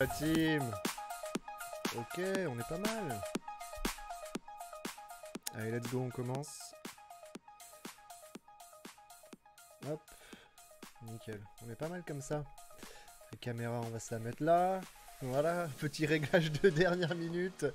La team Ok, on est pas mal. Allez, let's go, on commence. Hop. Nickel. On est pas mal comme ça. La caméra, on va se la mettre là. Voilà, petit réglage de dernière minute.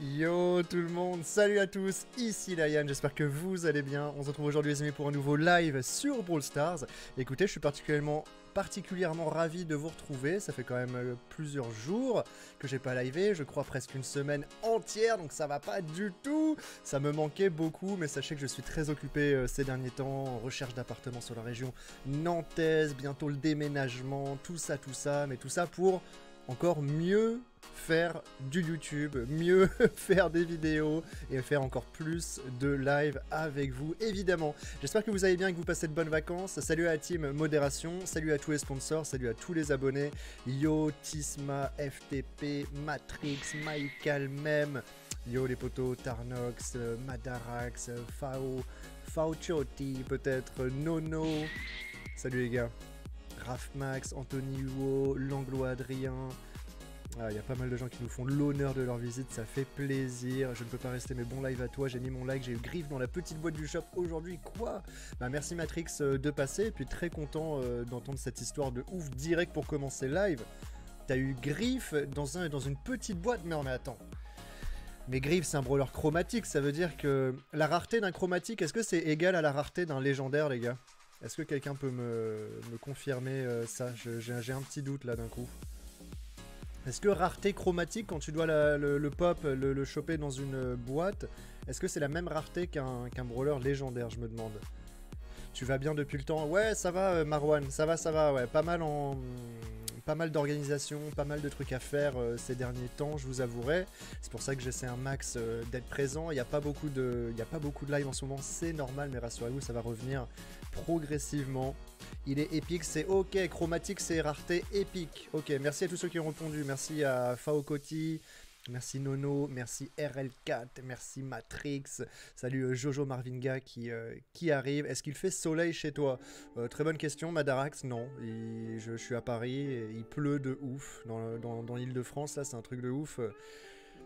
Yo tout le monde, salut à tous, ici Layan, j'espère que vous allez bien. On se retrouve aujourd'hui les amis pour un nouveau live sur Brawl Stars. Écoutez, je suis particulièrement particulièrement ravi de vous retrouver. Ça fait quand même euh, plusieurs jours que j'ai pas livé, je crois presque une semaine entière, donc ça va pas du tout. Ça me manquait beaucoup, mais sachez que je suis très occupé euh, ces derniers temps recherche d'appartements sur la région nantaise, bientôt le déménagement, tout ça, tout ça, mais tout ça pour encore mieux faire du YouTube, mieux faire des vidéos et faire encore plus de live avec vous, évidemment. J'espère que vous allez bien que vous passez de bonnes vacances. Salut à la team Modération, salut à tous les sponsors, salut à tous les abonnés. Yo, Tisma, FTP, Matrix, Michael même. Yo les potos, Tarnox, Madarax, Fao, Fauciotti peut-être, Nono. Salut les gars. Rafmax, Anthony Huo, Langlois Adrien. Ah, il y a pas mal de gens qui nous font l'honneur de leur visite, ça fait plaisir. Je ne peux pas rester, mais bon live à toi. J'ai mis mon like, j'ai eu Griff dans la petite boîte du shop aujourd'hui. Quoi Bah merci Matrix euh, de passer, et puis très content euh, d'entendre cette histoire de ouf direct pour commencer live. T'as eu Griff dans, un, dans une petite boîte, mais on attend. Mais Griff, c'est un brawler chromatique, ça veut dire que la rareté d'un chromatique, est-ce que c'est égal à la rareté d'un légendaire, les gars? Est-ce que quelqu'un peut me, confirmer euh, ça? J'ai un petit doute là d'un coup. Est-ce que rareté chromatique, quand tu dois le, pop, le, choper dans une boîte, est-ce que c'est la même rareté qu'un brawler légendaire, je me demande? Tu vas bien depuis le temps? Ouais, ça va euh, Marwan, ça va, ça va, ouais. Pas mal en pas mal d'organisation, pas mal de trucs à faire euh, ces derniers temps, je vous avouerai. C'est pour ça que j'essaie un max euh, d'être présent. Il n'y a pas beaucoup de, il a pas beaucoup de live en ce moment, c'est normal, mais rassurez-vous, ça va revenir progressivement. Il est épique, c'est ok. Chromatique, c'est rareté épique. Ok, merci à tous ceux qui ont répondu. Merci à Faokoti, Merci Nono, merci RL4, merci Matrix, salut euh, Jojo Marvinga qui, euh, qui arrive. Est-ce qu'il fait soleil chez toi? Euh, Très bonne question, Madarax, non. je, suis à Paris, et il pleut de ouf. Dans, l'île de France, là, c'est un truc de ouf.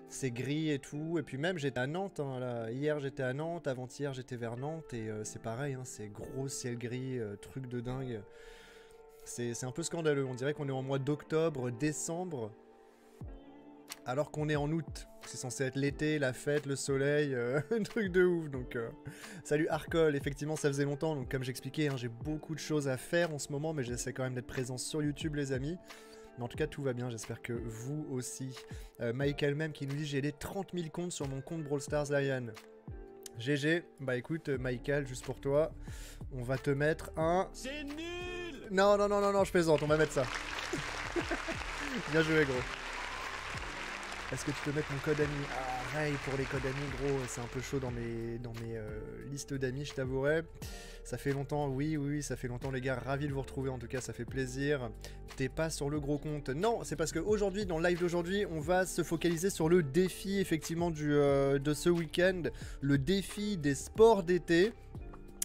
C'est gris et tout. Et puis même, j'étais à Nantes. Hein. Hier, j'étais à Nantes. Avant-hier, j'étais vers Nantes. Et c'est pareil, hein, c'est gros ciel gris, truc de dingue. C'est un peu scandaleux. On dirait qu'on est en mois d'octobre, décembre alors qu'on est en août. C'est censé être l'été, la fête, le soleil, euh, un truc de ouf. Donc, euh. salut Arcol, effectivement, ça faisait longtemps. Donc, comme j'expliquais, hein, j'ai beaucoup de choses à faire en ce moment, mais j'essaie quand même d'être présent sur YouTube, les amis. Mais en tout cas, tout va bien, j'espère que vous aussi. Euh, Michael même qui nous dit j'ai les 30 000 comptes sur mon compte Brawl Stars Lion. GG, bah écoute, Michael, juste pour toi, on va te mettre un. C'est nul Non, non, non, non, non, je plaisante, on va mettre ça. bien joué, gros. Est-ce que tu peux mettre mon code ami Arrête pour les codes amis, gros, c'est un peu chaud dans mes, euh, listes d'amis, je t'avouerai. Ça fait longtemps, oui, oui, ça fait longtemps, les gars. Ravi de vous retrouver, en tout cas, ça fait plaisir. T'es pas sur le gros compte. Non, c'est parce qu'aujourd'hui, dans le live d'aujourd'hui, on va se focaliser sur le défi, effectivement, euh, de ce week-end. Le défi des sports d'été.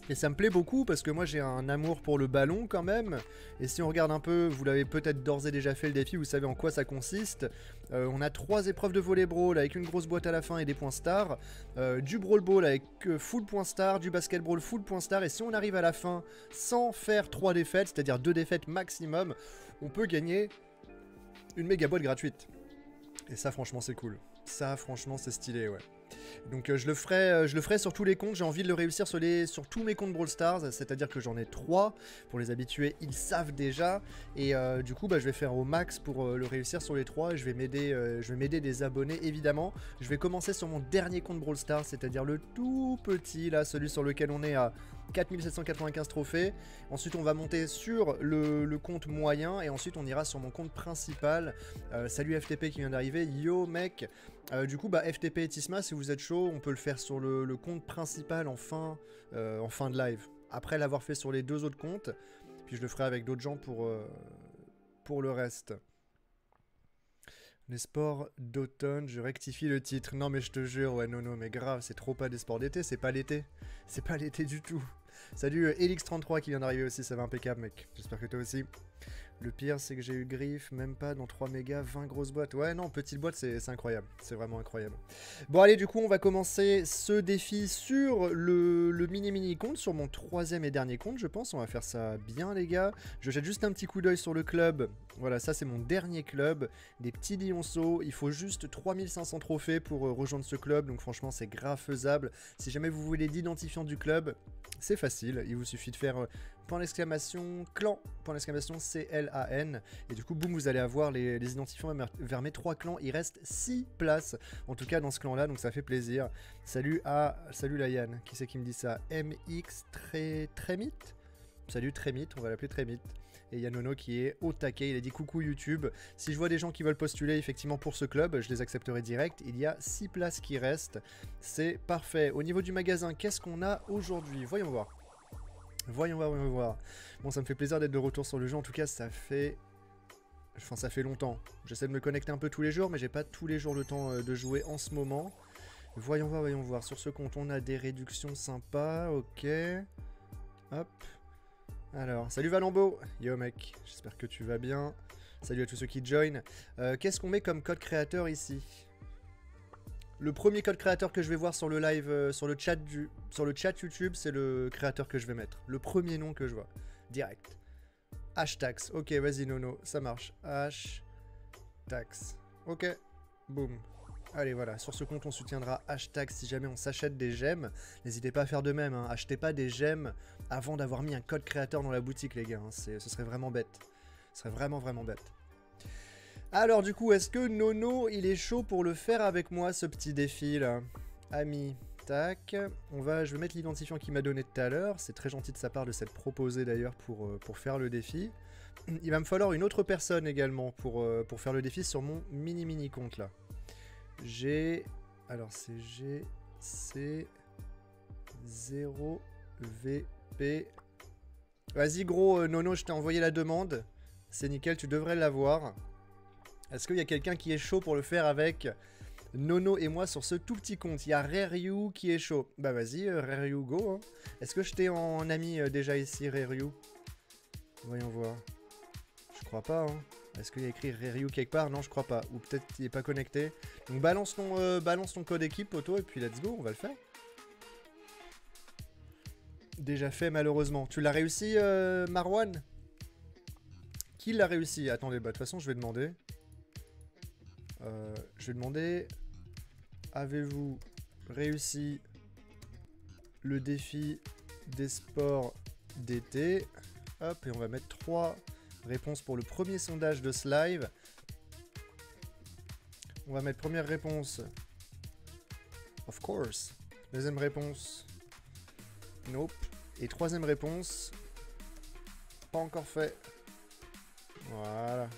Et ça me plaît beaucoup parce que moi j'ai un amour pour le ballon quand même. Et si on regarde un peu, vous l'avez peut-être d'ores et déjà fait le défi, vous savez en quoi ça consiste. Euh, on a trois épreuves de volley brawl avec une grosse boîte à la fin et des points stars. Euh, du brawl ball avec euh, full point star, du basketball full point star. Et si on arrive à la fin sans faire trois défaites, c'est-à-dire deux défaites maximum, on peut gagner une méga boîte gratuite. Et ça franchement c'est cool. Ça franchement c'est stylé ouais. Donc euh, je, le ferai, euh, je le ferai sur tous les comptes, j'ai envie de le réussir sur, les, tous mes comptes Brawl Stars, c'est-à-dire que j'en ai 3, pour les habitués, ils savent déjà, et euh, du coup bah, je vais faire au max pour le réussir sur les 3, et je vais m'aider des abonnés évidemment. Je vais commencer sur mon dernier compte Brawl Stars, c'est-à-dire le tout petit, là, celui sur lequel on est à 4795 trophées. Ensuite on va monter sur le, compte moyen, et ensuite on ira sur mon compte principal. salut FTP qui vient d'arriver, yo mec Du coup bah FTP et Tisma, si vous êtes chaud, on peut le faire sur le, compte principal en fin, euh, en fin de live. Après l'avoir fait sur les deux autres comptes, puis je le ferai avec d'autres gens pour, euh, pour le reste. Les sports d'automne, je rectifie le titre. Non mais je te jure, ouais non non mais grave, c'est trop pas des sports d'été, c'est pas l'été. C'est pas l'été du tout. Salut euh, Elix33 qui vient d'arriver aussi, ça va impeccable mec. J'espère que toi aussi. Le pire, c'est que j'ai eu griffe, même pas dans 3 mégas, 20 grosses boîtes. Ouais, non, petite boîte, c'est incroyable. C'est vraiment incroyable. Bon, allez, du coup, on va commencer ce défi sur le, mini-mini compte, sur mon troisième et dernier compte, je pense. On va faire ça bien, les gars. Je jette juste un petit coup d'œil sur le club. Voilà, ça, c'est mon dernier club. Des petits lionceaux. Il faut juste 3500 trophées pour euh, rejoindre ce club. Donc, franchement, c'est grave faisable. Si jamais vous voulez l'identifiant du club, c'est facile. Il vous suffit de faire euh, point d'exclamation clan, point d'exclamation C-L-A-N. Et du coup, boum, vous allez avoir les, identifiants vers mes trois clans. Il reste 6 places, en tout cas dans ce clan-là, donc ça fait plaisir. Salut à... Salut la Yann, qui c'est qui me dit ça? MX très... Trémit Salut Trémit, on va l'appeler Trémit. Et il y a Nono qui est au taquet, il a dit coucou YouTube. Si je vois des gens qui veulent postuler effectivement pour ce club, je les accepterai direct. Il y a 6 places qui restent, c'est parfait. Au niveau du magasin, qu'est-ce qu'on a aujourd'hui? Voyons voir. Voyons voir, voyons voir. Bon, ça me fait plaisir d'être de retour sur le jeu. En tout cas, ça fait... Enfin, ça fait longtemps. J'essaie de me connecter un peu tous les jours, mais j'ai pas tous les jours le temps euh, de jouer en ce moment. Voyons voir, voyons voir. Sur ce compte, on a des réductions sympas. Ok. Hop. Alors, salut Valambo Yo mec, j'espère que tu vas bien. Salut à tous ceux qui join. Euh, qu'est-ce qu'on met comme code créateur ici? Le premier code créateur que je vais voir sur le live, euh, sur, le chat du, sur le chat YouTube, c'est le créateur que je vais mettre. Le premier nom que je vois. Direct. Hashtags. Ok, vas-y Nono, ça marche. Hashtags. Ok. Boum. Allez, voilà. Sur ce compte, on soutiendra hashtag si jamais on s'achète des gemmes. N'hésitez pas à faire de même. Hein. Achetez pas des gemmes avant d'avoir mis un code créateur dans la boutique, les gars. Hein. Ce serait vraiment bête. Ce serait vraiment, vraiment bête. Alors du coup, est-ce que Nono, il est chaud pour le faire avec moi, ce petit défi là Ami, tac. On va, je vais mettre l'identifiant qu'il m'a donné tout à l'heure. C'est très gentil de sa part de s'être proposé d'ailleurs pour, euh, faire le défi. Il va me falloir une autre personne également pour, euh, pour faire le défi sur mon mini-mini compte là. J'ai... Alors c'est G... C... 0... VP... Vas-y gros, euh, Nono, je t'ai envoyé la demande. C'est nickel, tu devrais l'avoir. Est-ce qu'il y a quelqu'un qui est chaud pour le faire avec Nono et moi sur ce tout petit compte? Il y a Reryu qui est chaud. Bah vas-y, euh, Reryu, go. Hein. Est-ce que je t'ai en ami euh, déjà ici, Reryu? Voyons voir. Je crois pas. Hein. Est-ce qu'il y a écrit Reryu quelque part? Non, je crois pas. Ou peut-être qu'il est pas connecté. Donc balance ton, euh, code équipe, Poto, et puis let's go, on va le faire. Déjà fait, malheureusement. Tu l'as réussi, Marwan? Qui l'a réussi? Attendez, bah de toute façon, je vais demander. Euh, je vais demander avez-vous réussi le défi des sports d'été? Hop, et on va mettre trois réponses pour le premier sondage de ce live. On va mettre première réponse. Of course. Deuxième réponse. Nope. Et troisième réponse. Pas encore fait. Voilà.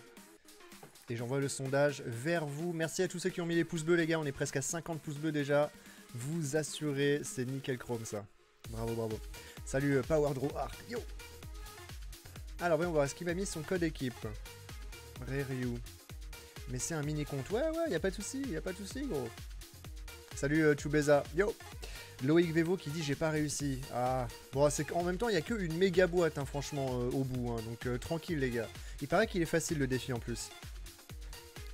Et j'envoie le sondage vers vous. Merci à tous ceux qui ont mis les pouces bleus, les gars. On est presque à 50 pouces bleus déjà. Vous assurez, c'est nickel chrome ça. Bravo, bravo. Salut euh, Power Draw Art. Yo Alors, voyons voir. Est-ce qu'il m'a mis son code équipe? Reryu. Mais c'est un mini compte. Ouais, ouais, y pas de souci. Y pas de souci, gros. Salut euh, Chubeza. Yo Loïc Vevo qui dit j'ai pas réussi. Ah, bon, c'est qu'en même temps, il y a que une méga boîte, hein, franchement, euh, au bout. Hein. donc tranquille, les gars. Il paraît qu'il est facile le défi en plus.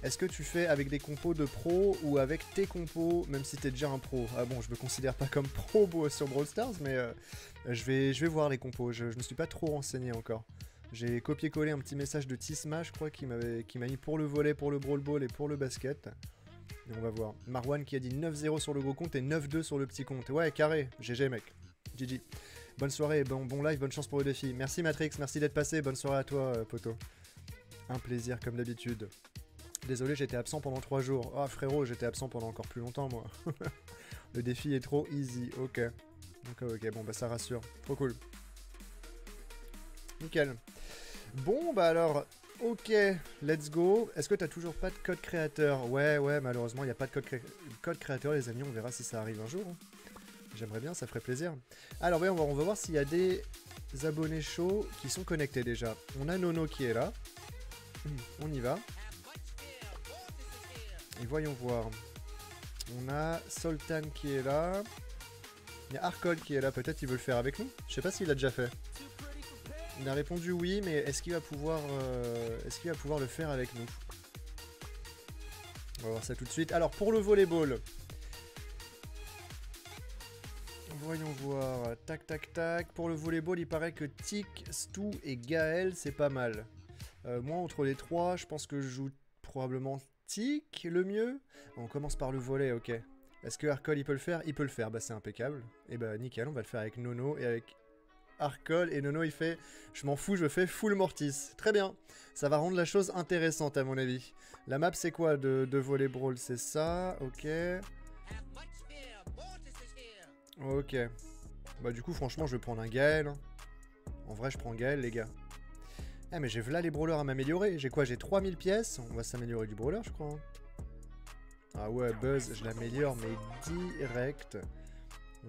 Est-ce que tu fais avec des compos de pro ou avec tes compos, même si t'es déjà un pro? Ah bon, je me considère pas comme pro sur Brawl Stars, mais euh, je, vais, je vais voir les compos. Je, je me suis pas trop renseigné encore. J'ai copié-collé un petit message de Tisma, je crois, qui m'a mis pour le volet, pour le Brawl Ball et pour le basket. Et on va voir. Marwan qui a dit 9-0 sur le gros compte et 9-2 sur le petit compte. Ouais, carré. GG, mec. GG. Bonne soirée, bon, live, bonne chance pour le défi. Merci Matrix, merci d'être passé. Bonne soirée à toi, euh, poto. Un plaisir comme d'habitude. Désolé, j'étais absent pendant 3 jours. Ah frérot, j'étais absent pendant encore plus longtemps moi. Le défi est trop easy, ok. Ok, ok, bon bah ça rassure. Trop cool. Nickel. Bon bah alors, ok, let's go. Est-ce que t'as toujours pas de code créateur? Ouais, ouais, malheureusement, il n'y a pas de code, créateur les amis, on verra si ça arrive un jour. Hein. J'aimerais bien, ça ferait plaisir. Alors oui, on on va voir s'il y a des abonnés chauds qui sont connectés déjà. On a Nono qui est là. On y va. Et voyons voir. On a Soltan qui est là. Il y a Arkol qui est là, peut-être il veut le faire avec nous. Je sais pas s'il l'a déjà fait. Il a répondu oui, mais est-ce qu'il va pouvoir, euh, le faire avec nous? On va voir ça tout de suite. Alors pour le volleyball, voyons voir. Tac, tac, tac. Pour le volleyball, il paraît que Tic, Stu et Gaël, c'est pas mal. Euh, moi, entre les trois, je pense que je joue probablement Le mieux. On commence par le volet, ok. Est-ce que Arcol il peut le faire? Il peut le faire, bah c'est impeccable. Et bah nickel, on va le faire avec Nono et avec Arcol. Et Nono il fait, je m'en fous, je fais full Mortis. Très bien, ça va rendre la chose intéressante à mon avis. La map c'est quoi de, de volley brawl? C'est ça, ok. Ok. Bah du coup franchement je vais prendre un Gaël. Hein. En vrai je prends Gaël les gars. Eh mais j'ai là les brawlers à m'améliorer. J'ai quoi J'ai 3000 pièces? On va s'améliorer du brawler je crois. Hein. Ah ouais, Buzz, je l'améliore, mais direct.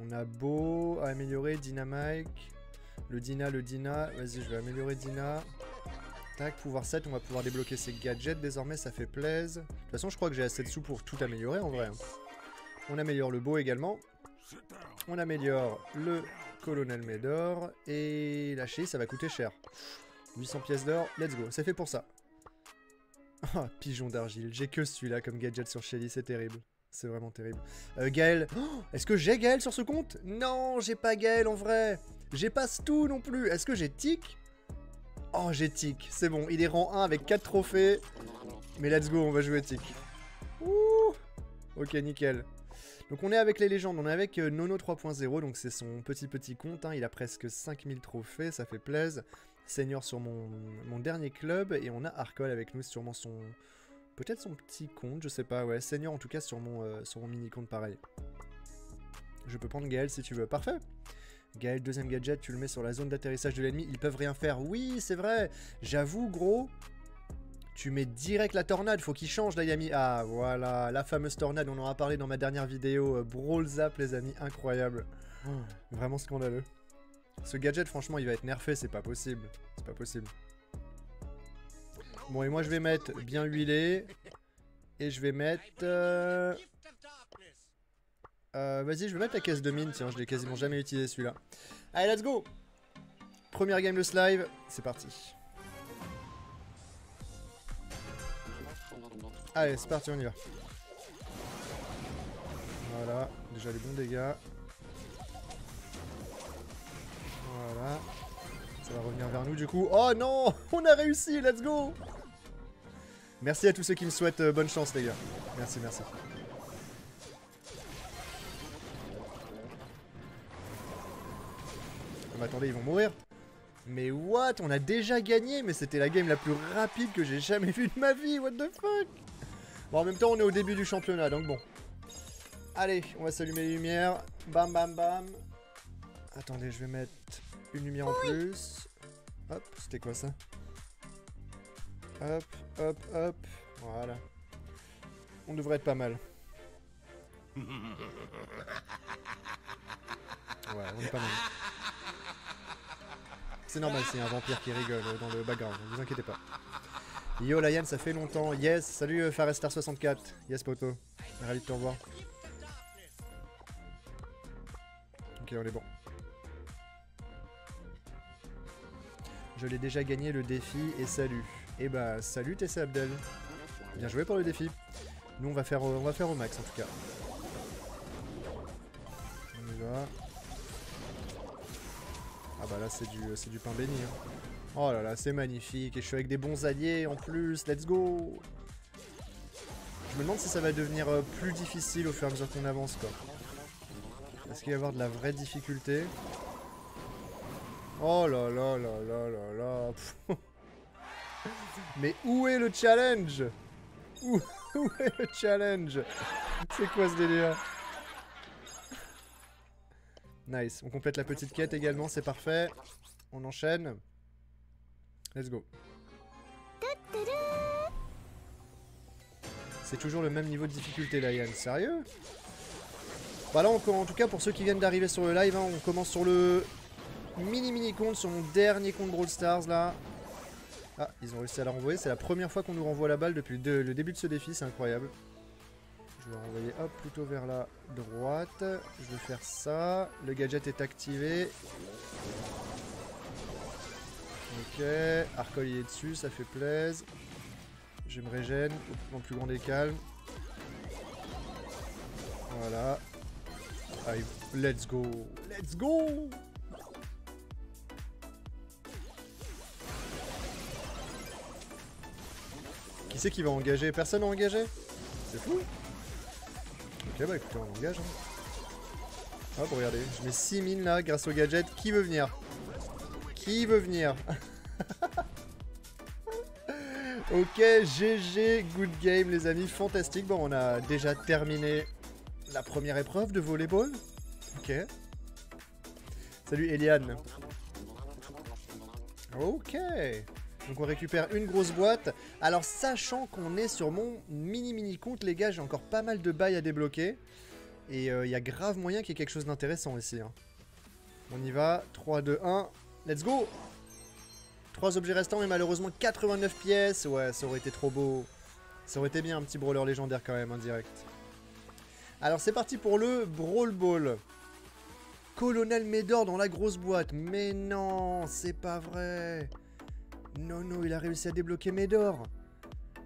On a beau améliorer Dynamike. Le Dina, le Dina. Vas-y, je vais améliorer Dina. Tac, pouvoir 7, on va pouvoir débloquer ses gadgets désormais, ça fait plaise. De toute façon, je crois que j'ai assez de sous pour tout améliorer en vrai. Hein. On améliore le beau également. On améliore le colonel Médor. Et lâcher, ça va coûter cher. 800 pièces d'or, let's go, c'est fait pour ça. Oh, pigeon d'argile. J'ai que celui-là comme gadget sur Shelly, c'est terrible. C'est vraiment terrible. Euh, Gaël. Oh, est-ce que j'ai Gaël sur ce compte? Non, j'ai pas Gaël en vrai. J'ai pas tout non plus. Est-ce que j'ai Tic? Oh, j'ai Tic. C'est bon, il est rang 1 avec 4 trophées. Mais let's go, on va jouer Tic. Ok, nickel. Donc on est avec les légendes, on est avec euh, Nono 3.0, donc c'est son petit petit compte, hein. il a presque 5000 trophées, ça fait plaisir. Senior sur mon, dernier club, et on a Arcol avec nous, sûrement son... Peut-être son petit compte, je sais pas, ouais. Senior en tout cas sur mon, euh, sur mon mini-compte pareil. Je peux prendre Gaël si tu veux, parfait Gaël, deuxième gadget, tu le mets sur la zone d'atterrissage de l'ennemi, ils peuvent rien faire. Oui, c'est vrai J'avoue, gros, tu mets direct la tornade, faut qu'il change Dayami. Ah, voilà, la fameuse tornade, on en a parlé dans ma dernière vidéo. Euh, Brawl Zap, les amis, incroyable. Oh, vraiment scandaleux. Ce gadget, franchement, il va être nerfé, c'est pas possible. C'est pas possible. Bon, et moi, je vais mettre bien huilé. Et je vais mettre... Euh, euh, vas-y, je vais mettre la caisse de mine. Tiens, je l'ai quasiment jamais utilisé, celui-là. Allez, let's go Première game de live, c'est parti. Allez, c'est parti, on y va. Voilà, déjà les bons dégâts. Voilà. Ça va revenir vers nous du coup. Oh non On a réussi, let's go Merci à tous ceux qui me souhaitent euh, bonne chance les gars. Merci, merci. Oh, mais attendez, ils vont mourir. Mais what? On a déjà gagné, mais c'était la game la plus rapide que j'ai jamais vue de ma vie, what the fuck? Bon, en même temps, on est au début du championnat, donc bon. Allez, on va s'allumer les lumières. Bam, bam, bam. Attendez, je vais mettre une lumière en plus. Hop, c'était quoi ça? Hop, hop, hop. Voilà. On devrait être pas mal. Ouais, on est pas mal. C'est normal, c'est un vampire qui rigole dans le background, ne vous inquiétez pas. Yo Lion, ça fait longtemps. Yes, salut euh, Farestar64. Yes Poto. Ravi de te revoir. Ok, on est bon. Je l'ai déjà gagné le défi et salut. Et eh bah salut TC Abdel. Bien joué pour le défi. Nous on va faire, on va faire au max en tout cas. On y va. Ah bah là c'est du, du pain béni. Hein. Oh là là c'est magnifique et je suis avec des bons alliés en plus. Let's go Je me demande si ça va devenir euh, plus difficile au fur et à mesure qu'on avance quoi. Est-ce qu'il va y avoir de la vraie difficulté? Oh là là là là là là. Mais où est le challenge? Où, est le challenge? C'est quoi ce délire? Nice. On complète la petite quête également, c'est parfait. On enchaîne. Let's go. C'est toujours le même niveau de difficulté là. Sérieux? Bah là, en tout cas, pour ceux qui viennent d'arriver sur le live, hein, on commence sur le mini mini compte sur mon dernier compte Brawl Stars là. Ah, ils ont réussi à la renvoyer. C'est la première fois qu'on nous renvoie la balle depuis le, début de ce défi, c'est incroyable. Je vais renvoyer hop plutôt vers la droite. Je vais faire ça. Le gadget est activé. Ok, Arcol est dessus, ça fait plaisir. Je me régène, en plus grand des calmes. Voilà. Allez, let's go. Let's go Qui c'est qui va engager? Personne n'a engagé C'est fou Ok bah écoutez on engage. Hein. Hop regardez, je mets 6 mines là grâce au gadget. Qui veut venir? Qui veut venir? Ok, GG, good game les amis, fantastique. Bon, on a déjà terminé la première épreuve de volleyball. Ok. Salut Eliane. Ok. Donc on récupère une grosse boîte. Alors sachant qu'on est sur mon mini mini compte, les gars, j'ai encore pas mal de bails à débloquer. Et euh, il y a grave moyen qu'il y ait quelque chose d'intéressant ici. Hein. On y va. 3, 2, 1. Let's go 3 objets restants mais malheureusement 89 pièces. Ouais, ça aurait été trop beau. Ça aurait été bien un petit brawler légendaire quand même, en direct. Alors c'est parti pour le Brawl Ball. Colonel Médor dans la grosse boîte. Mais non, c'est pas vrai. Non, non, il a réussi à débloquer Médor.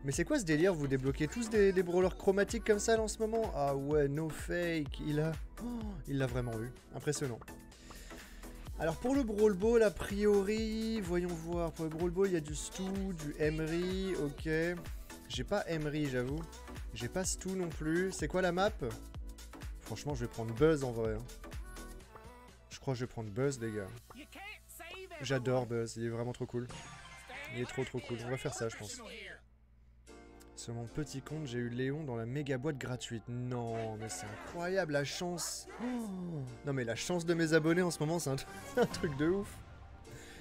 Mais c'est quoi ce délire Vous débloquez tous des, brawlers chromatiques comme ça en ce moment? Ah ouais, no fake. Il a... Oh, il l'a vraiment eu. Impressionnant. Alors pour le Brawl Ball, a priori, voyons voir. Pour le Brawl Ball, il y a du Stu, du Emery, ok. J'ai pas Emery, j'avoue. J'ai pas Stu non plus. C'est quoi la map? Franchement, je vais prendre Buzz en vrai. Hein. Je crois que je vais prendre Buzz, les gars. J'adore Buzz, il est vraiment trop cool. Il est trop trop cool. On va faire ça, je pense. Sur mon petit compte, j'ai eu Léon dans la méga boîte gratuite. Non, mais c'est incroyable la chance. non, mais la chance de mes abonnés en ce moment, c'est un, truc de ouf.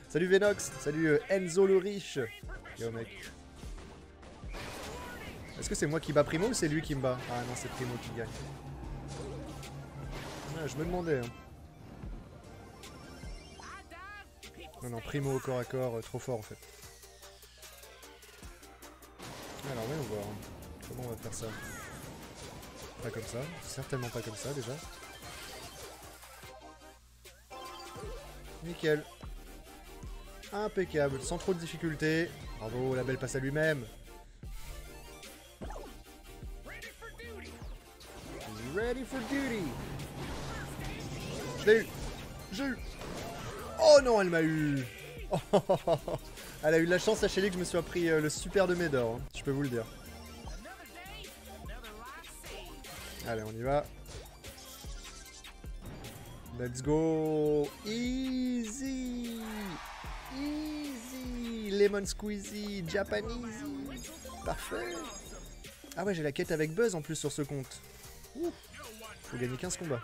Salut Venox, salut euh, Enzo le riche. Yo mec. Est-ce que c'est moi qui bats Primo ou c'est lui qui me bat? Ah non, c'est Primo qui gagne. Ah, je me demandais. Hein. Non, non, Primo au corps à corps, euh, trop fort en fait. Alors on va voir. Comment on va faire ça? Pas comme ça. Certainement pas comme ça déjà. Nickel. Impeccable, sans trop de difficultés. Bravo, la belle passe à lui-même. Ready for duty. Je l'ai eu. J'ai eu. Oh non, elle m'a eu. Elle a eu de la chance, à Shelly, que je me suis appris euh, le super de Médor. Peux vous le dire. Allez, on y va. Let's go. Easy. Easy. Lemon squeezy. Japanese. Parfait. Ah ouais, j'ai la quête avec Buzz en plus sur ce compte. Faut gagner 15 combats.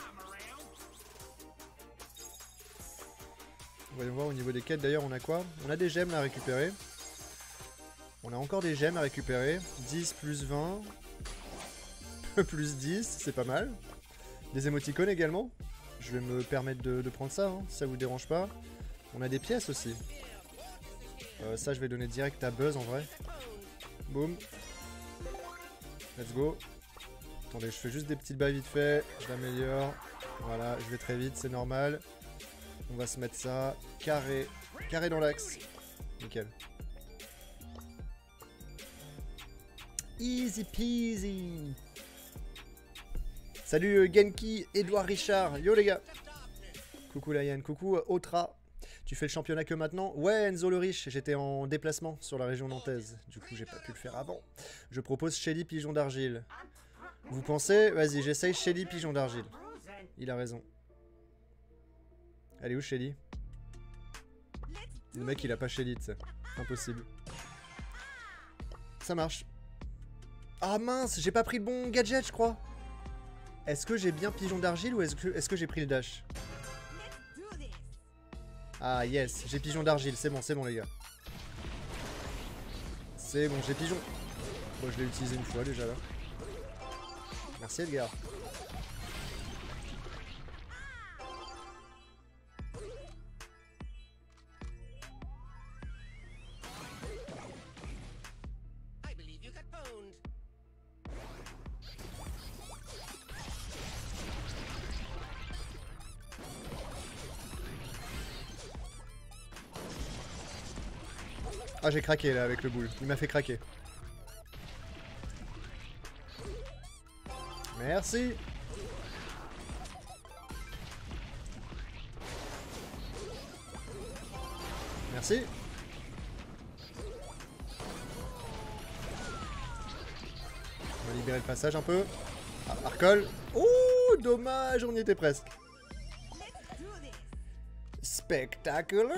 Voyons voir au niveau des quêtes d'ailleurs on a quoi? On a des gemmes à récupérer. On a encore des gemmes à récupérer. 10 plus 20. plus 10, c'est pas mal. Des émoticônes également. Je vais me permettre de, prendre ça, hein, si ça vous dérange pas. On a des pièces aussi. Euh, ça je vais donner direct à Buzz en vrai. Boum. Let's go. Attendez, je fais juste des petites bails vite fait. Je l'améliore. Voilà, je vais très vite, c'est normal. On va se mettre ça carré. Carré dans l'axe. Nickel. Easy peasy. Salut euh, Genki, Edouard Richard. Yo les gars. Coucou Layan, coucou euh, Otra. Tu fais le championnat que maintenant? Ouais, Enzo le Riche, j'étais en déplacement sur la région nantaise. Du coup, j'ai pas pu le faire avant. Je propose Shelly Pigeon d'Argile. Vous pensez? Vas-y, j'essaye Shelly Pigeon d'Argile. Il a raison. Elle est où Shelly? Le mec il a pas Shelly, c'est impossible. Ça marche. Ah mince, j'ai pas pris le bon gadget je crois. Est-ce que j'ai bien pigeon d'argile ou est-ce que, j'ai pris le dash Ah yes, j'ai pigeon d'argile, c'est bon, c'est bon les gars. C'est bon, j'ai pigeon. Bon, je l'ai utilisé une fois déjà là. Merci Edgar. J'ai craqué là avec le boule. Il m'a fait craquer. Merci. Merci. On va libérer le passage un peu. Ah, Arcol. Oh, dommage, on y était presque. Spectacular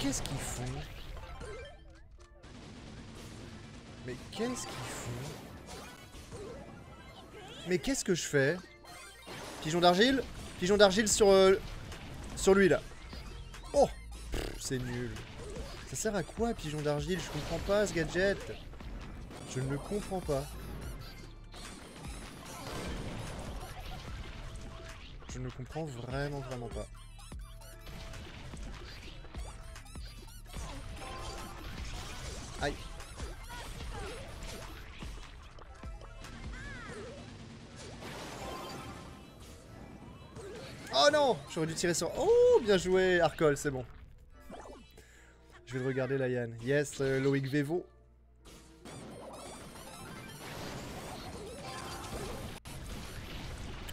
qu'est-ce qu'ils font Mais qu'est-ce qu'ils font Mais qu'est-ce que je fais Pigeon d'argile Pigeon d'argile sur, euh, lui là. Oh C'est nul. Ça sert à quoi pigeon d'argile? Je comprends pas ce gadget. Je ne le comprends pas. Je ne comprends vraiment, vraiment pas. J'aurais dû tirer sur... Oh Bien joué, Arcol, c'est bon. Je vais le regarder, la Yann. Yes, euh, Loïc Vevo.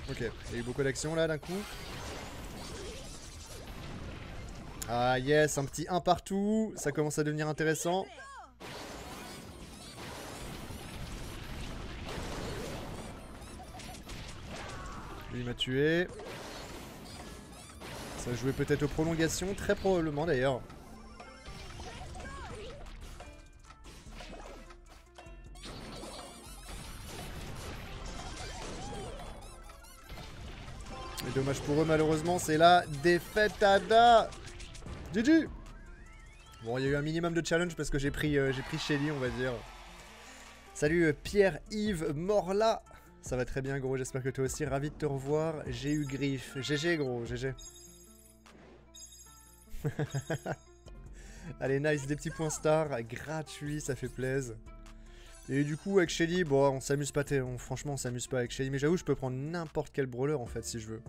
Ok, il y a eu beaucoup d'actions là d'un coup. Ah yes, un petit 1 partout, ça commence à devenir intéressant. Lui m'a tué. Ça jouer peut-être aux prolongations, très probablement d'ailleurs. dommage pour eux, malheureusement, c'est la défaite à GG Bon, il y a eu un minimum de challenge parce que j'ai pris, euh, j'ai pris Shelly, on va dire. Salut euh, Pierre-Yves Morla Ça va très bien, gros, j'espère que toi aussi. Ravi de te revoir. J'ai eu griffe. GG, gros, GG. Allez, nice, des petits points stars, gratuits, ça fait plaisir. Et du coup, avec Shelly, bon, on s'amuse pas, franchement, on s'amuse pas avec Shelly. Mais j'avoue, je peux prendre n'importe quel brawler, en fait, si je veux.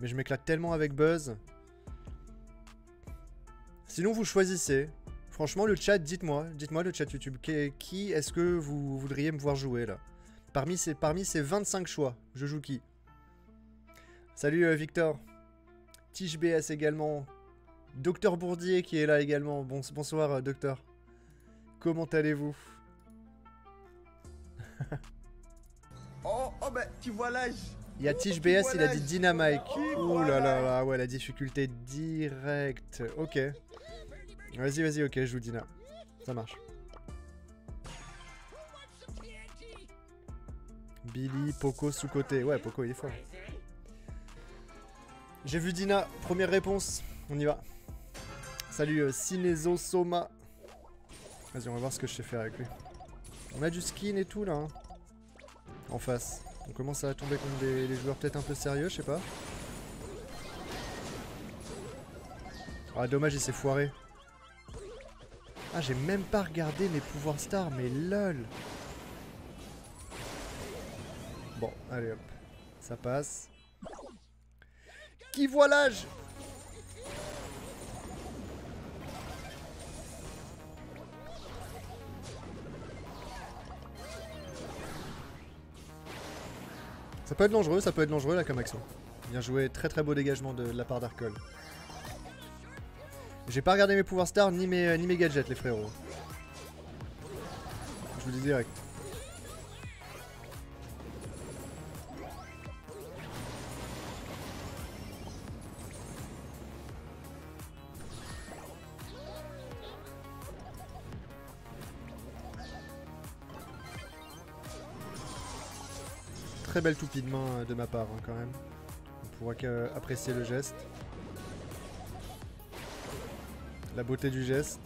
Mais je m'éclate tellement avec Buzz. Sinon, vous choisissez. Franchement, le chat, dites-moi. Dites-moi, le chat YouTube. Qui, est-ce que vous voudriez me voir jouer, là? Parmi ces, parmi ces 25 choix, je joue qui? Salut, euh, Victor. Tige BS également. Docteur Bourdier qui est là également. Bon, bonsoir, euh, docteur. Comment allez-vous? Oh, oh bah, tu vois l'âge. Il y a Tige BS, il a dit Dynamite. Ouh là là là, ouais, la difficulté directe. Ok. Vas-y, vas-y, ok, je joue Dina. Ça marche. Billy, Poco sous-côté. Ouais, Poco, il est fort. J'ai vu Dina. Première réponse. On y va. Salut, euh, Cinezo Soma. Vas-y, on va voir ce que je sais faire avec lui. On a du skin et tout là. Hein. En face. On commence à tomber contre des, joueurs peut-être un peu sérieux, je sais pas. Ah dommage il s'est foiré. Ah j'ai même pas regardé mes pouvoirs stars, mais lol. Bon, allez hop. Ça passe. Qui voit l'âge? Ça peut être dangereux, ça peut être dangereux là comme action. Bien joué, très très beau dégagement de, la part d'Arcol. J'ai pas regardé mes pouvoirs stars ni mes, ni mes gadgets les frérots. Je vous dis direct. Très belle toupie de main euh, de ma part hein, quand même. On pourra qu'apprécier le geste. La beauté du geste.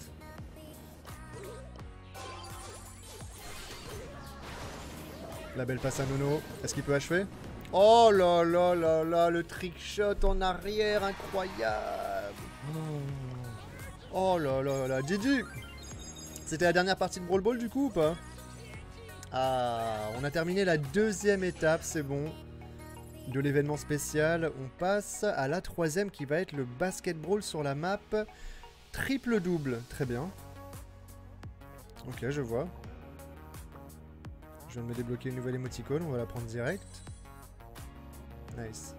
La belle passe à Nono. Est-ce qu'il peut achever? Oh là là là là, le trick shot en arrière, incroyable Oh, oh là là là, Didi C'était la dernière partie de Brawl Ball du coup ou pas? Ah, on a terminé la deuxième étape, c'est bon. de l'événement spécial. On passe à la troisième qui va être le basketball sur la map. Triple double, très bien. Ok, je vois. Je viens de me débloquer une nouvelle émoticône, on va la prendre direct. Nice.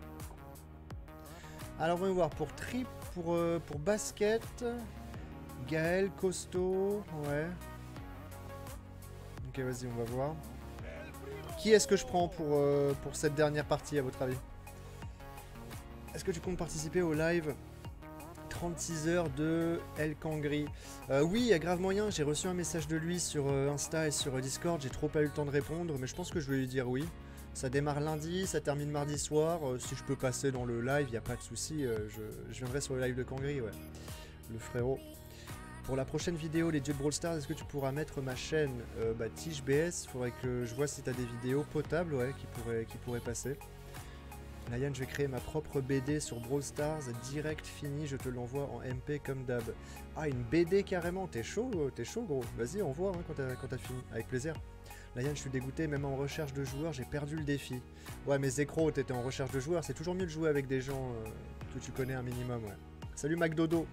Alors on va voir pour trip, pour, euh, pour basket. Gaël, costaud, ouais. Ok, vas-y, on va voir. Qui est-ce que je prends pour, euh, cette dernière partie, à votre avis? Est-ce que tu comptes participer au live? 36 heures de El Kangri euh, Oui, il y a grave moyen. J'ai reçu un message de lui sur euh, Insta et sur Discord. J'ai trop pas eu le temps de répondre, mais je pense que je vais lui dire oui. Ça démarre lundi, ça termine mardi soir. si je peux passer dans le live, il a pas de souci. Je, je, viendrai sur le live de Kangri, ouais. Le frérot. Pour la prochaine vidéo, les dieux de Brawl Stars, est-ce que tu pourras mettre ma chaîne euh, bah, Faudrait que je vois si tu as des vidéos potables ouais, qui, pourraient, qui pourraient passer. Layan, je vais créer ma propre BD sur Brawl Stars, direct fini, je te l'envoie en MP comme d'hab. Ah, une BD carrément, t'es chaud, t'es chaud gros. Vas-y, envoie hein, quand t'as fini, avec plaisir. Layan, je suis dégoûté, même en recherche de joueurs, j'ai perdu le défi. Ouais, mais Zekro, t'étais en recherche de joueurs, c'est toujours mieux de jouer avec des gens euh, que tu connais un minimum. Salut McDodo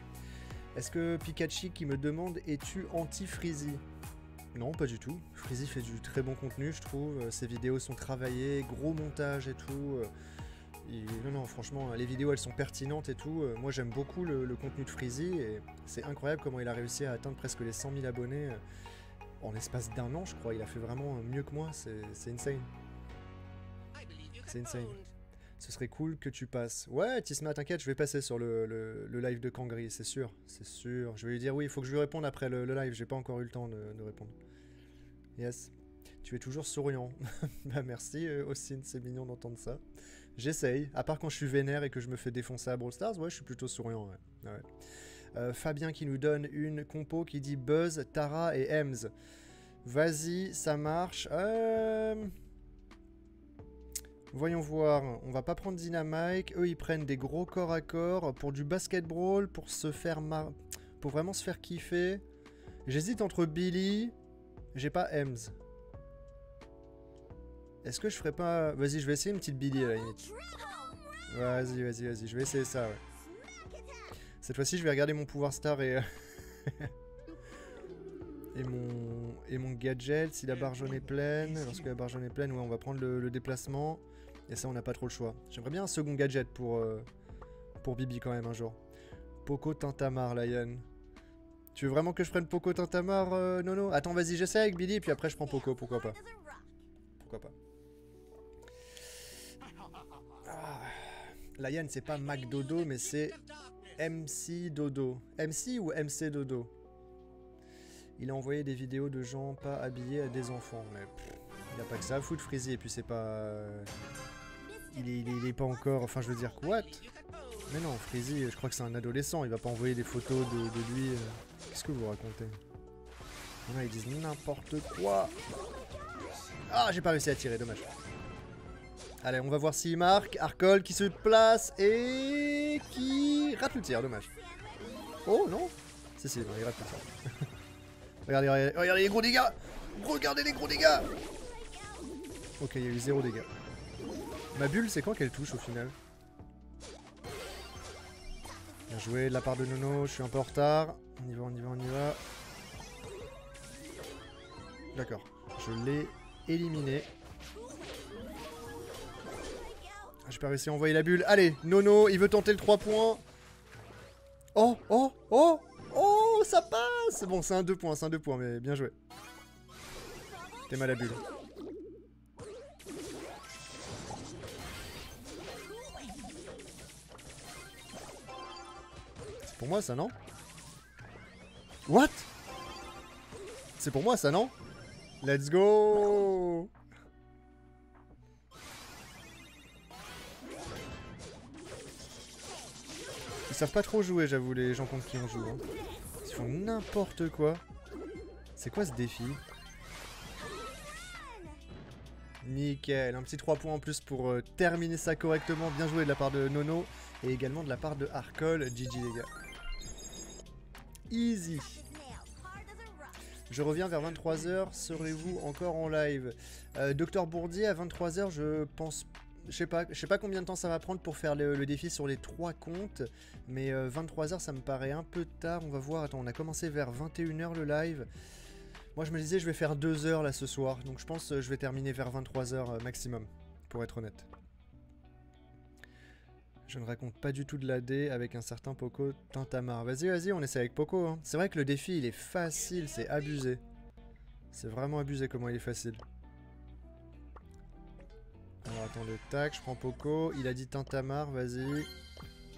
est-ce que Pikachu qui me demande es-tu anti-Freezy? Non, pas du tout. Freezy fait du très bon contenu, je trouve. Euh, ses vidéos sont travaillées, gros montage et tout. Euh, non, non, franchement, les vidéos elles sont pertinentes et tout. Euh, moi j'aime beaucoup le, contenu de Freezy et c'est incroyable comment il a réussi à atteindre presque les 100 000 abonnés en l'espace d'un an, je crois. Il a fait vraiment mieux que moi, c'est insane. C'est insane. Ce serait cool que tu passes. Ouais, Tisma, t'inquiète, je vais passer sur le, live de Kangri, c'est sûr. C'est sûr. Je vais lui dire oui, il faut que je lui réponde après le, live. J'ai pas encore eu le temps de, répondre. Yes. Tu es toujours souriant. bah merci, euh, c'est mignon d'entendre ça. J'essaye. À part quand je suis vénère et que je me fais défoncer à Brawl Stars, ouais, je suis plutôt souriant. Ouais. Euh, Fabien qui nous donne une compo qui dit Buzz, Tara et Ems. Vas-y, ça marche. Euh... Voyons voir, on va pas prendre Dynamite, eux ils prennent des gros corps à corps pour du basketball, pour se faire mar... pour vraiment se faire kiffer. J'hésite entre Billy, j'ai pas Ems. Est-ce que je ferais pas... Vas-y, je vais essayer une petite Billy à la limite. Vas-y, vas-y, vas-y, je vais essayer ça. Cette fois-ci, je vais regarder mon pouvoir star et... et mon, et mon gadget, si la barre jaune est pleine, lorsque la barre jaune est pleine, ouais, on va prendre le déplacement. Et ça, on n'a pas trop le choix. J'aimerais bien un second gadget pour, euh, pour Bibi quand même un jour. Poco Tintamar, Lion. Tu veux vraiment que je prenne Poco Tintamar, euh, Nono? Attends, vas-y, j'essaie avec Billy, puis après je prends Poco, pourquoi pas. Pourquoi pas. Ah. Lion, c'est pas Mac Dodo, mais c'est MC Dodo. MC ou MC Dodo? Il a envoyé des vidéos de gens pas habillés à des enfants. Mais il n'y a pas que ça à foutre, Freezy, et puis c'est pas il est, pas encore. Enfin, je veux dire, what? Mais non, Freezy, je crois que c'est un adolescent. Il va pas envoyer des photos de, lui. Euh. Qu'est-ce que vous racontez? Là, ils disent n'importe quoi. Ah, j'ai pas réussi à tirer, dommage. Allez, on va voir s'il marque. Arcol qui se place et qui rate le tir, dommage. Oh non Si, si, il rate le tir. regardez, regardez, regardez les gros dégâts Regardez les gros dégâts Ok, il y a eu zéro dégâts. Ma bulle, c'est quand qu'elle touche au final Bien joué de la part de Nono, je suis un peu en retard. On y va, on y va, on y va. D'accord, je l'ai éliminé. J'ai pas réussi à envoyer la bulle. Allez, Nono, il veut tenter le 3 points. Oh, oh, oh, oh, ça passe Bon, c'est un 2 points, c'est un 2 points, mais bien joué. T'es mal à bulle. Pour moi ça, non What C'est pour moi ça, non Let's go Ils savent pas trop jouer, j'avoue, les gens contre qui on joue. Hein. Ils font n'importe quoi. C'est quoi ce défi Nickel, un petit 3 points en plus pour euh, terminer ça correctement. Bien joué de la part de Nono et également de la part de Arcol. GG les gars. Easy. Je reviens vers 23h. Serez-vous encore en live? Euh, Docteur Bourdier, à 23h, je pense. je sais pas, je sais pas combien de temps ça va prendre pour faire le, défi sur les trois comptes, mais 23h ça me paraît un peu tard. On va voir. Attends, on a commencé vers 21h le live. Moi je me disais je vais faire 2 heures là ce soir, donc je pense que je vais terminer vers 23h maximum, pour être honnête. Je ne raconte pas du tout de l'AD avec un certain Poco Tintamar. Vas-y, vas-y, on essaie avec Poco. Hein. C'est vrai que le défi, il est facile, c'est abusé. C'est vraiment abusé comment il est facile. Alors attendez, tac, je prends Poco. Il a dit Tintamar, vas-y.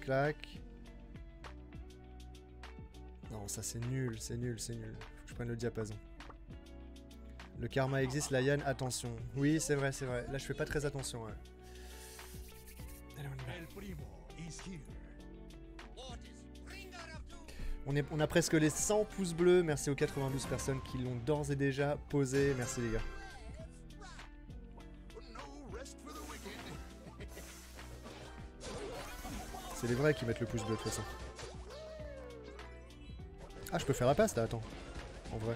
Clac. Non, ça c'est nul, c'est nul, c'est nul. Faut que je prenne le diapason. Le karma existe, Layan, attention. Oui, c'est vrai, c'est vrai. Là, je fais pas très attention, ouais. On, est, on a presque les 100 pouces bleus. Merci aux 92 personnes qui l'ont d'ores et déjà posé. Merci les gars. C'est les vrais qui mettent le pouce bleu de toute façon. Ah, je peux faire la passe là, attends. En vrai.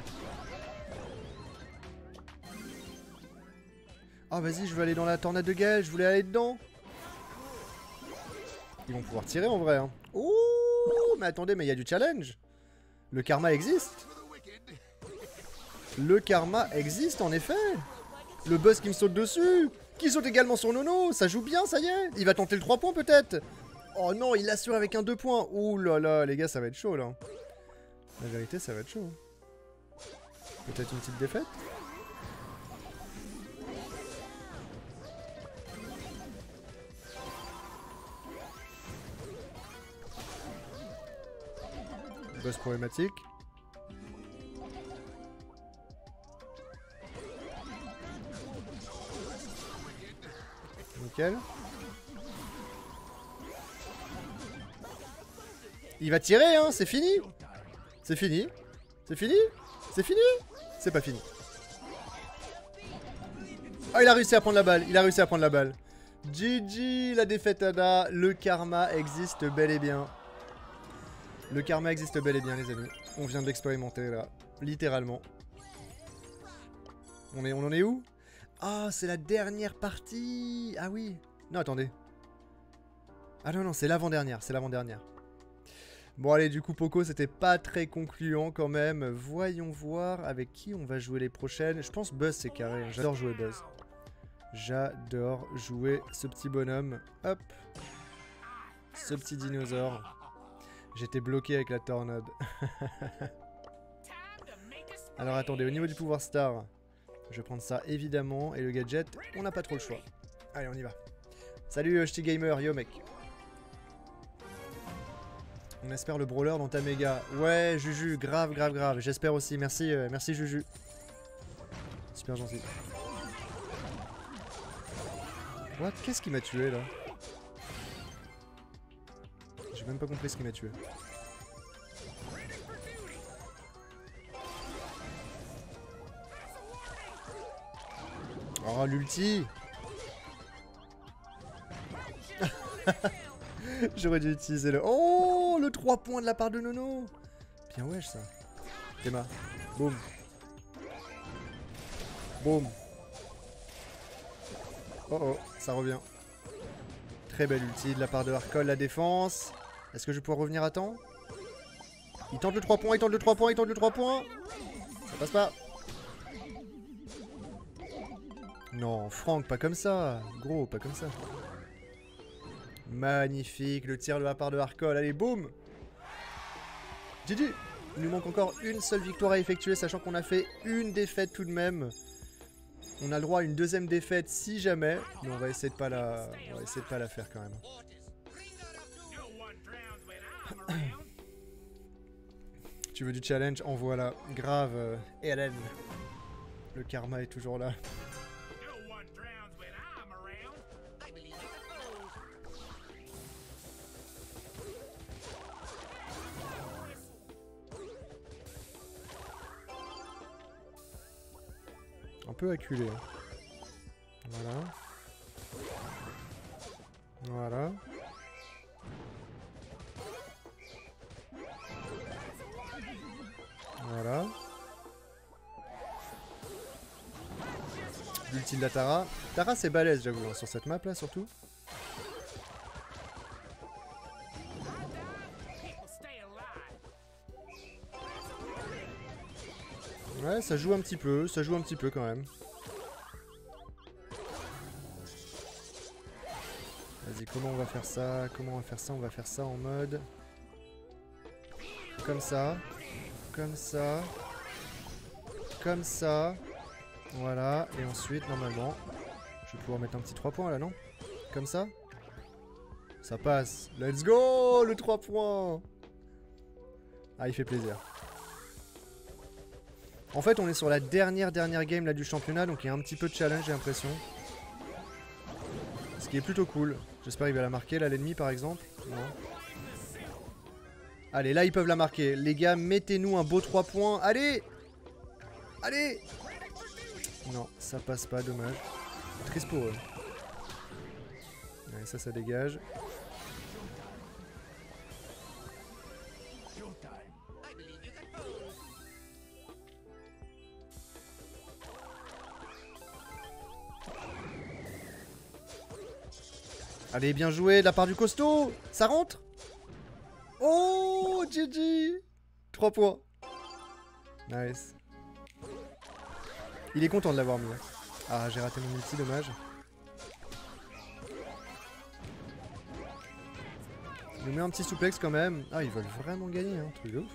Ah, vas-y, je veux aller dans la tornade de gage. Je voulais aller dedans. Ils vont pouvoir tirer en vrai. Hein. Ouh, mais attendez, mais il y a du challenge. Le karma existe. Le karma existe en effet. Le boss qui me saute dessus. Qui saute également sur Nono. Ça joue bien, ça y est. Il va tenter le 3 points peut-être. Oh non, il assure avec un 2 points. Ouh là là, les gars, ça va être chaud là. La vérité, ça va être chaud. Peut-être une petite défaite Problématique. Il va tirer, hein, c'est fini C'est fini C'est fini C'est fini C'est pas fini. Oh, il a réussi à prendre la balle, il a réussi à prendre la balle. GG, la défaite Ada, le karma existe bel et bien. Le karma existe bel et bien, les amis. On vient de l'expérimenter, là. Littéralement. On, est, on en est où? Ah, c'est la dernière partie Ah oui Non, attendez. Ah non, non, c'est l'avant-dernière, c'est l'avant-dernière. Bon, allez, du coup, Poco, c'était pas très concluant quand même. Voyons voir avec qui on va jouer les prochaines. Je pense Buzz, c'est carré. Hein. J'adore jouer Buzz. J'adore jouer ce petit bonhomme. Hop. Ce petit dinosaure. J'étais bloqué avec la tornade. Alors attendez, au niveau du pouvoir star, je vais prendre ça évidemment. Et le gadget, on n'a pas trop le choix. Allez, on y va. Salut Ch'ti Gamer, yo mec. On espère le brawler dans ta méga. Ouais, Juju, grave, grave, grave. J'espère aussi. Merci, euh, merci Juju. Super gentil. What? Qu'est-ce qui m'a tué là? Même pas compris ce qui m'a tué. Oh, l'ulti J'aurais dû utiliser le... Oh Le 3 points de la part de Nono Bien wesh ça. Théma. Boum. Boum. Oh oh, ça revient. Très belle ulti de la part de Harkol, la défense. Est-ce que je vais pouvoir revenir à temps? Il tente le 3 points, il tente le 3 points, il tente le 3 points. Ça passe pas. Non, Franck, pas comme ça. Gros, pas comme ça. Magnifique, le tir de la part de Harkol, allez, boum! GG Il nous manque encore une seule victoire à effectuer, sachant qu'on a fait une défaite tout de même. On a le droit à une deuxième défaite si jamais, mais on va essayer de pas la, on va essayer de pas la faire quand même. Tu veux du challenge En voilà. Grave, euh. Le karma est toujours là. Un peu acculé. Hein. Voilà. Voilà. Voilà. l'ulti de la Tara. Tara c'est balèze j'avoue hein, sur cette map là surtout. Ouais, ça joue un petit peu, ça joue un petit peu quand même. Vas-y, comment on va faire ça? Comment on va faire ça? On va faire ça en mode... Comme ça. Comme ça. Comme ça. Voilà. Et ensuite, normalement, je vais pouvoir mettre un petit 3 points là, non? Comme ça? Ça passe. Let's go Le 3 points Ah, il fait plaisir. En fait, on est sur la dernière, dernière game là du championnat, donc il y a un petit peu de challenge, j'ai l'impression. Ce qui est plutôt cool. J'espère qu'il va la marquer là, l'ennemi par exemple. Non. Allez, là ils peuvent la marquer. Les gars, mettez-nous un beau 3 points. Allez Allez Non, ça passe pas, dommage. Triste pour eux. Allez, ça, ça dégage. Allez, bien joué de la part du costaud Ça rentre? Oh, GG 3 points. Nice. Il est content de l'avoir mis. Hein. Ah, j'ai raté mon ulti, dommage. Il nous met un petit souplex quand même. Ah, ils veulent vraiment gagner, hein, truc de ouf.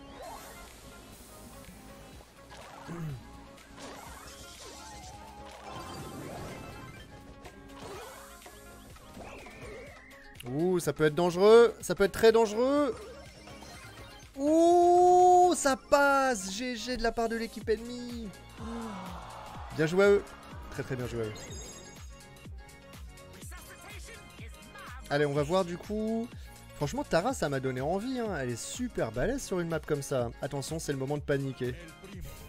Ouh, ça peut être dangereux. Ça peut être très dangereux. Ouh, ça passe. GG de la part de l'équipe ennemie. Bien joué à eux. Très très bien joué à eux. Allez, on va voir du coup. Franchement, Tara, ça m'a donné envie. Hein. Elle est super balèze sur une map comme ça. Attention, c'est le moment de paniquer.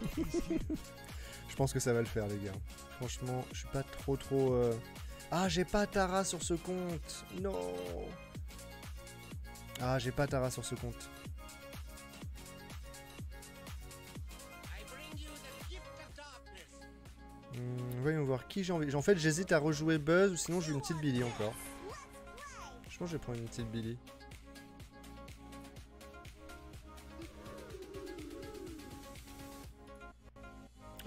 je pense que ça va le faire, les gars. Franchement, je suis pas trop trop... Euh, ah, j'ai pas Tara sur ce compte. Non. Ah, j'ai pas Tara sur ce compte. Hmm, voyons voir qui j'ai envie. En fait, j'hésite à rejouer Buzz ou sinon j'ai une petite Billy encore. Je pense que je vais prendre une petite Billy.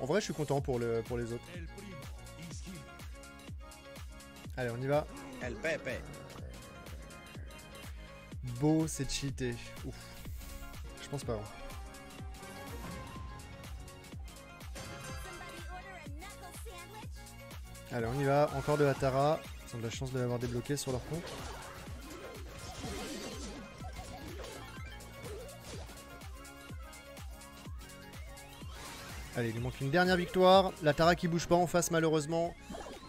En vrai, je suis content pour, le, pour les autres. Allez, on y va. El Pepe. Beau, c'est cheaté. Ouf. Je pense pas. Hein. Allez, on y va. Encore de la Tara. Ils ont de la chance de l'avoir débloqué sur leur compte. Allez, il lui manque une dernière victoire. La Tara qui bouge pas en face malheureusement.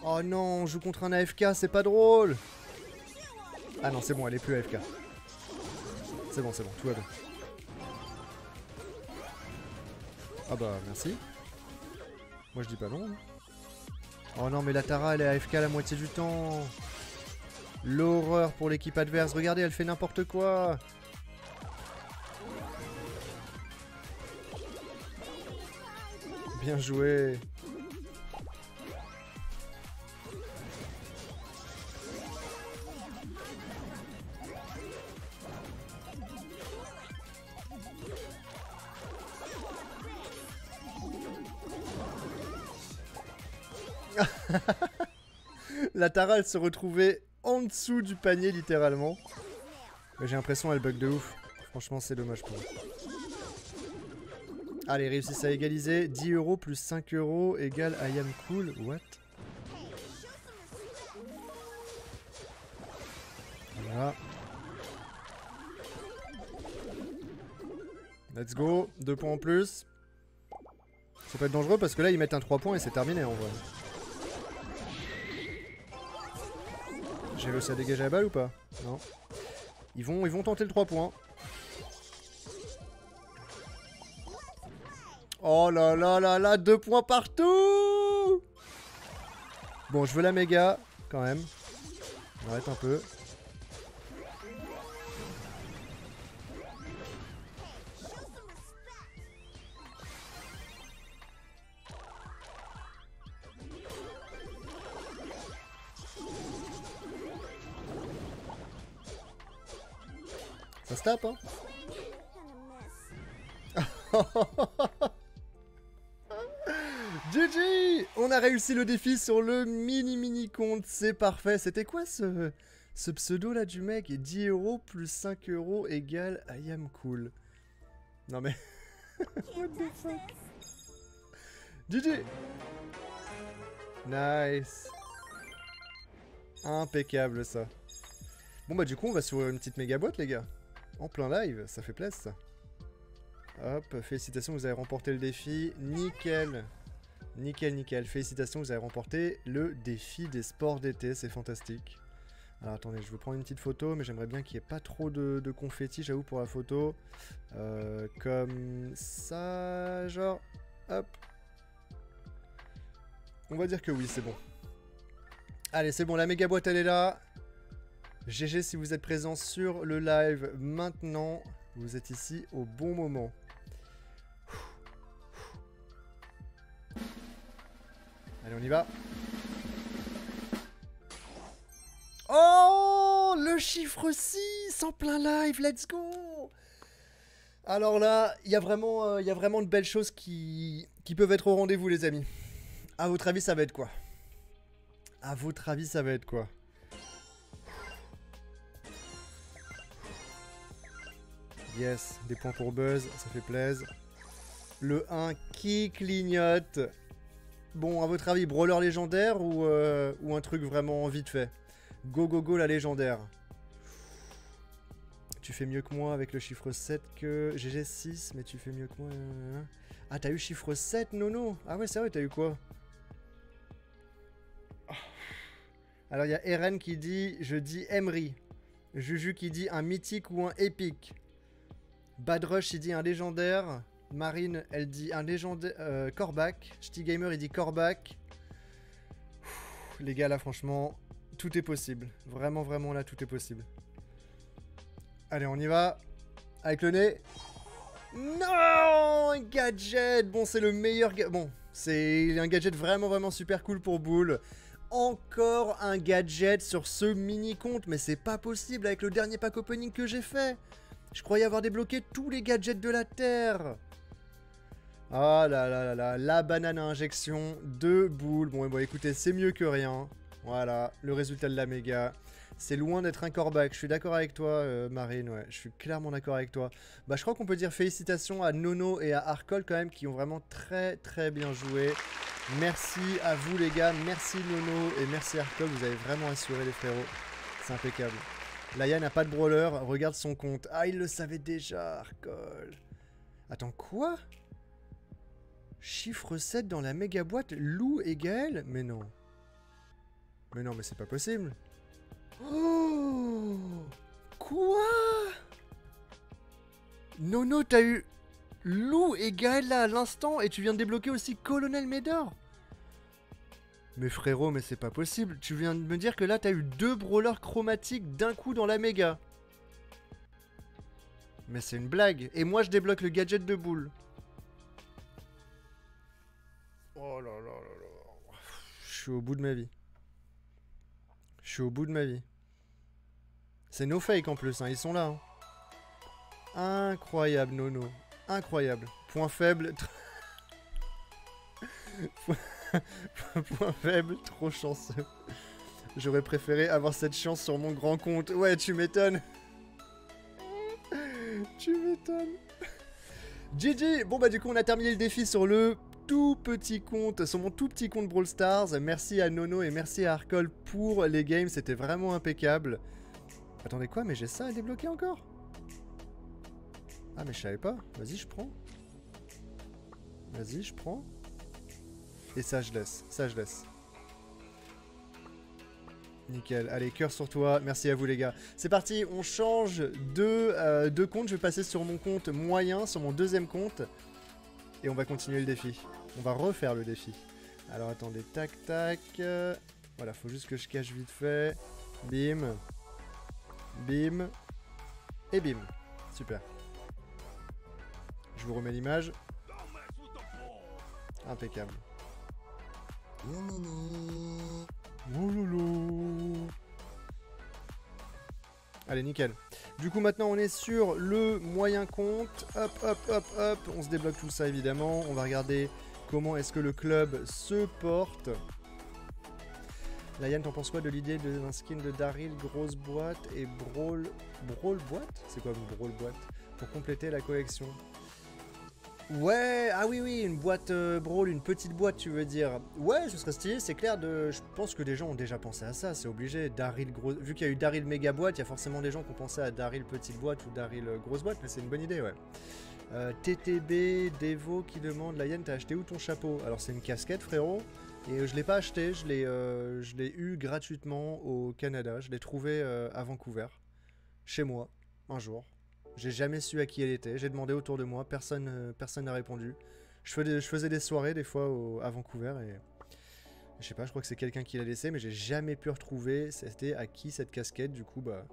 Oh non, on joue contre un AFK, c'est pas drôle Ah non, c'est bon, elle est plus AFK. C'est bon, c'est bon, tout va bien. Ah bah, merci. Moi je dis pas non. Oh non, mais la Tara, elle est AFK la moitié du temps. L'horreur pour l'équipe adverse. Regardez, elle fait n'importe quoi. Bien joué. la Tara, elle se retrouvait en dessous du panier, littéralement. J'ai l'impression qu'elle bug de ouf. Franchement, c'est dommage pour elle. Allez, réussissent à égaliser. 10 euros plus 5 euros égale I am cool. What? Voilà. Let's go. 2 points en plus. Ça peut être dangereux parce que là, ils mettent un 3 points et c'est terminé en vrai. J'ai réussi à dégager la balle ou pas Non. Ils vont, ils vont tenter le 3 points. Oh là là là là, 2 points partout Bon, je veux la méga, quand même. On arrête un peu. Se tape, hein. GG On a réussi le défi sur le mini mini compte, c'est parfait. C'était quoi ce, pseudo là du mec? 10 euros plus 5 euros égale I am cool. Non mais... What the fuck? GG Nice Impeccable ça. Bon bah du coup on va sur une petite méga boîte les gars. En plein live, ça fait ça. Hop, félicitations, vous avez remporté le défi. Nickel. Nickel, nickel. Félicitations, vous avez remporté le défi des sports d'été. C'est fantastique. Alors attendez, je vais prendre une petite photo, mais j'aimerais bien qu'il n'y ait pas trop de, confettis, j'avoue, pour la photo. Euh, comme ça, genre... Hop. On va dire que oui, c'est bon. Allez, c'est bon, la méga boîte, elle est là. GG si vous êtes présent sur le live maintenant. Vous êtes ici au bon moment. Allez, on y va. Oh Le chiffre 6 en plein live, let's go Alors là, il y, a vraiment, euh, y a vraiment de belles choses qui, qui peuvent être au rendez-vous, les amis. À votre avis, ça va être quoi? À votre avis, ça va être quoi? Yes, des points pour Buzz, ça fait plaisir. Le 1 qui clignote. Bon, à votre avis, brawler légendaire ou, euh, ou un truc vraiment vite fait? Go go go la légendaire. Tu fais mieux que moi avec le chiffre 7 que... GG 6, mais tu fais mieux que moi... Hein? Ah, t'as eu chiffre 7, Nono? Ah ouais, c'est vrai, t'as eu quoi? Alors, il y a Eren qui dit... Je dis Emery. Juju qui dit un mythique ou un épique. Badrush, il dit un légendaire. Marine, elle dit un légendaire. Euh, Corbac. Gamer, il dit Corbac. Les gars, là, franchement, tout est possible. Vraiment, vraiment, là, tout est possible. Allez, on y va. Avec le nez. Non Un gadget Bon, c'est le meilleur... bon, c'est un gadget vraiment, vraiment super cool pour Boule. Encore un gadget sur ce mini-compte, mais c'est pas possible avec le dernier pack opening que j'ai fait. Je croyais avoir débloqué tous les gadgets de la Terre. Ah là là là là, la banane injection de boule. Bon, bon écoutez, c'est mieux que rien. Voilà, le résultat de la méga. C'est loin d'être un corbac. Je suis d'accord avec toi, euh, Marine. Je suis clairement d'accord avec toi. Bah, je crois qu'on peut dire félicitations à Nono et à Arkol quand même qui ont vraiment très très bien joué. Merci à vous les gars. Merci Nono et merci Arkol. Vous avez vraiment assuré les frérots. C'est impeccable. Laia n'a pas de brawler. Regarde son compte. Ah, il le savait déjà, Arkol. Attends, quoi? Chiffre 7 dans la méga boîte, Lou et Gaël? Mais non. Mais non, mais c'est pas possible. Oh Quoi? Nono, t'as eu Lou et Gaël là à l'instant et tu viens de débloquer aussi Colonel Médor? Mais frérot, mais c'est pas possible. Tu viens de me dire que là t'as eu deux brawlers chromatiques d'un coup dans la méga. Mais c'est une blague. Et moi je débloque le gadget de boule. Oh là là là là. Je suis au bout de ma vie. Je suis au bout de ma vie. C'est no fake en plus, hein. ils sont là. Hein. Incroyable, Nono. Incroyable. Point faible. Point faible, trop chanceux. J'aurais préféré avoir cette chance sur mon grand compte. Ouais, tu m'étonnes. tu m'étonnes. GG Bon bah du coup on a terminé le défi sur le tout petit compte, sur mon tout petit compte Brawl Stars. Merci à Nono et merci à Arkol pour les games, c'était vraiment impeccable. Attendez quoi, mais j'ai ça à débloquer encore? Ah mais je savais pas, vas-y je prends. Vas-y je prends. Et ça je laisse, ça je laisse. Nickel. Allez, cœur sur toi. Merci à vous les gars. C'est parti, on change de, euh, de compte. Je vais passer sur mon compte moyen, sur mon deuxième compte. Et on va continuer le défi. On va refaire le défi. Alors attendez, tac tac. Voilà, faut juste que je cache vite fait. Bim. Bim. Et bim. Super. Je vous remets l'image. Impeccable. Allez, nickel. Du coup, maintenant, on est sur le moyen compte. Hop, hop, hop, hop. On se débloque tout ça, évidemment. On va regarder comment est-ce que le club se porte. Layan, t'en penses quoi de l'idée d'un skin de Daryl, grosse boîte et Brawl... Brawl boîte? C'est quoi Brawl boîte? Pour compléter la collection. Ouais, ah oui, oui, une boîte euh, Brawl, une petite boîte, tu veux dire. Ouais, ce serait stylé, c'est clair. Je pense que des gens ont déjà pensé à ça, c'est obligé. Daryl, gros... vu qu'il y a eu Daryl méga boîte, il y a forcément des gens qui ont pensé à Daryl petite boîte ou Daryl euh, grosse boîte, mais c'est une bonne idée, ouais. Euh, TTB, Devo qui demande La Yen, t'as acheté où ton chapeau? Alors, c'est une casquette, frérot. Et je l'ai pas acheté, je l'ai eu gratuitement au Canada. Je l'ai trouvé à Vancouver, chez moi, un jour. J'ai jamais su à qui elle était. J'ai demandé autour de moi, personne euh, personne n'a répondu. Je faisais, des soirées des fois à Vancouver et je sais pas, je crois que c'est quelqu'un qui l'a laissé, mais j'ai jamais pu retrouver c'était à qui cette casquette. Du coup, bah,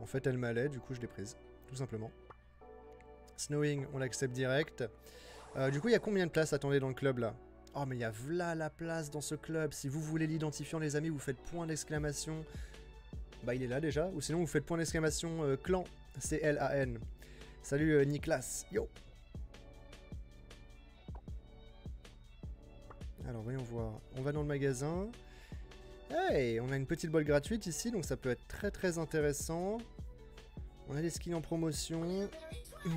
en fait, elle m'allait, du coup, je l'ai prise, tout simplement. Snowing, on l'accepte direct. Euh, du coup, il y a combien de places attendez dans le club là? Oh, mais il y a v'là la place dans ce club. Si vous voulez l'identifiant, les amis, vous faites point d'exclamation. Bah, il est là déjà. Ou sinon, vous faites point d'exclamation euh, clan C-L-A-N. Salut euh, Niklas. Yo. Alors voyons voir. On va dans le magasin. Hey, on a une petite boîte gratuite ici, donc ça peut être très très intéressant. On a des skins en promotion.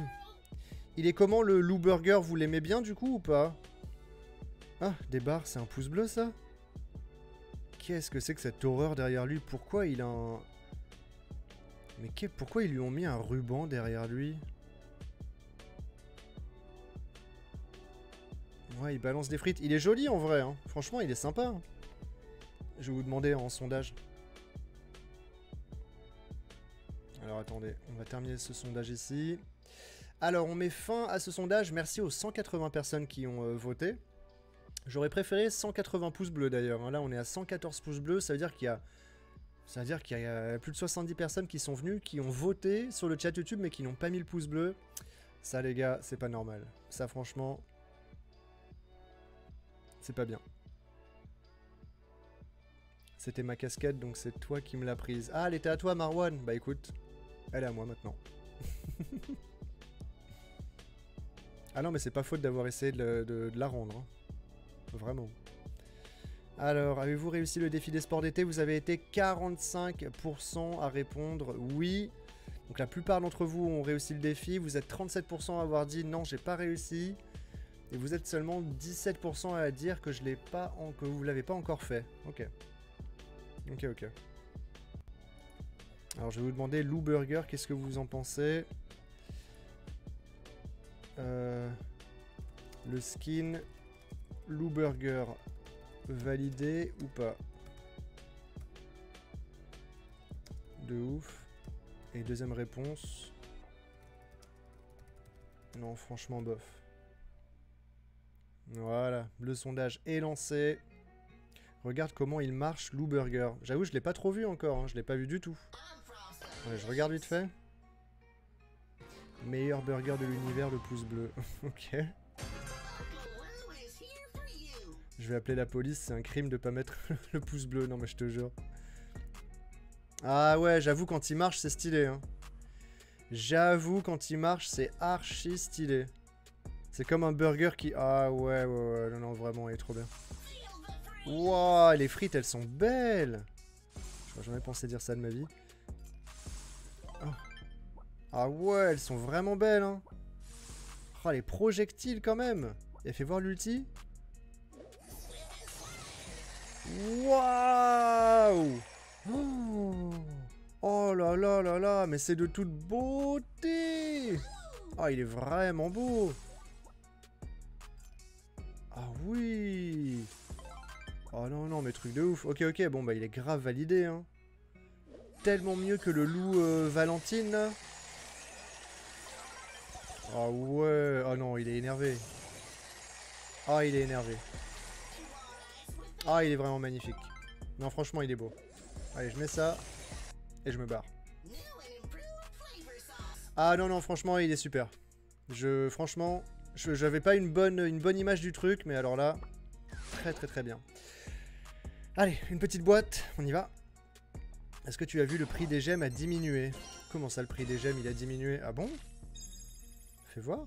Il est comment le Lou Burger? Vous l'aimez bien du coup ou pas? Ah, des barres, c'est un pouce bleu ça? Qu'est-ce que c'est que cette horreur derrière lui? Pourquoi il a un... Mais pourquoi ils lui ont mis un ruban derrière lui? Ouais, il balance des frites. Il est joli en vrai, hein. franchement, il est sympa. Hein. Je vais vous demander en sondage. Alors attendez, on va terminer ce sondage ici. Alors on met fin à ce sondage. Merci aux 180 personnes qui ont euh, voté. J'aurais préféré 180 pouces bleus d'ailleurs. Hein. Là on est à 114 pouces bleus. Ça veut dire qu'il y a c'est-à-dire qu'il y a plus de 70 personnes qui sont venues, qui ont voté sur le chat YouTube, mais qui n'ont pas mis le pouce bleu. Ça, les gars, c'est pas normal. Ça, franchement, c'est pas bien. C'était ma casquette, donc c'est toi qui me l'as prise. Ah, elle était à toi, Marwan Bah écoute, elle est à moi maintenant. ah non, mais c'est pas faute d'avoir essayé de, la rendre. Hein. Vraiment. Alors, avez-vous réussi le défi des sports d'été? Vous avez été 45% à répondre oui. Donc la plupart d'entre vous ont réussi le défi. Vous êtes 37% à avoir dit non, j'ai pas réussi. Et vous êtes seulement 17% à dire que je l'ai pas l'avez pas encore fait. Ok. Ok, ok. Alors je vais vous demander Lou Burger, qu'est-ce que vous en pensez? Euh, Le skin Lou Burger Validé ou pas De ouf. Et deuxième réponse. Non, franchement, bof. Voilà, le sondage est lancé. Regarde comment il marche, Lou Burger. J'avoue, je l'ai pas trop vu encore, hein. je l'ai pas vu du tout. je regarde vite fait. Meilleur burger de l'univers, le pouce bleu. ok. Je vais appeler la police, c'est un crime de pas mettre le pouce bleu. Non mais je te jure. Ah ouais, j'avoue quand il marche c'est stylé. Hein. J'avoue quand il marche c'est archi stylé. C'est comme un burger qui... Ah ouais, ouais, ouais, non, non, vraiment, il est trop bien. Wouah, les frites, elles sont belles J'aurais jamais pensé dire ça de ma vie. Oh. Ah ouais, elles sont vraiment belles, hein. Oh, les projectiles, quand même a fait voir l'ulti Waouh oh. oh là là là là, mais c'est de toute beauté Ah, il est vraiment beau Ah oui Oh non, non, mais truc de ouf. Ok, ok, bon, bah il est grave validé, hein. Tellement mieux que le loup euh, Valentine, Ah ouais, oh non, il est énervé. Ah, il est énervé. Ah, il est vraiment magnifique. Non, franchement, il est beau. Allez, je mets ça. Et je me barre. Ah non, non, franchement, il est super. Je, franchement, j'avais pas une bonne, une bonne image du truc, mais alors là, très très très bien. Allez, une petite boîte, on y va. Est-ce que tu as vu le prix des gemmes a diminué? Comment ça le prix des gemmes il a diminué? Ah bon? Fais voir.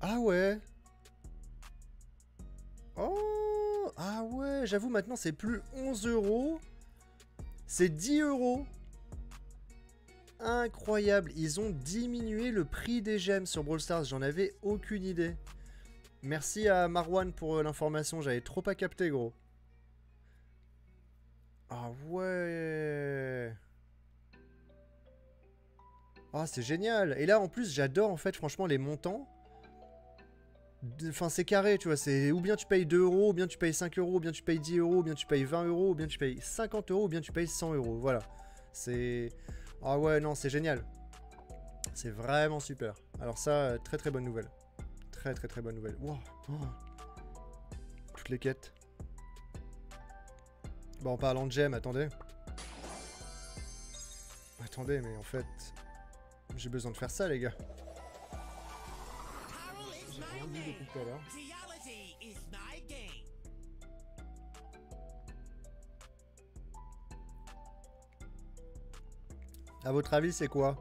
Ah ouais Oh Ah ouais, j'avoue maintenant c'est plus 11 euros. C'est 10 euros. Incroyable, ils ont diminué le prix des gemmes sur Brawl Stars, j'en avais aucune idée. Merci à Marwan pour euh, l'information, j'avais trop pas capté gros. Ah ouais Ah c'est génial Et là en plus j'adore en fait franchement les montants. Enfin c'est carré tu vois, c'est ou bien tu payes 2 euros, ou bien tu payes 5 euros, ou bien tu payes 10 euros, ou bien tu payes 20 euros, ou bien tu payes 50 euros, ou bien tu payes 100 euros. Voilà. C'est... Ah ouais non c'est génial. C'est vraiment super. Alors ça, euh, très très bonne nouvelle. Très très très bonne nouvelle. Wow. Toutes les quêtes. Bon, en parlant de gemmes, attendez. Attendez, mais en fait, j'ai besoin de faire ça, les gars. J'ai rien dit depuis tout à l'heure. À votre avis, c'est quoi?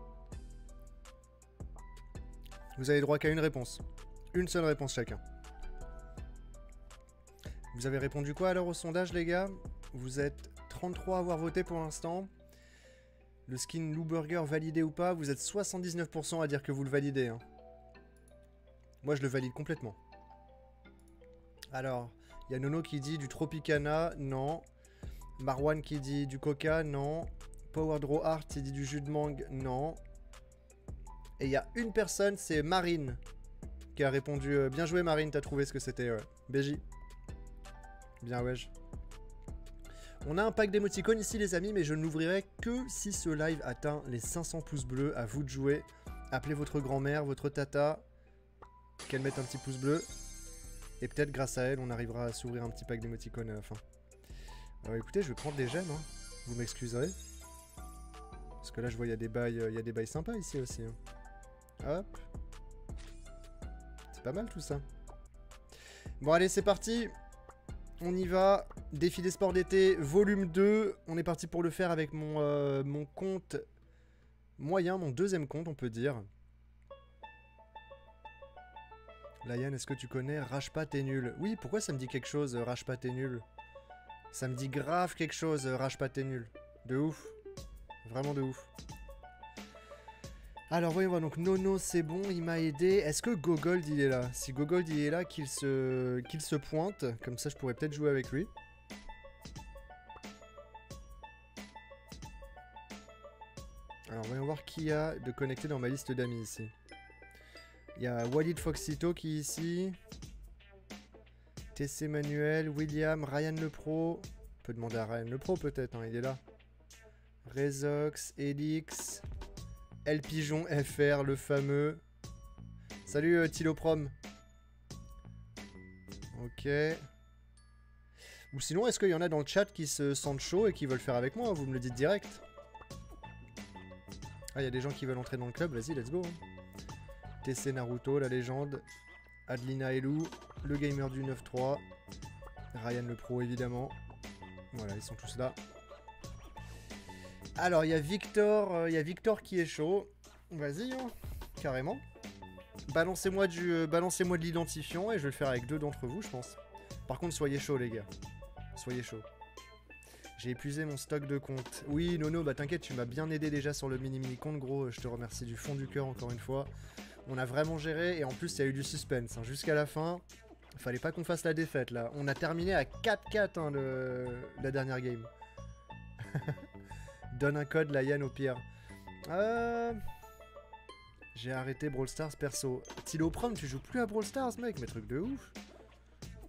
Vous avez droit qu'à une réponse. Une seule réponse chacun. Vous avez répondu quoi alors au sondage, les gars? Vous êtes 33 à avoir voté pour l'instant. Le skin Lou Burger validé ou pas? Vous êtes 79% à dire que vous le validez. hein. Moi, je le valide complètement. Alors, il y a Nono qui dit du Tropicana, non. Marwan qui dit du Coca, non. Power Draw Art qui dit du jus de mangue, non. Et il y a une personne, c'est Marine, qui a répondu euh, Bien joué Marine, t'as trouvé ce que c'était, ouais. BJ. Bien wesh. On a un pack d'émoticônes ici les amis, mais je ne l'ouvrirai que si ce live atteint les 500 pouces bleus. À vous de jouer. Appelez votre grand-mère, votre tata, qu'elle mette un petit pouce bleu. Et peut-être grâce à elle, on arrivera à s'ouvrir un petit pack d'émoticônes à la fin. Alors écoutez, je vais prendre des gemmes, hein. vous m'excuserez. Parce que là, je vois, il y a des bails, euh, y a des sympas ici aussi. hein. Hop. C'est pas mal tout ça. Bon, allez, c'est parti. On y va. Défilé sport d'été, volume 2. On est parti pour le faire avec euh, mon compte moyen, mon deuxième compte, on peut dire. Layan, est-ce que tu connais Rashpat est nul? Oui, pourquoi ça me dit quelque chose, euh, Rashpat est nul? Ça me dit grave quelque chose, euh, Rashpat est nul. De ouf. Vraiment de ouf. Alors voyons voir, donc Nono c'est bon, il m'a aidé. Est-ce que Gogold il est là? Si Gogold il est là, qu'il se, qu'il se pointe, comme ça je pourrais peut-être jouer avec lui. Alors voyons voir qui a de connecté dans ma liste d'amis ici. Il y a Walid Foxito qui est ici. TC Manuel, William, Ryan Le Pro. On peut demander à Ryan Le Pro peut-être, hein, il est là. Rezox, Elix, El Pigeon FR, le fameux. Salut euh, Tiloprom. Ok. Ou sinon, est-ce qu'il y en a dans le chat qui se sentent chaud et qui veulent faire avec moi? Vous me le dites direct. Ah, il y a des gens qui veulent entrer dans le club, vas-y, let's go. hein. TC Naruto, la légende. Adelina Elou, le gamer du 9-3. Ryan le pro, évidemment. Voilà, ils sont tous là. Alors, il y a Victor, euh, il y a Victor qui est chaud. Vas-y, hein, carrément. Balancez-moi du, euh, balancez-moi de l'identifiant et je vais le faire avec deux d'entre vous, je pense. Par contre, soyez chaud, les gars. Soyez chaud. J'ai épuisé mon stock de comptes. Oui, Nono, bah t'inquiète, tu m'as bien aidé déjà sur le mini mini compte, gros. Je te remercie du fond du cœur encore une fois. On a vraiment géré et en plus, il y a eu du suspense. hein. Jusqu'à la fin, fallait pas qu'on fasse la défaite là. On a terminé à 4-4 hein, la dernière game. Donne un code, la Yann, au pire. Euh... J'ai arrêté Brawl Stars perso. Tiloprom, tu joues plus à Brawl Stars, mec, mais truc de ouf.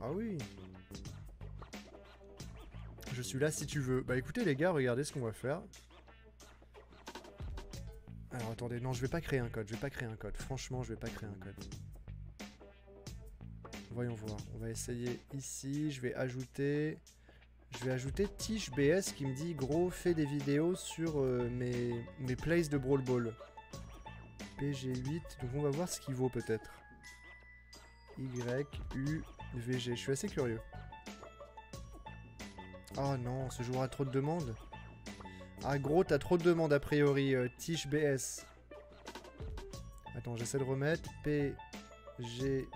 Ah oui. Je suis là si tu veux. Bah écoutez les gars, regardez ce qu'on va faire. Alors attendez, non, je vais pas créer un code, je vais pas créer un code. Franchement, je vais pas créer un code. Voyons voir. On va essayer ici, je vais ajouter... Je vais ajouter Tish BS qui me dit gros fais des vidéos sur euh, mes, mes plays de Brawl Ball. PG8, donc on va voir ce qu'il vaut peut-être. Y, U, VG, je suis assez curieux. Oh non, ce joueur a trop de demandes. Ah gros, t'as trop de demandes a priori, euh, Tish BS. Attends, j'essaie de remettre. PG8.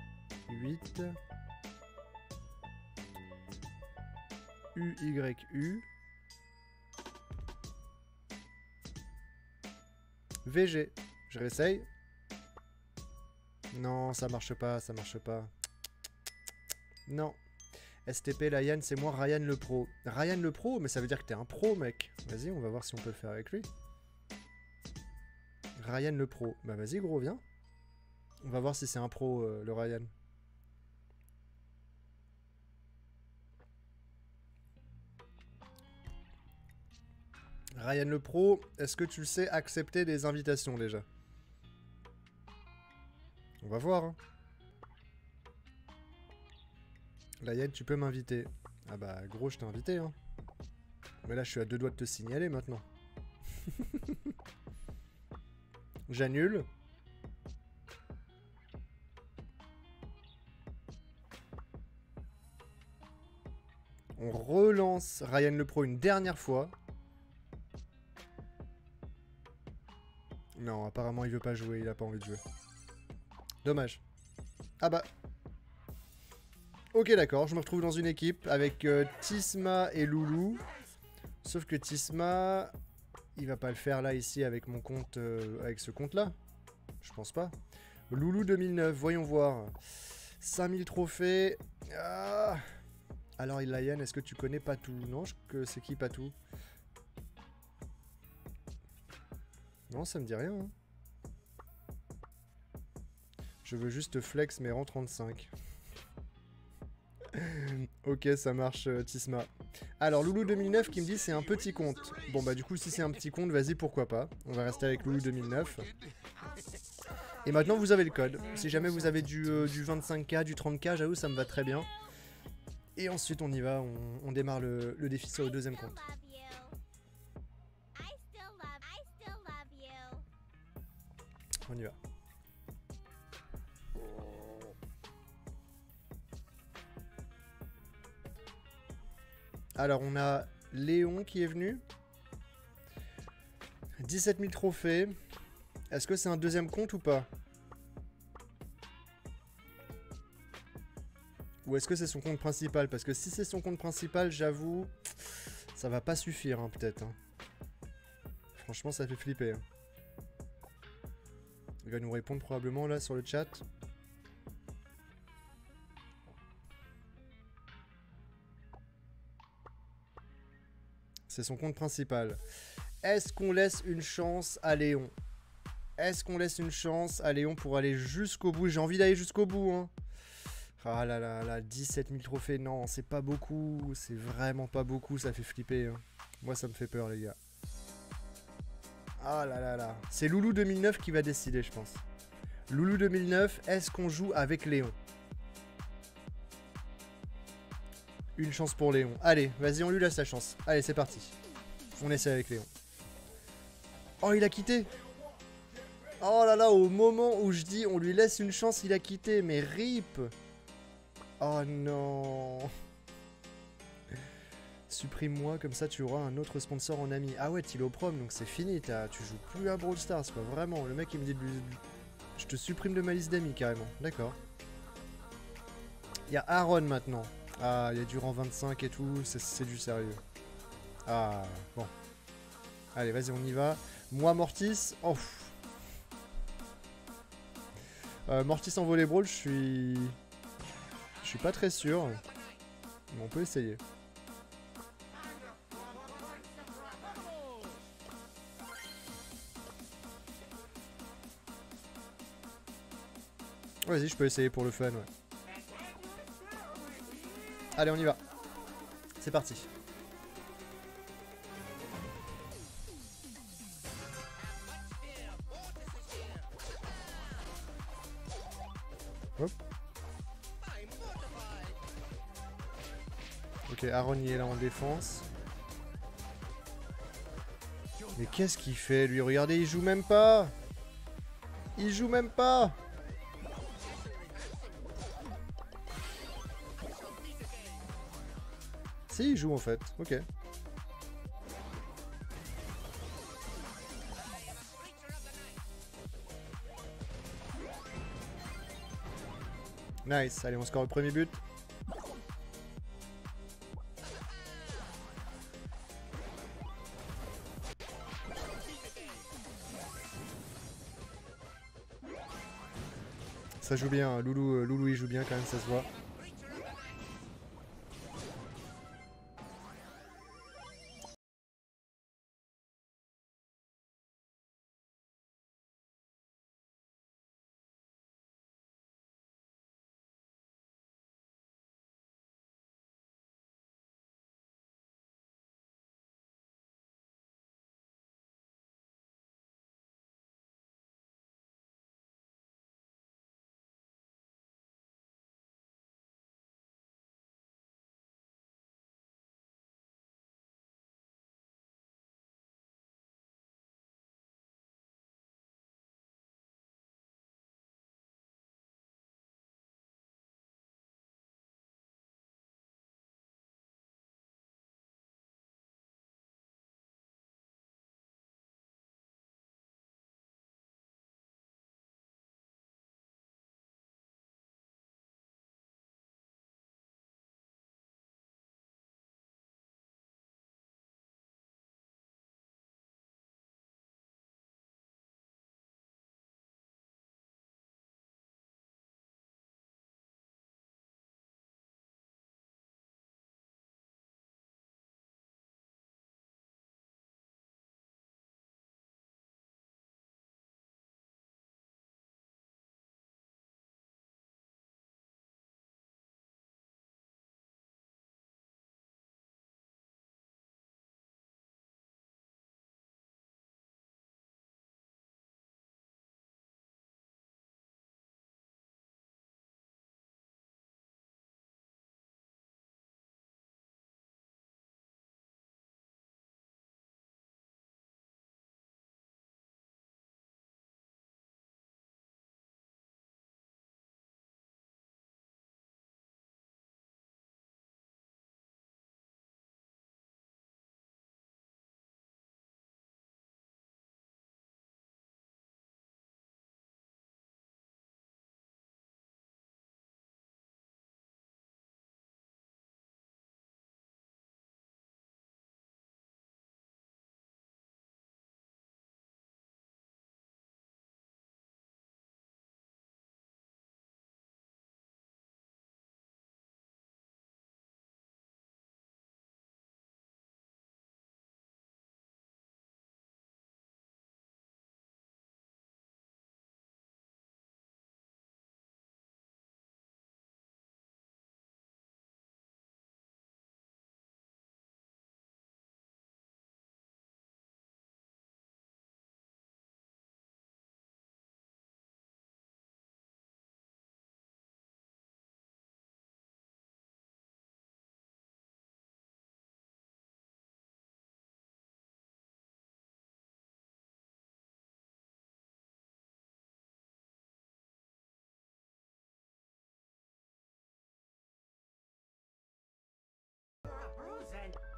UYU. VG. Je réessaye. Non, ça marche pas, ça marche pas. Non. STP Ryan, c'est moi Ryan le pro. Ryan le pro, mais ça veut dire que t'es un pro, mec. Vas-y, on va voir si on peut le faire avec lui. Ryan le pro. Bah vas-y, gros, viens. On va voir si c'est un pro, euh, le Ryan. Ryan le pro, est-ce que tu sais accepter des invitations déjà? On va voir. Hein. Ryan, tu peux m'inviter. Ah bah gros, je t'ai invité. Hein. Mais là, je suis à deux doigts de te signaler maintenant. J'annule. On relance Ryan le Pro une dernière fois. Non, apparemment il veut pas jouer, il a pas envie de jouer. Dommage. Ah bah. Ok d'accord, je me retrouve dans une équipe avec euh, Tisma et Loulou. Sauf que Tisma, il va pas le faire là ici avec mon compte, euh, avec ce compte là. Je pense pas. Loulou 2009, voyons voir. 5000 trophées. Ah. Alors Ilayan, est-ce que tu connais Patou? Non, c'est qui Patou? Non, ça me dit rien. Hein. Je veux juste flex mes rangs 35. ok, ça marche, euh, Tisma. Alors, Loulou 2009 qui me dit c'est un petit compte. Bon, bah du coup, si c'est un petit compte, vas-y, pourquoi pas. On va rester avec Loulou 2009. Et maintenant, vous avez le code. Si jamais vous avez du, euh, du 25k, du 30k, j'avoue, ça me va très bien. Et ensuite, on y va, on, démarre le, le défi sur le deuxième compte. On y va. Alors, on a Léon qui est venu. 17 000 trophées. Est-ce que c'est un deuxième compte ou pas? Ou est-ce que c'est son compte principal? Parce que si c'est son compte principal, j'avoue, ça va pas suffire, hein, peut-être. Hein. Franchement, ça fait flipper. Hein. Il va nous répondre probablement là sur le chat. C'est son compte principal. Est-ce qu'on laisse une chance à Léon? Est-ce qu'on laisse une chance à Léon pour aller jusqu'au bout? J'ai envie d'aller jusqu'au bout. Hein. Ah là là là, 17 000 trophées, non, c'est pas beaucoup. C'est vraiment pas beaucoup, ça fait flipper. Hein. Moi, ça me fait peur, les gars. Ah là là là. C'est Loulou 2009 qui va décider, je pense. Loulou 2009, est-ce qu'on joue avec Léon? Une chance pour Léon. Allez, vas-y, on lui laisse la chance. Allez, c'est parti. On essaie avec Léon. Oh, il a quitté Oh là là, au moment où je dis on lui laisse une chance, il a quitté. Mais rip Oh non Supprime-moi, comme ça tu auras un autre sponsor en ami. Ah ouais, Tilo Prom, donc c'est fini, tu joues plus à Brawl Stars, quoi. Vraiment, le mec il me dit. Je te supprime de ma liste d'amis, carrément. D'accord. Il y a Aaron maintenant. Ah, il y a du rang 25 et tout, c'est du sérieux. Ah, bon. Allez, vas-y, on y va. Moi, Mortis. Oh. Euh, Mortis en volleyball, je suis... Je suis pas très sûr. Mais on peut essayer. Vas-y, je peux essayer pour le fun, ouais. Allez, on y va. C'est parti. Hop. Ok, Aaron il est là en défense. Mais qu'est-ce qu'il fait lui? Regardez, il joue même pas Il joue même pas Il joue en fait. Ok. Nice. Allez, on score le premier but. Ça joue bien, Loulou, euh, Loulou il joue bien quand même, ça se voit.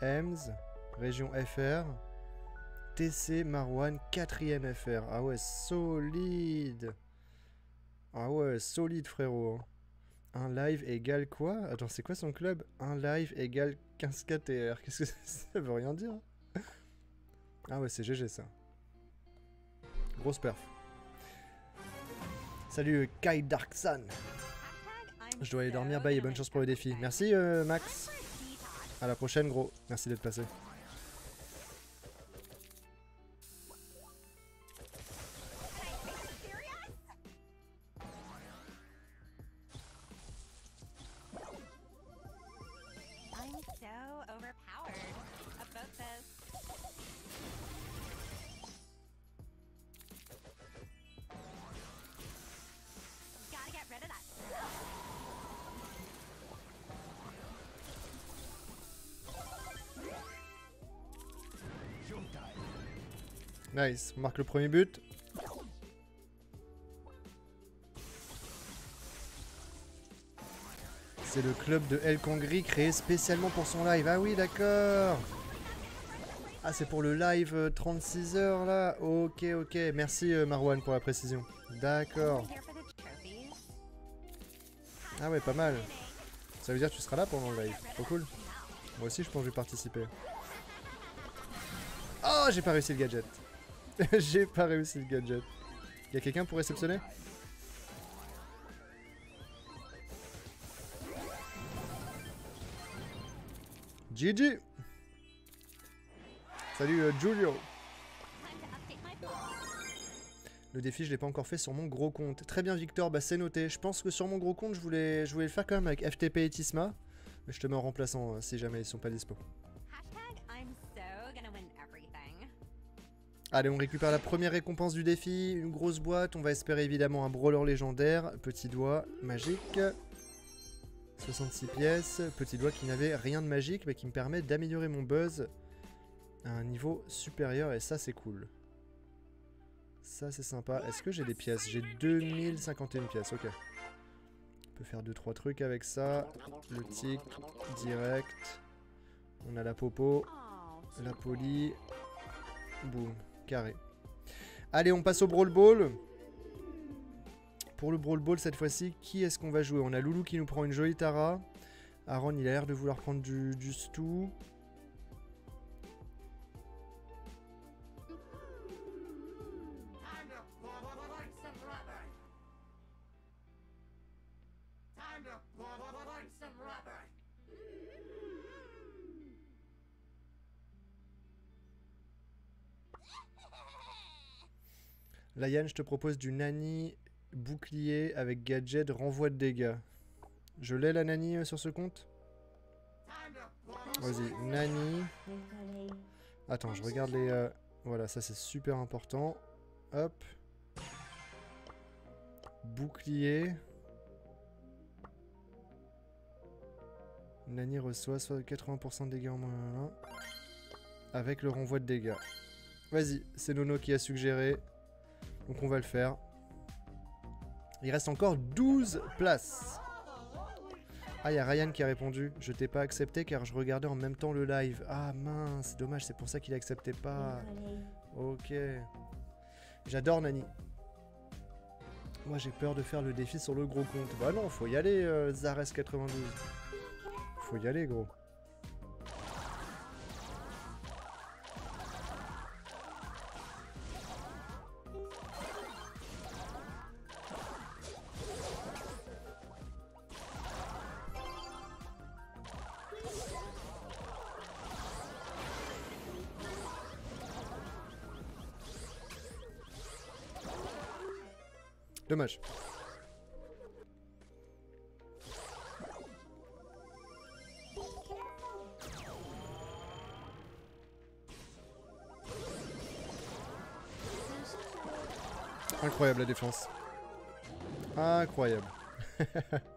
Ems, région FR. TC Marwan, 4ème FR. Ah ouais, solide. Ah ouais, solide frérot. hein. Un live égale quoi? Attends, c'est quoi son club? Un live égale 15 KTR. Qu'est-ce que ça, veut rien dire Ah ouais, c'est GG ça. Grosse perf. Salut Kai Darksan. Je dois aller dormir, bye et bonne chance pour le défi. Merci euh, Max. À la prochaine gros. Merci d'être passé. Nice. Marque le premier but. C'est le club de El Kangri créé spécialement pour son live. Ah oui, d'accord. Ah, c'est pour le live euh, 36 heures là. Ok, ok. Merci euh, Marwan pour la précision. D'accord. Ah ouais, pas mal. Ça veut dire que tu seras là pendant le live. Trop cool. Moi aussi, je pense que je vais participer. Oh, j'ai pas réussi le gadget. j'ai pas réussi le gadget. Y a quelqu'un pour réceptionner? GG Salut euh, Julio phone. Le défi, je l'ai pas encore fait sur mon gros compte. Très bien, Victor, bah c'est noté. Je pense que sur mon gros compte, je voulais, je voulais le faire quand même avec FTP et Tisma. Mais je te mets en remplaçant euh, si jamais ils sont pas dispo. Allez, on récupère la première récompense du défi. Une grosse boîte. On va espérer évidemment un brawler légendaire. Petit doigt magique. 66 pièces. Petit doigt qui n'avait rien de magique, mais qui me permet d'améliorer mon buzz à un niveau supérieur. Et ça, c'est cool. Ça, c'est sympa. Est-ce que j'ai des pièces? J'ai 2051 pièces. Ok. On peut faire 2-3 trucs avec ça. Le tic, direct. On a la popo, la poli. Boum, carré. Allez, on passe au Brawl Ball. Pour le Brawl Ball, cette fois-ci, qui est-ce qu'on va jouer? On a Loulou qui nous prend une jolie Tara. Aaron, il a l'air de vouloir prendre du, du Stu. Layan, je te propose du Nani bouclier avec gadget renvoi de dégâts. Je l'ai la Nani euh, sur ce compte Vas-y, Nani. Attends, je regarde les... euh, Voilà, ça c'est super important. Hop. Bouclier. Nani reçoit soit 80% de dégâts en moins. Avec le renvoi de dégâts. Vas-y, c'est Nono qui a suggéré. Donc on va le faire. Il reste encore 12 places. Ah, il y a Ryan qui a répondu. Je t'ai pas accepté car je regardais en même temps le live. Ah mince, dommage, c'est pour ça qu'il acceptait pas. Ok. J'adore Nani. Moi j'ai peur de faire le défi sur le gros compte. Bah non, faut y aller, euh, Zares92. Faut y aller, gros. Dommage. Incroyable la défense. Incroyable.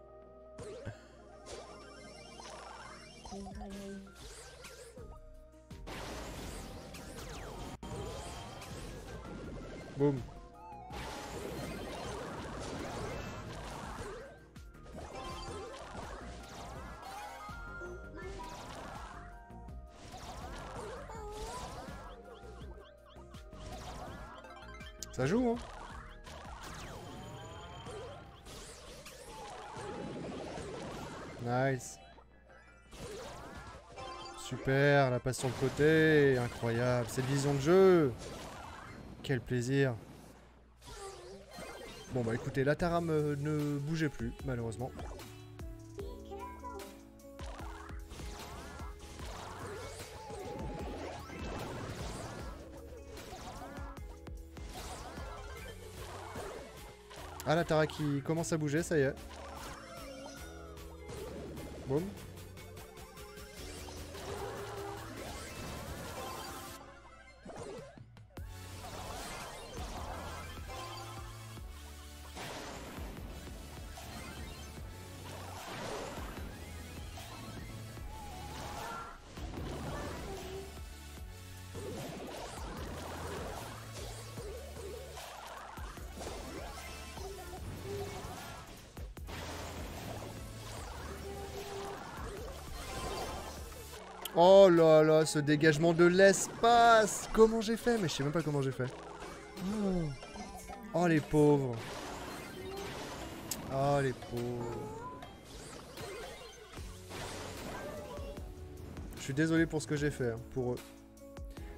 le côté, incroyable, cette vision de jeu. Quel plaisir. Bon bah écoutez, la Taram euh, ne bougeait plus, malheureusement. Ah la Tara qui commence à bouger, ça y est. Boum. Oh là là, ce dégagement de l'espace Comment j'ai fait Mais je sais même pas comment j'ai fait. Oh. Oh, les pauvres. Oh les pauvres. Je suis désolé pour ce que j'ai fait, hein, pour eux.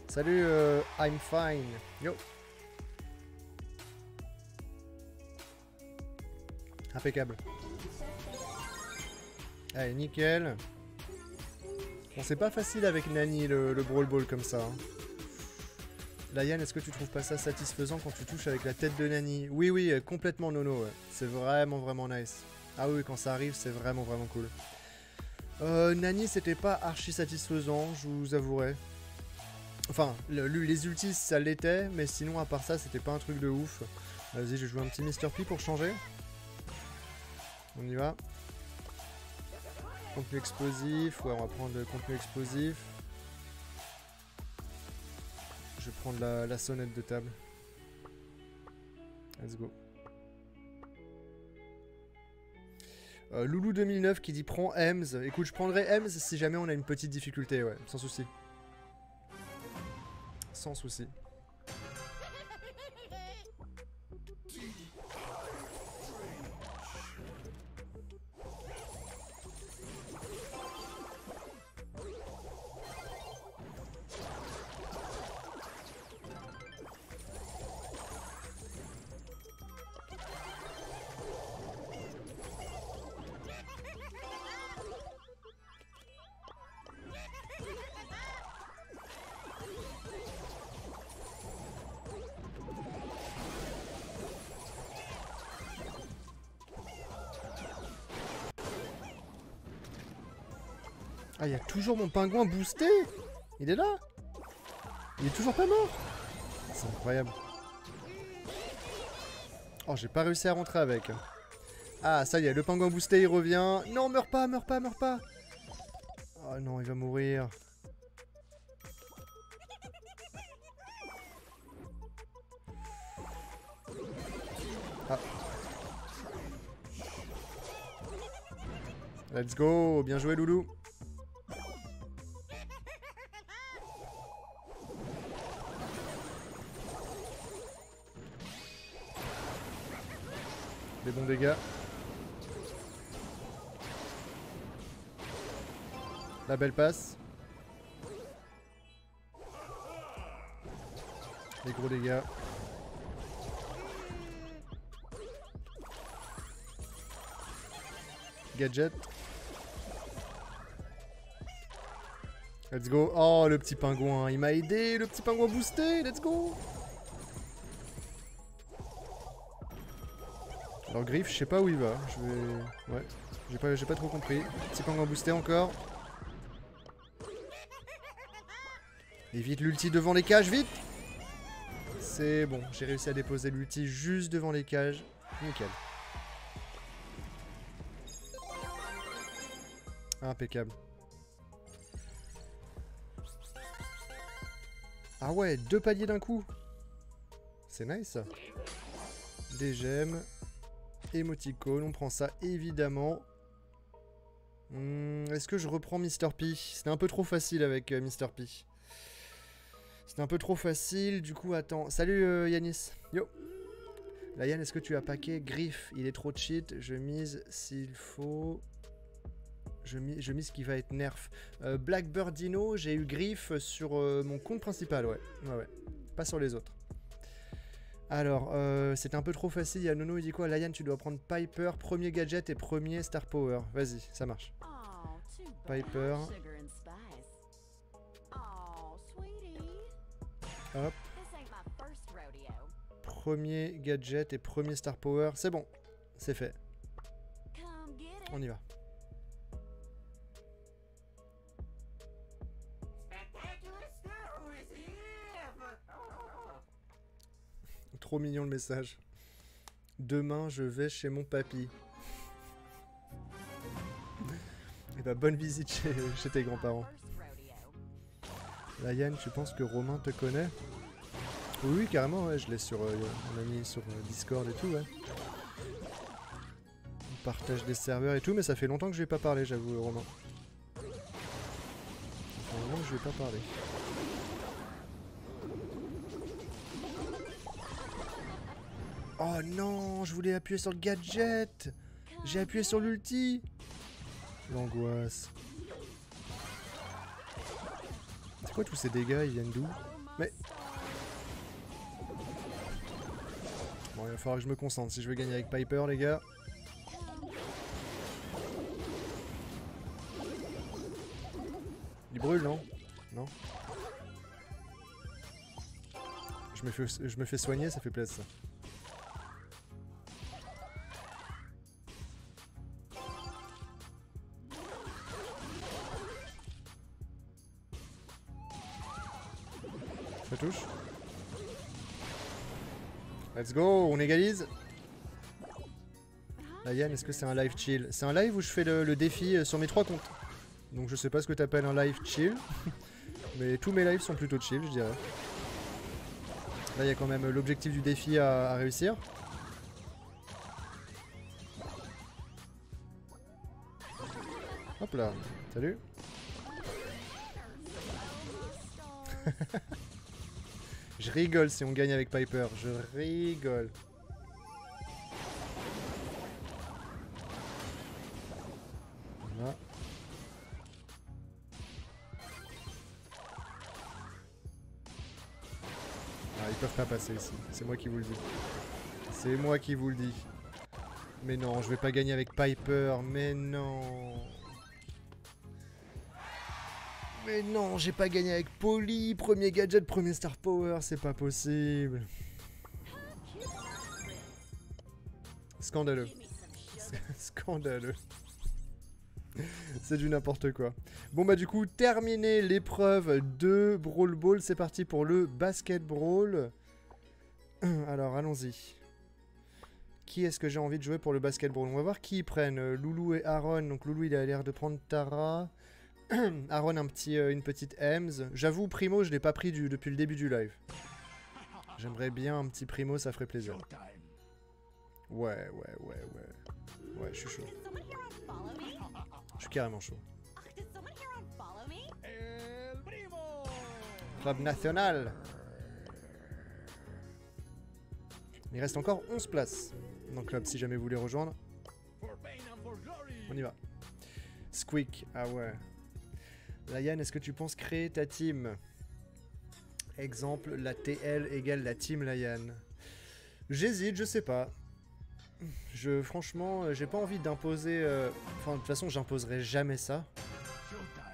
Salut, euh, I'm fine. Yo. Impeccable. Allez, nickel. Bon, c'est pas facile avec Nani le, Brawl Ball comme ça. Hein. Est-ce que tu trouves pas ça satisfaisant quand tu touches avec la tête de Nani? Oui, oui, euh, complètement nono. C'est vraiment, vraiment nice. Ah oui, quand ça arrive, c'est vraiment, vraiment cool. Euh, Nani, c'était pas archi satisfaisant, je vous avouerai. Enfin, le- le- les ultis, ça l'était, mais sinon, à part ça, c'était pas un truc de ouf. Vas-y, je joue un petit Mr. P pour changer. On y va. Contenu explosif, ouais, on va prendre le contenu explosif. Je vais prendre la, sonnette de table. Let's go. Euh, Loulou 2009 qui dit prends Ems. Écoute, je prendrai Ems si jamais on a une petite difficulté, ouais, sans souci. Sans souci. Mon pingouin boosté Il est là Il est toujours pas mort C'est incroyable. Oh, j'ai pas réussi à rentrer avec. Ah, ça y est, le pingouin boosté, il revient. Non, meurs pas, meurs pas, meurs pas Oh non, il va mourir. Ah. Let's go, bien joué Loulou. Des bons dégâts. La belle passe. Les gros dégâts. Gadget. Let's go. Oh, le petit pingouin. Il m'a aidé. Le petit pingouin boosté. Let's go. Alors Griff, je sais pas où il va. Je vais... Ouais. J'ai pas, trop compris. Petit pingouin boosté encore. Évite l'ulti devant les cages, vite C'est bon, j'ai réussi à déposer l'ulti juste devant les cages. Nickel. Impeccable. Ah ouais, deux paliers d'un coup. C'est nice ça. Des gemmes. Émoticône, on prend ça évidemment. Hmm, Est-ce que je reprends Mr. P? C'était un peu trop facile avec euh, Mr. P. C'était un peu trop facile, du coup, attends. Salut euh, Yanis. Yo. La Yann, est-ce que tu as paqué Griff? Il est trop cheat. Je mise s'il faut. Je, mi- je mise qu'il va être nerf. Euh, Blackbird Dino, j'ai eu Griff sur euh, mon compte principal, ouais. Ouais, ouais. Pas sur les autres. Alors, euh, c'était un peu trop facile. Il y a Nono, il dit quoi? Layan, tu dois prendre Piper, premier gadget et premier Star Power. Vas-y, ça marche. Piper. Hop. Premier gadget et premier Star Power. C'est bon, c'est fait. On y va. Trop mignon le message. Demain, je vais chez mon papy. Et bah, bonne visite chez, tes grands-parents. La Yann, tu penses que Romain te connaît? Oui, carrément, ouais, je l'ai sur. euh, on l'a mis sur euh, Discord et tout. On partage des serveurs et tout, mais ça fait longtemps que je ai pas parlé, j'avoue, Romain. je vais pas parler. Oh non, je voulais appuyer sur le gadget. J'ai appuyé sur l'ulti. L'angoisse. C'est quoi tous ces dégâts Ils viennent d'où Mais... Bon, il va falloir que je me concentre si je veux gagner avec Piper, les gars. Il brûle, non Non je me, fais, je me fais soigner, ça fait plaisir ça. Let's go, on égalise Yann, est-ce que c'est un live chill? C'est un live où je fais le, le défi euh, sur mes trois comptes. Donc je sais pas ce que t'appelles un live chill. mais tous mes lives sont plutôt chill, je dirais. Là, il y a quand même l'objectif du défi à, à réussir. Hop là, salut. je rigole si on gagne avec Piper, je rigole. Voilà. Ah, ils peuvent pas passer ici, c'est moi qui vous le dis. C'est moi qui vous le dis. Mais non, je vais pas gagner avec Piper, mais non. Mais non, j'ai pas gagné avec Polly, premier gadget, premier star power, c'est pas possible. Scandaleux. Scandaleux. c'est du n'importe quoi. Bon bah du coup, terminé l'épreuve de Brawl Ball, c'est parti pour le Basket Brawl. Alors, allons-y. Qui est-ce que j'ai envie de jouer pour le Basket Brawl On va voir qui ils prennent. Euh, Loulou et Aaron. Donc Loulou, il a l'air de prendre Tara. Aaron, euh, une petite Ems. J'avoue, Primo, je l'ai pas pris depuis le début du live. J'aimerais bien un petit Primo, ça ferait plaisir. Ouais, ouais, ouais, ouais. Ouais, je suis chaud. Je suis carrément chaud. Club national. Il reste encore 11 places dans le club si jamais vous voulez rejoindre. On y va. Squeak, ah ouais. Layan, est-ce que tu penses créer ta team? Exemple, la TL égale la team Layan. J'hésite, je sais pas. Je, franchement, euh, j'ai pas envie d'imposer. euh, Enfin, de toute façon, j'imposerai jamais ça.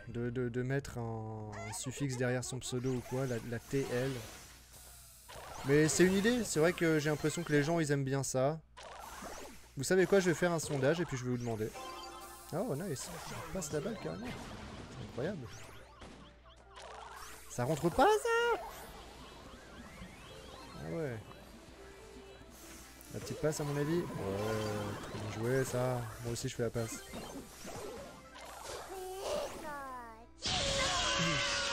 De, mettre un, suffixe derrière son pseudo ou quoi, la, TL. Mais c'est une idée, c'est vrai que j'ai l'impression que les gens ils aiment bien ça. Vous savez quoi, je vais faire un sondage et puis je vais vous demander. Oh nice, passe la balle carrément. Incroyable. Ça rentre pas ça Ah ouais. La petite passe à mon avis Ouais, très bien joué ça. Moi aussi je fais la passe.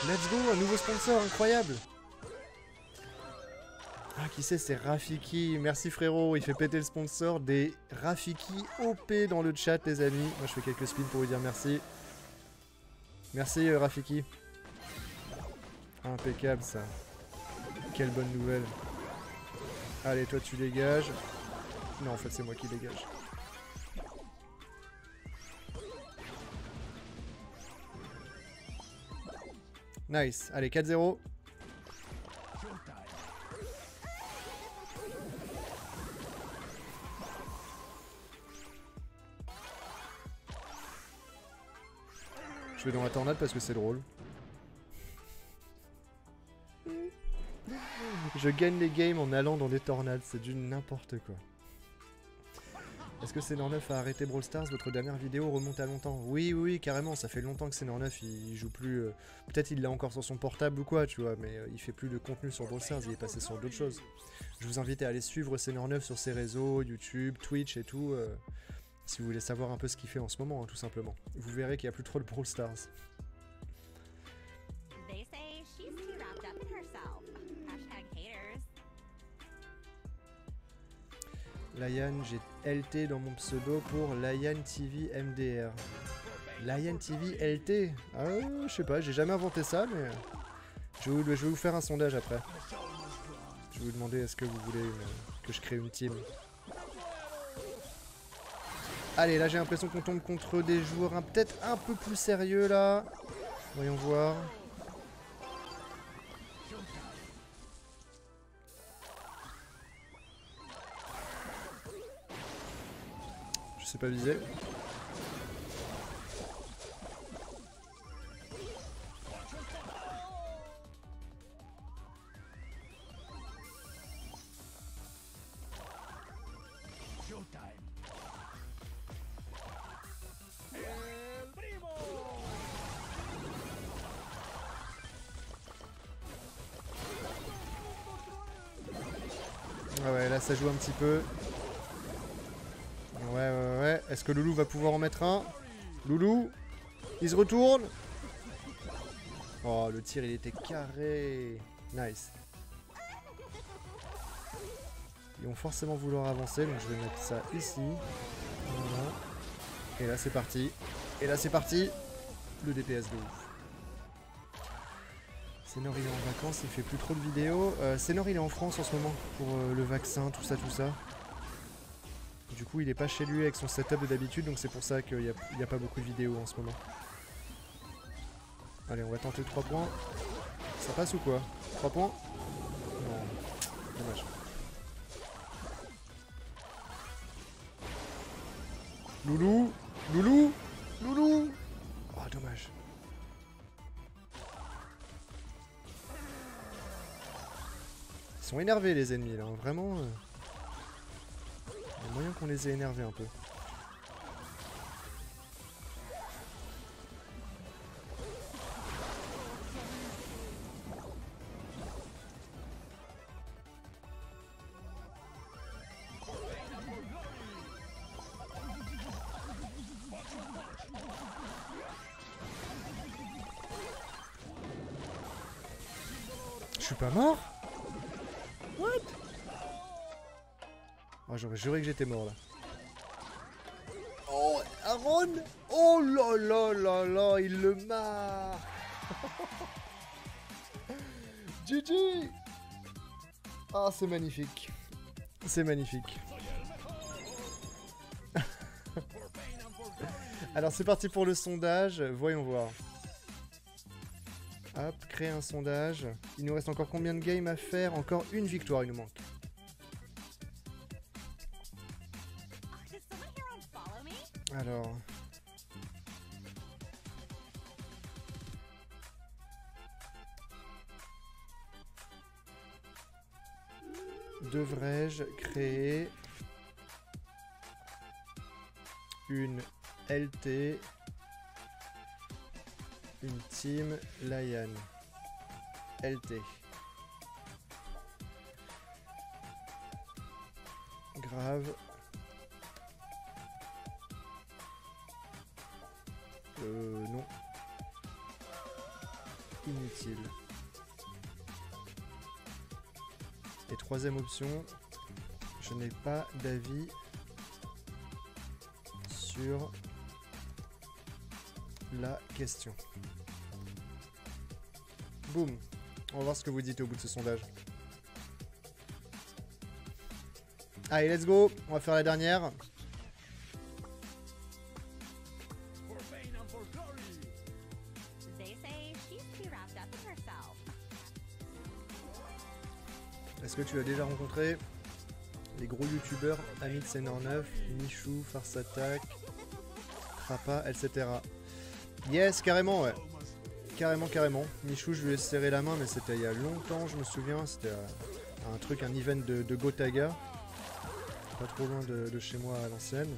Let's go, un nouveau sponsor, incroyable Ah, qui c'est C'est Rafiki. Merci frérot, il fait péter le sponsor des Rafiki OP dans le chat, les amis. Moi, je fais quelques spins pour vous dire merci. Merci, euh, Rafiki. Impeccable, ça. Quelle bonne nouvelle. Allez, toi, tu dégages. Non, en fait, c'est moi qui dégage. Nice. Allez, 4-0. Je vais dans la tornade parce que c'est drôle. Je gagne les games en allant dans des tornades, c'est du n'importe quoi. Est-ce que c'est 9 a arrêté Brawl Stars Votre dernière vidéo remonte à longtemps? Oui, oui, carrément, ça fait longtemps que c'est 9 il joue plus... euh, Peut-être il l'a encore sur son portable ou quoi, tu vois, mais euh, il fait plus de contenu sur Brawl Stars, il est passé sur d'autres choses. Je vous invite à aller suivre Seigneur 9 sur ses réseaux, YouTube, Twitch et tout, euh, si vous voulez savoir un peu ce qu'il fait en ce moment, hein, tout simplement. Vous verrez qu'il n'y a plus trop de Brawl Stars. Layan, j'ai LT dans mon pseudo pour Layan TV MDR. Lion TV LT. Ah, je sais pas, j'ai jamais inventé ça, mais. Je vais, vous, je vais vous faire un sondage après. Je vais vous demander est-ce que vous voulez une- que je crée une team. Allez, là j'ai l'impression qu'on tombe contre des joueurs un- peut-être un peu plus sérieux là. Voyons voir. Je sais pas viser. Ça joue un petit peu. Ouais, ouais, ouais. Est-ce que Loulou va pouvoir en mettre un? Loulou Il se retourne Oh, le tir il était carré. Nice. Ils vont forcément vouloir avancer, donc je vais mettre ça ici. Voilà. Et là c'est parti. Et là c'est parti. Le DPS de ouf. Sénor il est en vacances, il fait plus trop de vidéos. Euh, Sénor il est en France en ce moment pour euh, le vaccin, tout ça, tout ça. Du coup il est pas chez lui avec son setup de d'habitude, donc c'est pour ça qu'il n'y a, pas beaucoup de vidéos en ce moment. Allez, on va tenter 3 points. Ça passe ou quoi? 3 points? Non, dommage. Loulou? Loulou? Énervés les ennemis là, hein. vraiment. euh. Il y a moyen qu'on les ait énervés un peu. Oh juré que j'étais mort là. Oh Aaron? Oh là là là là Il le marre GG Ah c'est magnifique. C'est magnifique. Alors c'est parti pour le sondage, voyons voir. Hop, créer un sondage. Il nous reste encore combien de games à faire? Encore une victoire, il nous manque. Devrais-je créer une LT, une team Lion? LT Grave. Option, je n'ai pas d'avis sur la question. Boum. On va voir ce que vous dites au bout de ce sondage. Allez, let's go. On va faire la dernière. Tu déjà rencontré les gros youtubeurs amis de Senor 9, Michou, Farce Attack, Krappa, etc. Yes, carrément, ouais. Carrément, carrément. Michou, je lui ai serré la main, mais c'était il y a longtemps, je me souviens. C'était un truc, un event de, de Gotaga. Pas trop loin de chez moi à l'ancienne.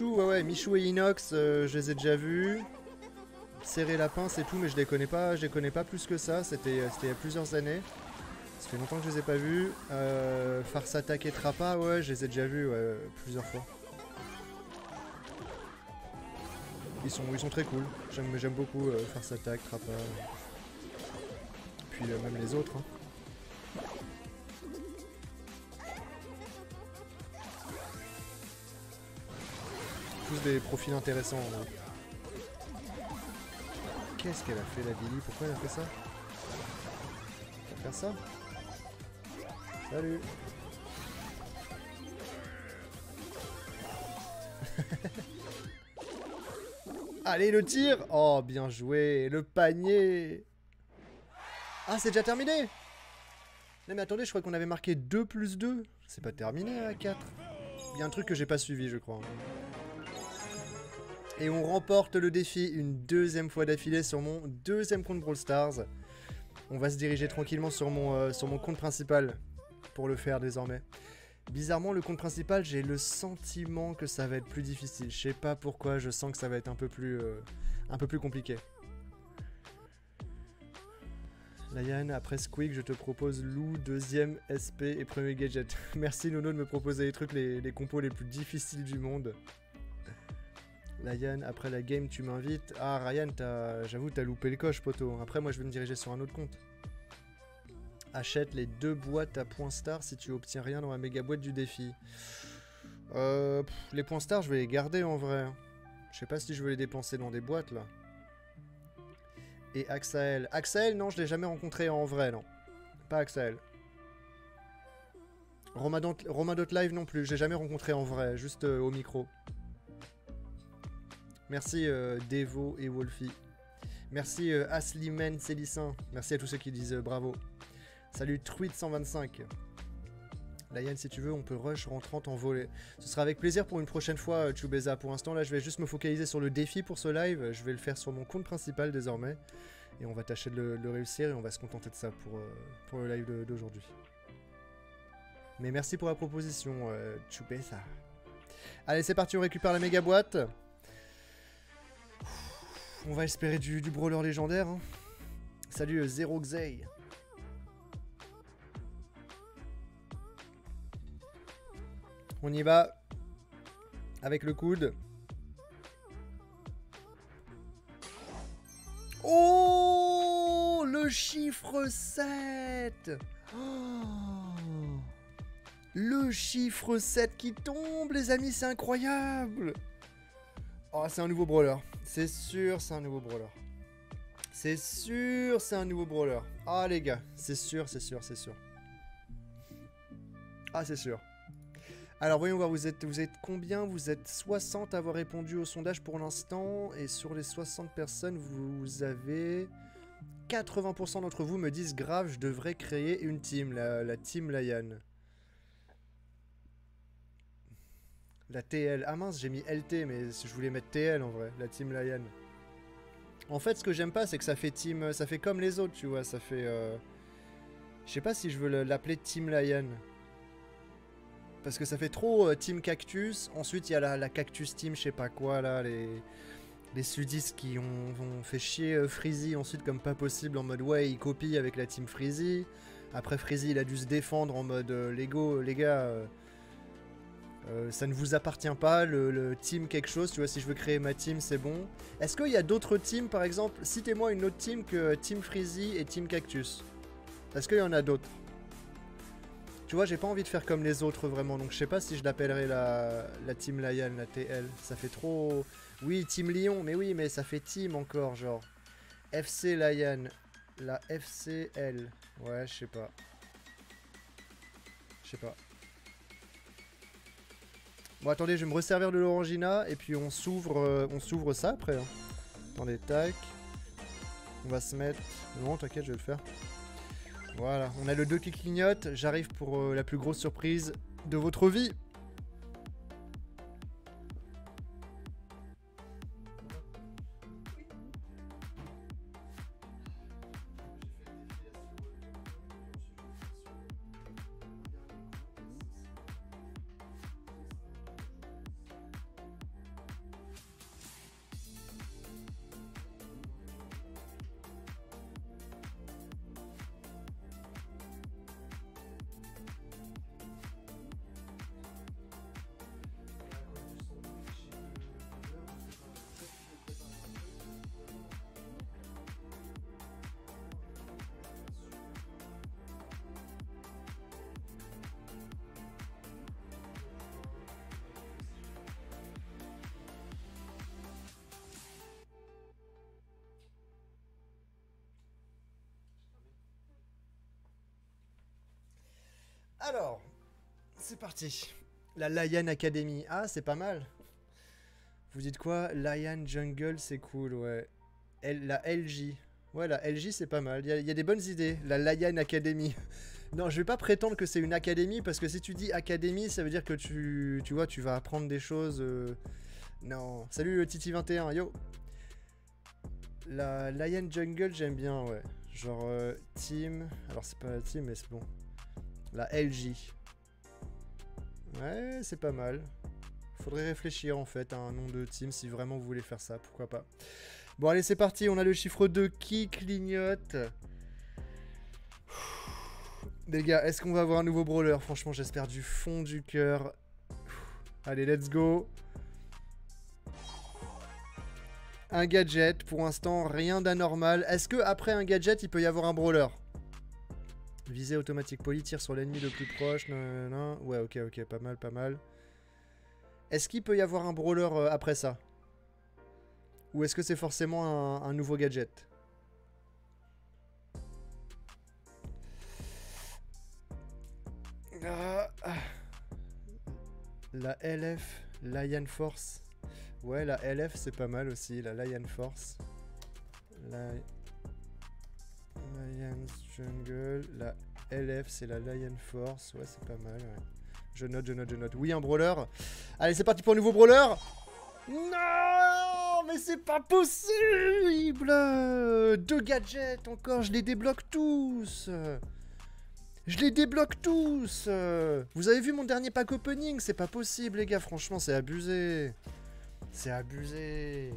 Michou, ouais, Michou et Inox, euh, je les ai déjà vus. Serrer la pince et tout, mais je les connais pas, je les connais pas plus que ça. C'était euh, c'était il y a plusieurs années. Ça fait longtemps que je les ai pas vus. Euh, Farce Attack et Trappa, ouais, je les ai déjà vus ouais, plusieurs fois. Ils sont, ils sont très cool. J'aime beaucoup Farce Attack, Trappa. Puis même les autres. hein. Des profils intéressants. Qu'est-ce qu'elle a fait la Billy Pourquoi elle a fait ça? Elle va faire ça. Salut. Allez le tir! Oh bien joué Le panier! Ah c'est déjà terminé! Non mais attendez je crois qu'on avait marqué 2 plus 2 C'est pas terminé à 4 Il y a un truc que j'ai pas suivi je crois et on remporte le défi une deuxième fois d'affilée sur mon deuxième compte Brawl Stars. On va se diriger tranquillement sur mon, euh, sur mon compte principal pour le faire désormais. Bizarrement, le compte principal, j'ai le sentiment que ça va être plus difficile. Je sais pas pourquoi, je sens que ça va être un peu plus, euh, un peu plus compliqué. Layan, après Squeak, je te propose Lou, deuxième SP et premier gadget. Merci Nono de me proposer les trucs, les, les compos les plus difficiles du monde. Ryan, après la game, tu m'invites. Ah, Ryan, j'avoue, t'as loupé le coche, poteau. Après, moi, je vais me diriger sur un autre compte. Achète les deux boîtes à points star si tu obtiens rien dans la méga boîte du défi. Euh, les points stars, je vais les garder en vrai. Je sais pas si je veux les dépenser dans des boîtes là. Et Axael. Axael, non, je l'ai jamais rencontré en vrai, non. Pas Axael. Romadot Live non plus, je l'ai jamais rencontré en vrai, juste euh, au micro. Merci euh, Devo et Wolfie. Merci euh, Aslimen Célissin. Merci à tous ceux qui disent euh, bravo. Salut Tweet125. Layan, si tu veux, on peut rush rentrante en volée. Ce sera avec plaisir pour une prochaine fois, Chubeza. Pour l'instant, là, je vais juste me focaliser sur le défi pour ce live. Je vais le faire sur mon compte principal désormais. Et on va tâcher de le, réussir et on va se contenter de ça pour, pour le live d'aujourd'hui. Mais merci pour la proposition, Chubeza. Allez, c'est parti, on récupère la méga boîte. On va espérer du, brawler légendaire. hein. Salut euh, Zero Xay. On y va. Avec le coude. Oh Le chiffre 7 Oh Le chiffre 7 qui tombe, les amis, c'est incroyable Oh, c'est un nouveau brawler. C'est sûr, c'est un nouveau brawler. C'est sûr, c'est un nouveau brawler. Ah, les gars, c'est sûr, c'est sûr, c'est sûr. Ah, c'est sûr. Alors, voyons voir, vous êtes, vous êtes combien? Vous êtes 60 à avoir répondu au sondage pour l'instant. Et sur les 60 personnes, vous avez... 80% d'entre vous me disent grave, je devrais créer une team, la, la team Layan. La TL. Ah mince, j'ai mis LT, mais je voulais mettre TL en vrai, la team Lion. En fait, ce que j'aime pas, c'est que ça fait team. Ça fait comme les autres, tu vois. Ça fait. euh, Je sais pas si je veux le- l'appeler Team Lion. Parce que ça fait trop euh, Team Cactus. Ensuite, il y a la, la Cactus Team, je sais pas quoi, là. Les, les sudistes qui ont, ont fait chier euh, Freezy ensuite comme pas possible en mode ouais, il copie avec la Team Freezy. Après, Freezy, il a dû se défendre en mode Lego, les gars. Euh, ça ne vous appartient pas, le, team quelque chose, tu vois, si je veux créer ma team, c'est bon. Est-ce qu'il y a d'autres teams, par exemple Citez-moi une autre team que Team Freezy et Team Cactus. Est-ce qu'il y en a d'autres? Tu vois, j'ai pas envie de faire comme les autres vraiment, donc je sais pas si je l'appellerai la, Team Lion, la TL. Ça fait trop... Oui, Team Lion, mais oui, mais ça fait team encore, genre. FC Lion, la FCL. Ouais, je sais pas. Je sais pas. Bon, attendez, je vais me resservir de l'orangina et puis on s'ouvre euh, on s'ouvre ça après. hein. Attendez, tac. On va se mettre. Non, t'inquiète, je vais le faire. Voilà, on a le 2 qui clignote. J'arrive pour euh, la plus grosse surprise de votre vie. La Lion Academy. Ah, c'est pas mal. Vous dites quoi? Lion Jungle, c'est cool, ouais. La LJ. Ouais, la LJ, c'est pas mal. Il y, a- des bonnes idées. La Lion Academy. Non, je vais pas prétendre que c'est une académie, parce que si tu dis académie, ça veut dire que tu, tu vois, tu vas apprendre des choses. euh, Non. Salut le Titi21, yo. La Lion Jungle, j'aime bien, ouais. Genre euh, Team. Alors, c'est pas la Team, mais c'est bon. La LJ. Ouais, c'est pas mal. Faudrait réfléchir en fait à un nom de team si vraiment vous voulez faire ça, pourquoi pas. Bon allez c'est parti, on a le chiffre 2 qui clignote. Les gars, est-ce qu'on va avoir un nouveau brawler? Franchement j'espère du fond du cœur. Allez let's go. Un gadget, pour l'instant rien d'anormal. Est-ce que après un gadget il peut y avoir un brawler? Visée automatique poly, tire sur l'ennemi le plus proche. nan, nan, nan. Ouais, ok, ok, pas mal, pas mal. Est-ce qu'il peut y avoir un brawler euh, après ça? Ou est-ce que c'est forcément un, nouveau gadget? Ah. La LF, Lion Force. Ouais, la LF c'est pas mal aussi, la Lion Force. Lion's Jungle, la LF c'est la Lion Force, ouais c'est pas mal, ouais. Je note, je note, je note. Oui, un brawler. Allez, c'est parti pour un nouveau brawler. Non, mais c'est pas possible. Deux gadgets encore, je les débloque tous. Je les débloque tous. Vous avez vu mon dernier pack opening? C'est pas possible, les gars. Franchement, c'est abusé. C'est abusé.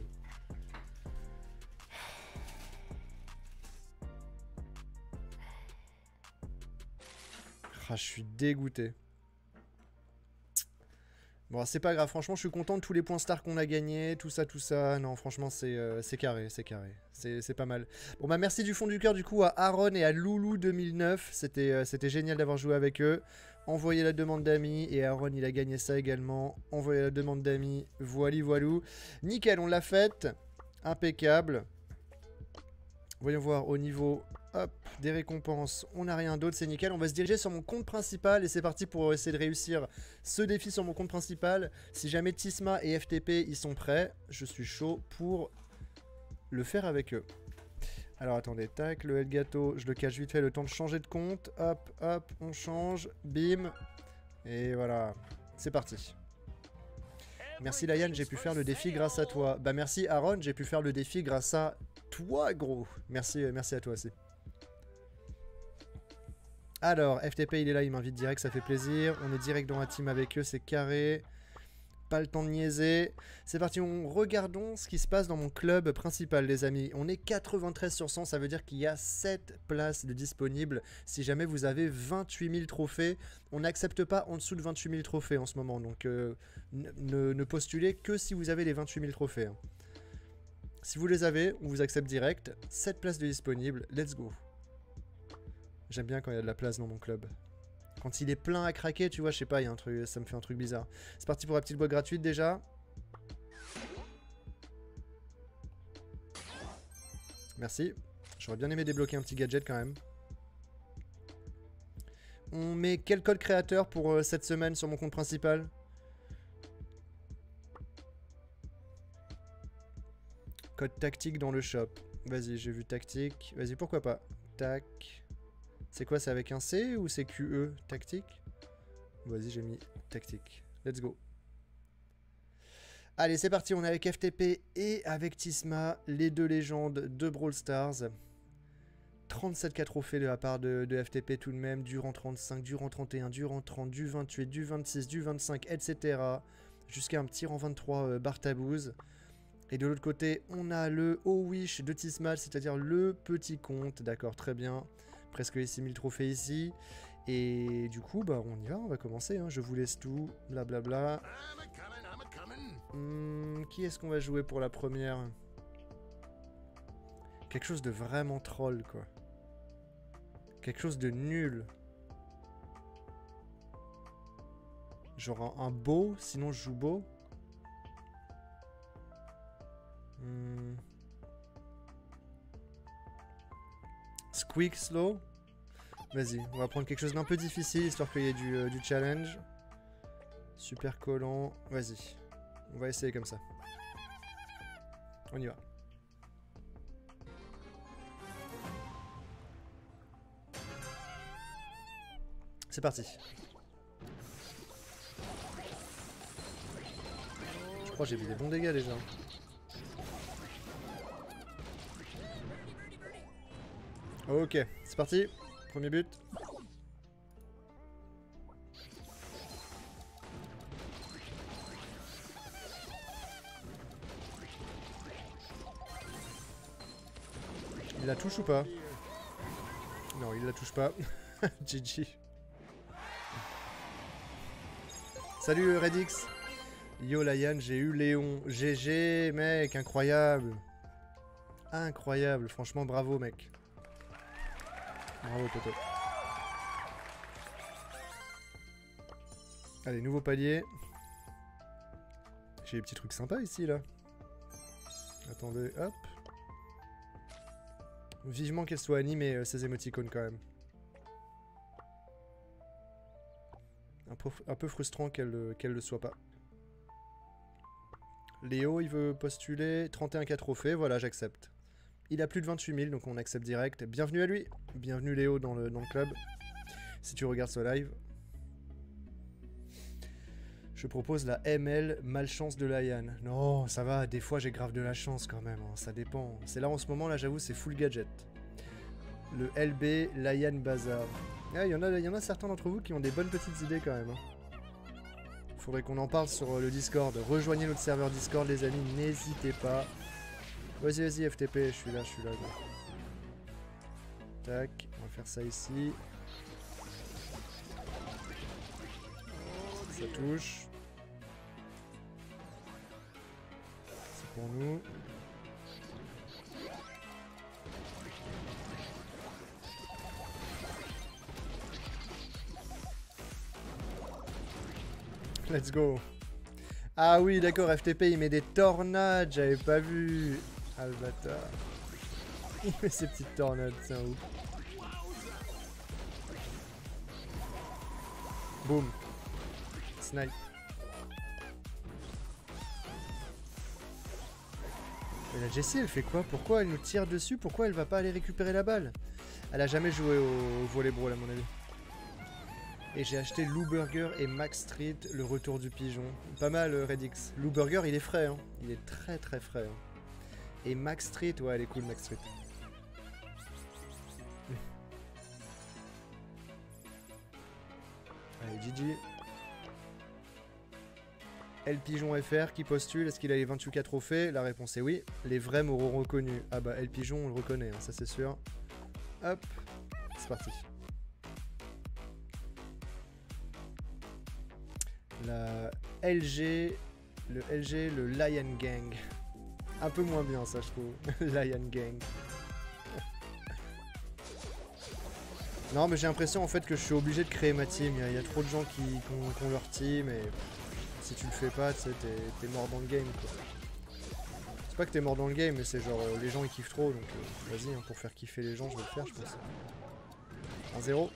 Ah, je suis dégoûté. Bon, c'est pas grave, franchement, je suis content de tous les points stars qu'on a gagnés, tout ça, tout ça. Non, franchement, c'est euh, carré, c'est carré. C'est pas mal. Bon, bah, merci du fond du cœur, du coup, à Aaron et à Loulou2009. C'était euh, c'était génial d'avoir joué avec eux. Envoyez la demande d'amis, et Aaron, il a gagné ça également. Envoyez la demande d'amis, voili voilou. Nickel, on l'a faite. Impeccable. Voyons voir au niveau hop, des récompenses. On n'a rien d'autre, c'est nickel. On va se diriger sur mon compte principal et c'est parti pour essayer de réussir ce défi sur mon compte principal. Si jamais Tisma et FTP ils sont prêts, je suis chaud pour le faire avec eux. Alors attendez, tac, le Elgato, je le cache vite fait le temps de changer de compte. Hop, hop, on change, bim. Et voilà, c'est parti. Merci Layan, j'ai pu faire le défi grâce à toi. Bah merci Aaron, j'ai pu faire le défi grâce à toi gros. Merci, euh, merci à toi aussi. Alors, FTP il est là, il m'invite direct, ça fait plaisir. On est direct dans la team avec eux, c'est carré. Pas le temps de niaiser. C'est parti, on regardons ce qui se passe dans mon club principal, les amis. On est 93 sur 100, ça veut dire qu'il y a 7 places de disponibles. Si jamais vous avez 28 000 trophées, on n'accepte pas en dessous de 28 000 trophées en ce moment. Donc, euh, ne, ne- postulez que si vous avez les 28 000 trophées. Si vous les avez, on vous accepte direct. 7 places de disponibles, let's go. J'aime bien quand il y a de la place dans mon club. Quand il est plein à craquer, tu vois, je sais pas, il y a un truc, ça me fait un truc bizarre. C'est parti pour la petite boîte gratuite déjà. Merci. J'aurais bien aimé débloquer un petit gadget quand même. On met quel code créateur pour euh, cette semaine sur mon compte principal? Code tactique dans le shop. Vas-y, j'ai vu tactique. Vas-y, pourquoi pas? Tac. C'est quoi, c'est avec un C ou c'est QE Tactique? Vas-y, j'ai mis tactique. Let's go. Allez, c'est parti, on est avec FTP et avec Tisma, les deux légendes de Brawl Stars. 37 4 trophées de la part de, FTP tout de même, durant 35, durant 31, durant 30, du 28, du 26, du 25, etc. Jusqu'à un petit rang 23 euh, Bartabouze. Et de l'autre côté, on a le Oh Wish de Tismal, c'est-à-dire le petit compte. D'accord, très bien. Presque les 6000 trophées ici. Et du coup, bah, on y va, on va commencer. hein. Je vous laisse tout, blablabla. Hmm, qui est-ce qu'on va jouer pour la première? Quelque chose de vraiment troll, quoi. Quelque chose de nul. Genre un, un beau, sinon je joue beau. Hmm. Squeak slow. Vas-y, on va prendre quelque chose d'un peu difficile, histoire qu'il y ait du, euh, du challenge. Super collant. Vas-y. On va essayer comme ça. On y va. C'est parti. Je crois que j'ai vu des bons dégâts déjà. Ok, c'est parti. Premier but. Il la touche ou pas? Non, il la touche pas. GG. Salut Redix. Yo Layan, j'ai eu Léon. GG mec, incroyable. Incroyable, franchement bravo mec. Bravo Toto. Allez, nouveau palier. J'ai des petits trucs sympas ici là. Attendez, hop. Vivement qu'elle soit animée, euh, ces émoticônes quand même. Un peu, frustrant qu'elle euh, qu'elle le soit pas. Léo, il veut postuler 31K trophées, voilà, j'accepte. Il a plus de 28 000, donc on accepte direct. Bienvenue à lui. Bienvenue Léo dans le, dans le club. Si tu regardes ce live. Je propose la ML malchance de Layan. Non, ça va, des fois j'ai grave de la chance quand même, hein, ça dépend. C'est là en ce moment, là j'avoue, c'est full gadget. Le LB Layan Bazar. Ah, Il y, en a- y en a certains d'entre vous qui ont des bonnes petites idées quand même. hein. Faudrait qu'on en parle sur euh, le Discord. Rejoignez notre serveur Discord, les amis, n'hésitez pas. Vas-y, vas-y, FTP, je suis là, je suis là. Tac, on va faire ça ici. Ça touche. C'est pour nous. Let's go. Ah oui, d'accord, FTP, il met des tornades, j'avais pas vu. Ah. Il met ses petites tornades, c'est un ouf. Boum. Snipe. Mais la Jessie, elle fait quoi? Pourquoi elle nous tire dessus? Pourquoi elle va pas aller récupérer la balle? Elle a jamais joué au, au volleyball à mon avis. Et j'ai acheté Lou Burger et Max Street, le retour du pigeon. Pas mal, euh, Redix. Lou Burger, il est frais, hein. Il est très très frais. hein. Et Max Street, ouais, elle est cool, Max Street. Allez, Gigi. El Pigeon FR qui postule, est-ce qu'il a les 28K trophées? La réponse est oui. Les vrais m'auront reconnu. Ah bah, El Pigeon, on le reconnaît, hein, ça c'est sûr. Hop, c'est parti. La LG, le LG, le Lion Gang. Un peu moins bien ça je trouve. Lion Gang. non mais j'ai l'impression en fait que je suis obligé de créer ma team. Il y a- trop de gens qui, ont, leur team et si tu le fais pas, tu sais, t'es t'es mort dans le game quoi. C'est pas que t'es mort dans le game, mais c'est genre euh, les gens ils kiffent trop donc euh, vas-y hein, pour faire kiffer les gens je vais le faire je pense. 1-0.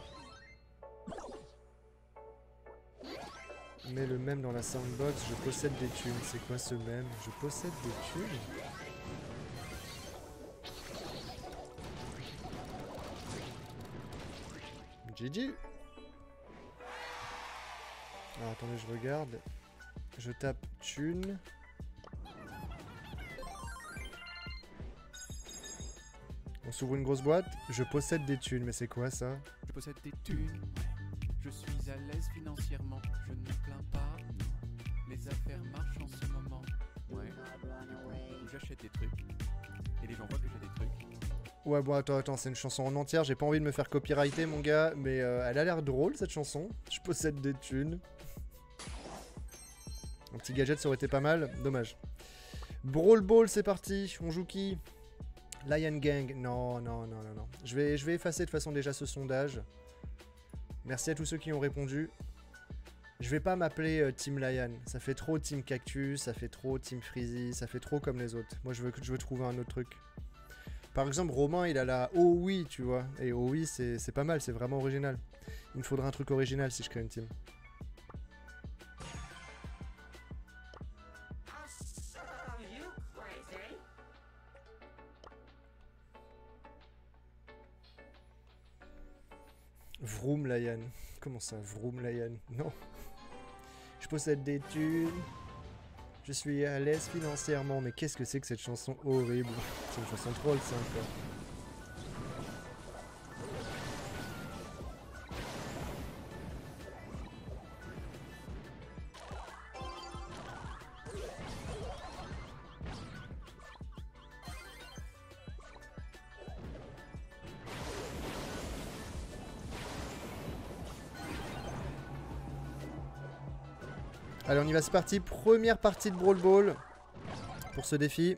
Mets le même dans la soundbox, je possède des thunes. C'est quoi ce même? Je possède des thunes? GG Alors attendez, je regarde. Je tape thune. On s'ouvre une grosse boîte. Je possède des thunes, mais c'est quoi ça? Je possède des thunes. Je suis à l'aise financièrement. Je ne me plains pas. Les affaires marchent en ce moment. Ouais. J'achète des trucs. Et les gens voient que j'ai des trucs. Ouais, bon, attends, attends, c'est une chanson en entière. J'ai pas envie de me faire copyrighter, mon gars, mais euh, elle a l'air drôle cette chanson. Je possède des thunes. Un petit gadget, ça aurait été pas mal. Dommage. Brawl Ball, c'est parti. On joue qui? Lion Gang. Non, non, non, non, non. Je vais, je vais effacer de toute façon déjà ce sondage. Merci à tous ceux qui ont répondu. Je vais pas m'appeler euh, Team Lion. Ça fait trop Team Cactus, ça fait trop Team Freezy, ça fait trop comme les autres. Moi, je veux, je veux trouver un autre truc. Par exemple, Romain, il a la Oh oui, tu vois. Et Oh oui, c'est c'est pas mal, c'est vraiment original. Il me faudra un truc original si je crée une team. Vroom Lion. Comment ça, Vroom Lion Non. Je possède des thunes. Je suis à l'aise financièrement. Mais qu'est-ce que c'est que cette chanson horrible? C'est une chanson troll, ça encore. C'est parti. Première partie de Brawl Ball pour ce défi.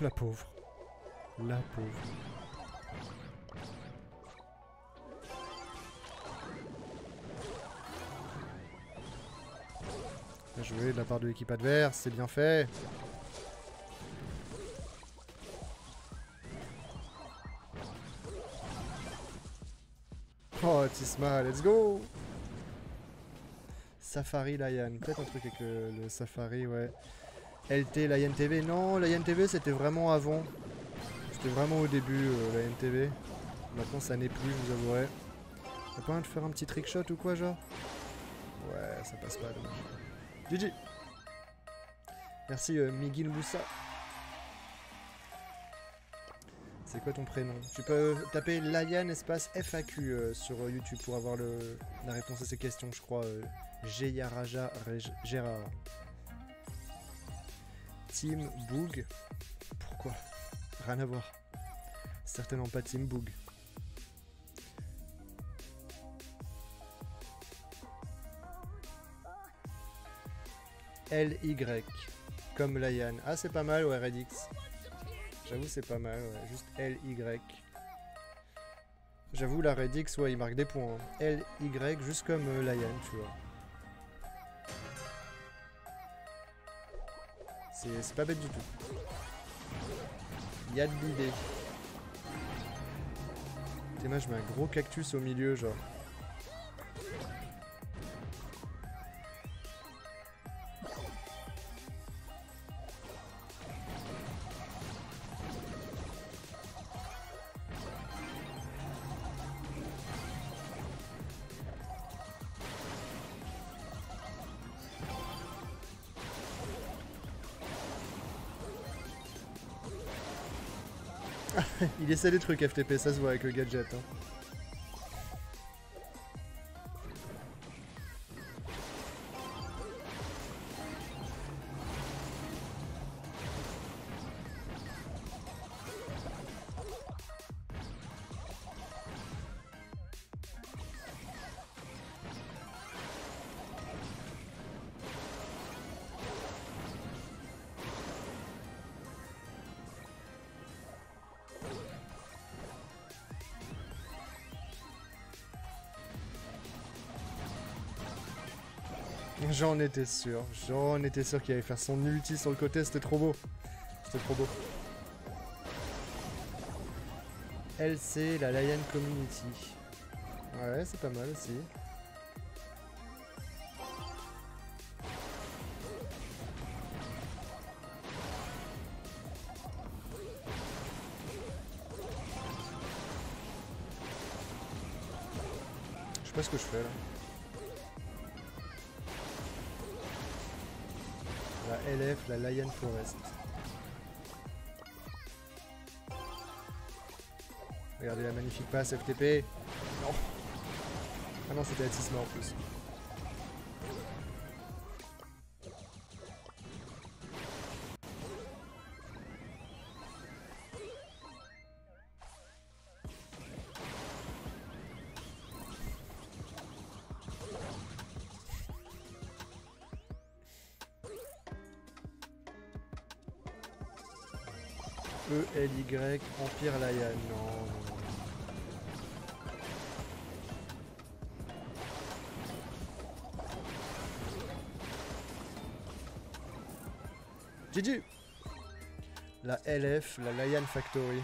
La pauvre. La pauvre. Bien joué de la part de l'équipe adverse, c'est bien fait. Let's go Safari Lion, peut-être un truc avec le, Safari, ouais. LT, Lion TV, non, Lion TV c'était vraiment avant. C'était vraiment au début, euh, Lion TV. Maintenant ça n'est plus, je vous avouerai. Y'a pas moyen de faire un petit trickshot ou quoi, genre? Ouais, ça passe pas, dommage. GG Merci euh, Miguel Moussa. C'est quoi ton prénom? Tu peux taper Lion espace FAQ euh, sur euh, YouTube pour avoir la réponse à ces questions, je crois. Euh, Geyaraja Gérard. Team Boog Pourquoi? Rien à voir. Certainement pas Team Boog. L-Y. Comme Lion. Ah, c'est pas mal, ouais, Redix. J'avoue, c'est pas mal, ouais. Juste L-Y. J'avoue, la Redix, ouais, il marque des points. hein. L-Y, juste comme euh, tu vois. C'est pas bête du tout. Il y a de l'idée. T'es je mets un gros cactus au milieu, genre. Il essaie des trucs FTP, ça se voit avec le gadget. hein. J'en étais sûr, j'en étais sûr qu'il allait faire son ulti sur le côté, c'était trop beau. C'était trop beau. LC, la Lion Community. Ouais, c'est pas mal aussi. Je sais pas ce que je fais là. La Lion Forest. Regardez la magnifique passe FTP. Non. Ah non, c'était Atisma en plus. E-L-Y, Empire Lion. Non. GG La LF, la Lion Factory.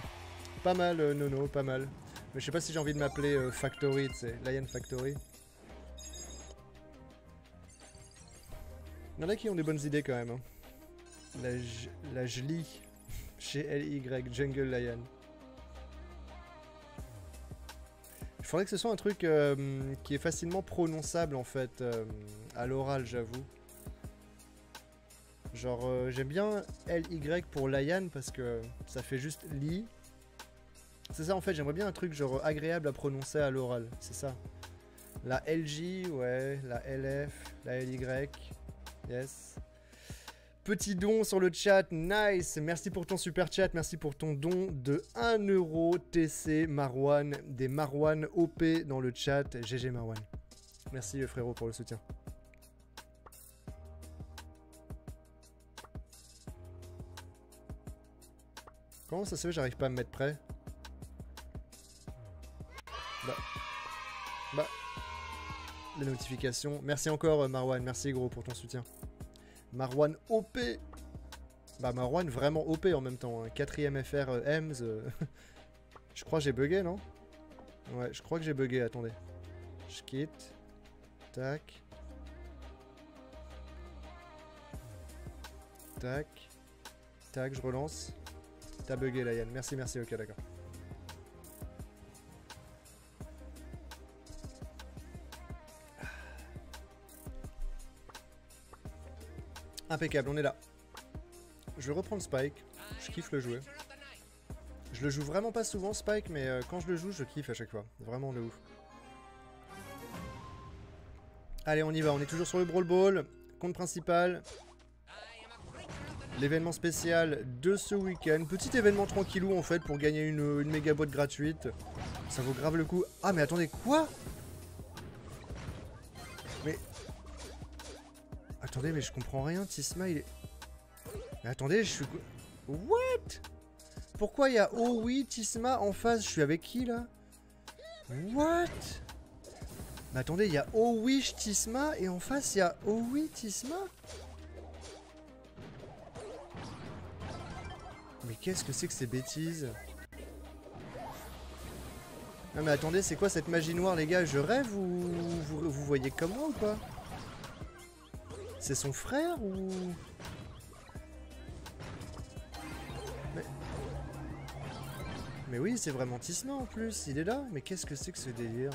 Pas mal, euh, Nono, pas mal. Mais je sais pas si j'ai envie de m'appeler euh, Factory, tu sais, Lion Factory. Il y en a qui ont des bonnes idées quand même. hein. La, la Jli, G-L-Y, Jungle Lion. Il faudrait que ce soit un truc euh, qui est facilement prononçable en fait, euh, à l'oral, j'avoue. Genre, euh, j'aime bien L-Y pour Lion parce que ça fait juste li. C'est ça en fait, j'aimerais bien un truc genre agréable à prononcer à l'oral, c'est ça. La LJ, ouais, la LF, la LY, yes. Petit don sur le chat, nice. Merci pour ton super chat, merci pour ton don de 1 euro TC Marwan, des Marwan OP dans le chat. GG Marwan. Merci euh, frérot pour le soutien. Comment ça se fait, j'arrive pas à me mettre prêt? Bah. Bah. Les notifications. Merci encore euh, Marwan, merci gros pour ton soutien. Marwan OP Bah Marwan vraiment OP en même temps. hein. Quatrième FR euh, EMS. euh, je crois que j'ai bugué non? Ouais, je crois que j'ai bugué, attendez. Je quitte. Tac. Tac. Tac, je relance. T'as bugué la Yann. Merci, merci, ok d'accord. Impeccable, on est là. Je vais reprendre Spike. Je kiffe le jouer. Je le joue vraiment pas souvent Spike, mais euh, quand je le joue, je kiffe à chaque fois. Vraiment de ouf. Allez, on y va. On est toujours sur le Brawl Ball. Compte principal. L'événement spécial de ce week-end. Petit événement tranquillou en fait pour gagner une, une méga boîte gratuite. Ça vaut grave le coup. Ah mais attendez, quoi? Attendez, mais je comprends rien. Tisma, il est... Mais attendez, je suis... What? Pourquoi il y a Oh oui, Tisma en face? Je suis avec qui là? What? Mais attendez, il y a Oh oui, Tisma et en face il y a Oh oui, Tisma? Mais qu'est-ce que c'est que ces bêtises? Non mais attendez, c'est quoi cette magie noire les gars? Je rêve ou vous, vous voyez comme moi ou pas? C'est son frère ou... Mais... Mais oui, c'est vraiment Tisma en plus, il est là. Mais qu'est-ce que c'est que ce délire?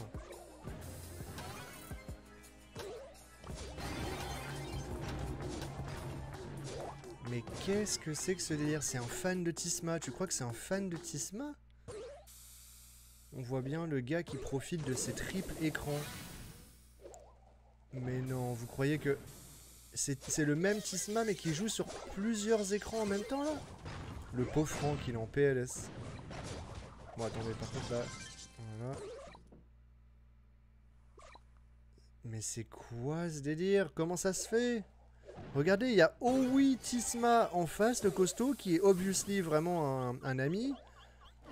Mais qu'est-ce que c'est que ce délire? C'est un fan de Tisma. Tu crois que c'est un fan de Tisma? On voit bien le gars qui profite de ses triples écrans. Mais non, vous croyez que c'est le même Tisma mais qui joue sur plusieurs écrans en même temps là Le pauvre Franck, il est en PLS. Bon, attendez, par contre là. Mais c'est quoi ce délire? Comment ça se fait? Regardez, il y a Owi Tisma en face, le costaud, qui est obviously vraiment un, ami.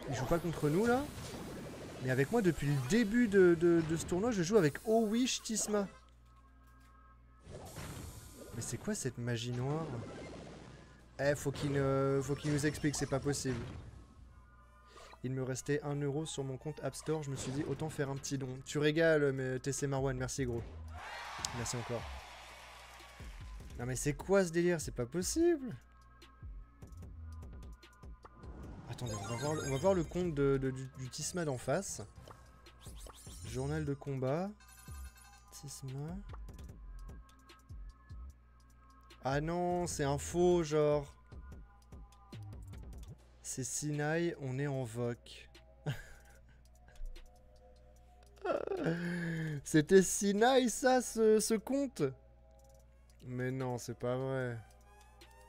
Il joue pas contre nous là. Mais avec moi, depuis le début de ce tournoi, je joue avec Owish Tisma. Mais c'est quoi cette magie noire Eh, faut qu'il ne- faut nous explique, c'est pas possible. Il me restait 1 euro sur mon compte App Store, je me suis dit autant faire un petit don. Tu régales, mais TC Marwan, merci gros. Merci encore. Non mais c'est quoi ce délire? C'est pas possible Attendez, on va voir, le- compte du, du Tisma d'en face. Journal de combat. Tisma. Ah non, c'est un faux genre. C'est Sinai, on est en VOC. C'était Sinai ça, ce, ce compte mais non, c'est pas vrai.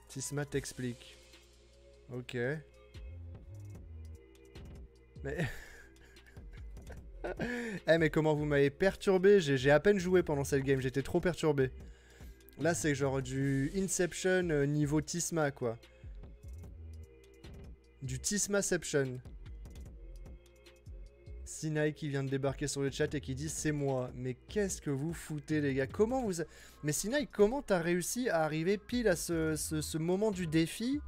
Tisma t'explique. Ok. Mais... Eh mais comment vous m'avez perturbé? J'ai j'ai à peine joué pendant cette game, j'étais trop perturbé. Là c'est genre du Inception euh, niveau Tisma quoi. Du Tismaception. Sinai qui vient de débarquer sur le chat et qui dit c'est moi. Mais qu'est-ce que vous foutez les gars? Comment vous... Mais Sinai, comment t'as réussi à arriver pile à ce, moment du défi?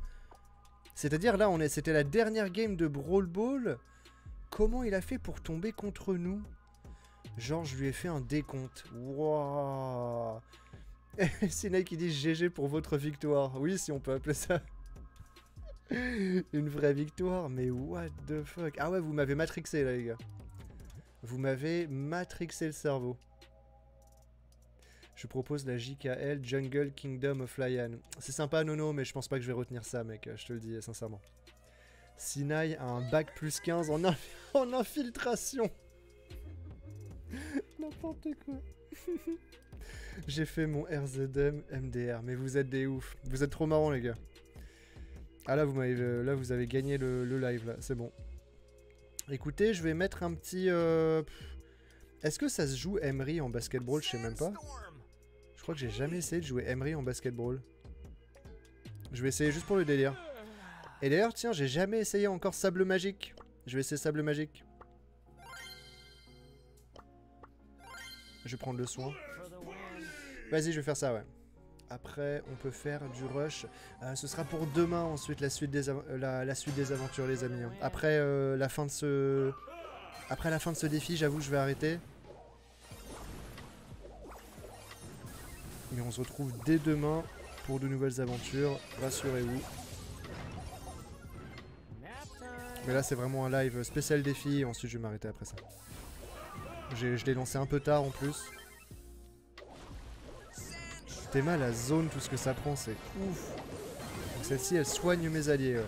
C'est-à-dire là, on c'était la dernière game de Brawl Ball. Comment il a fait pour tomber contre nous? Genre, je lui ai fait un décompte. Wouah Sinai qui dit GG pour votre victoire. Oui, si on peut appeler ça. Une vraie victoire, mais what the fuck Ah ouais, vous m'avez matrixé là, les gars. Vous m'avez matrixé le cerveau. Je propose la JKL Jungle Kingdom of Lion. C'est sympa, Nono, mais je pense pas que je vais retenir ça, mec. Je te le dis sincèrement. Sinai a un bac plus 15 en, en infiltration. N'importe quoi. J'ai fait mon RZM MDR, mais vous êtes des oufs. Vous êtes trop marrants, les gars. Ah là, vous m'avez, euh, là, vous avez gagné le, live, là. C'est bon. Écoutez, je vais mettre un petit... euh, Est-ce que ça se joue Emery en basketball? Je sais même pas. Je crois que j'ai jamais essayé de jouer Emery en basketball. Je vais essayer juste pour le délire. Et d'ailleurs, tiens, j'ai jamais essayé encore Sable Magique. Je vais essayer Sable Magique. Je vais prendre le soin. Vas-y, je vais faire ça, ouais. Après, on peut faire du rush. Euh, ce sera pour demain, ensuite, la suite des, euh, la, des aventures, les amis. hein. Après, euh, la fin de ce... Après la fin de ce défi, j'avoue, je vais arrêter. Mais on se retrouve dès demain pour de nouvelles aventures. Rassurez-vous. Mais là, c'est vraiment un live spécial défi. Ensuite, je vais m'arrêter après ça. Je l'ai lancé un peu tard en plus. Théma, la zone, tout ce que ça prend, c'est ouf. Donc celle-ci, elle soigne mes alliés. ouais.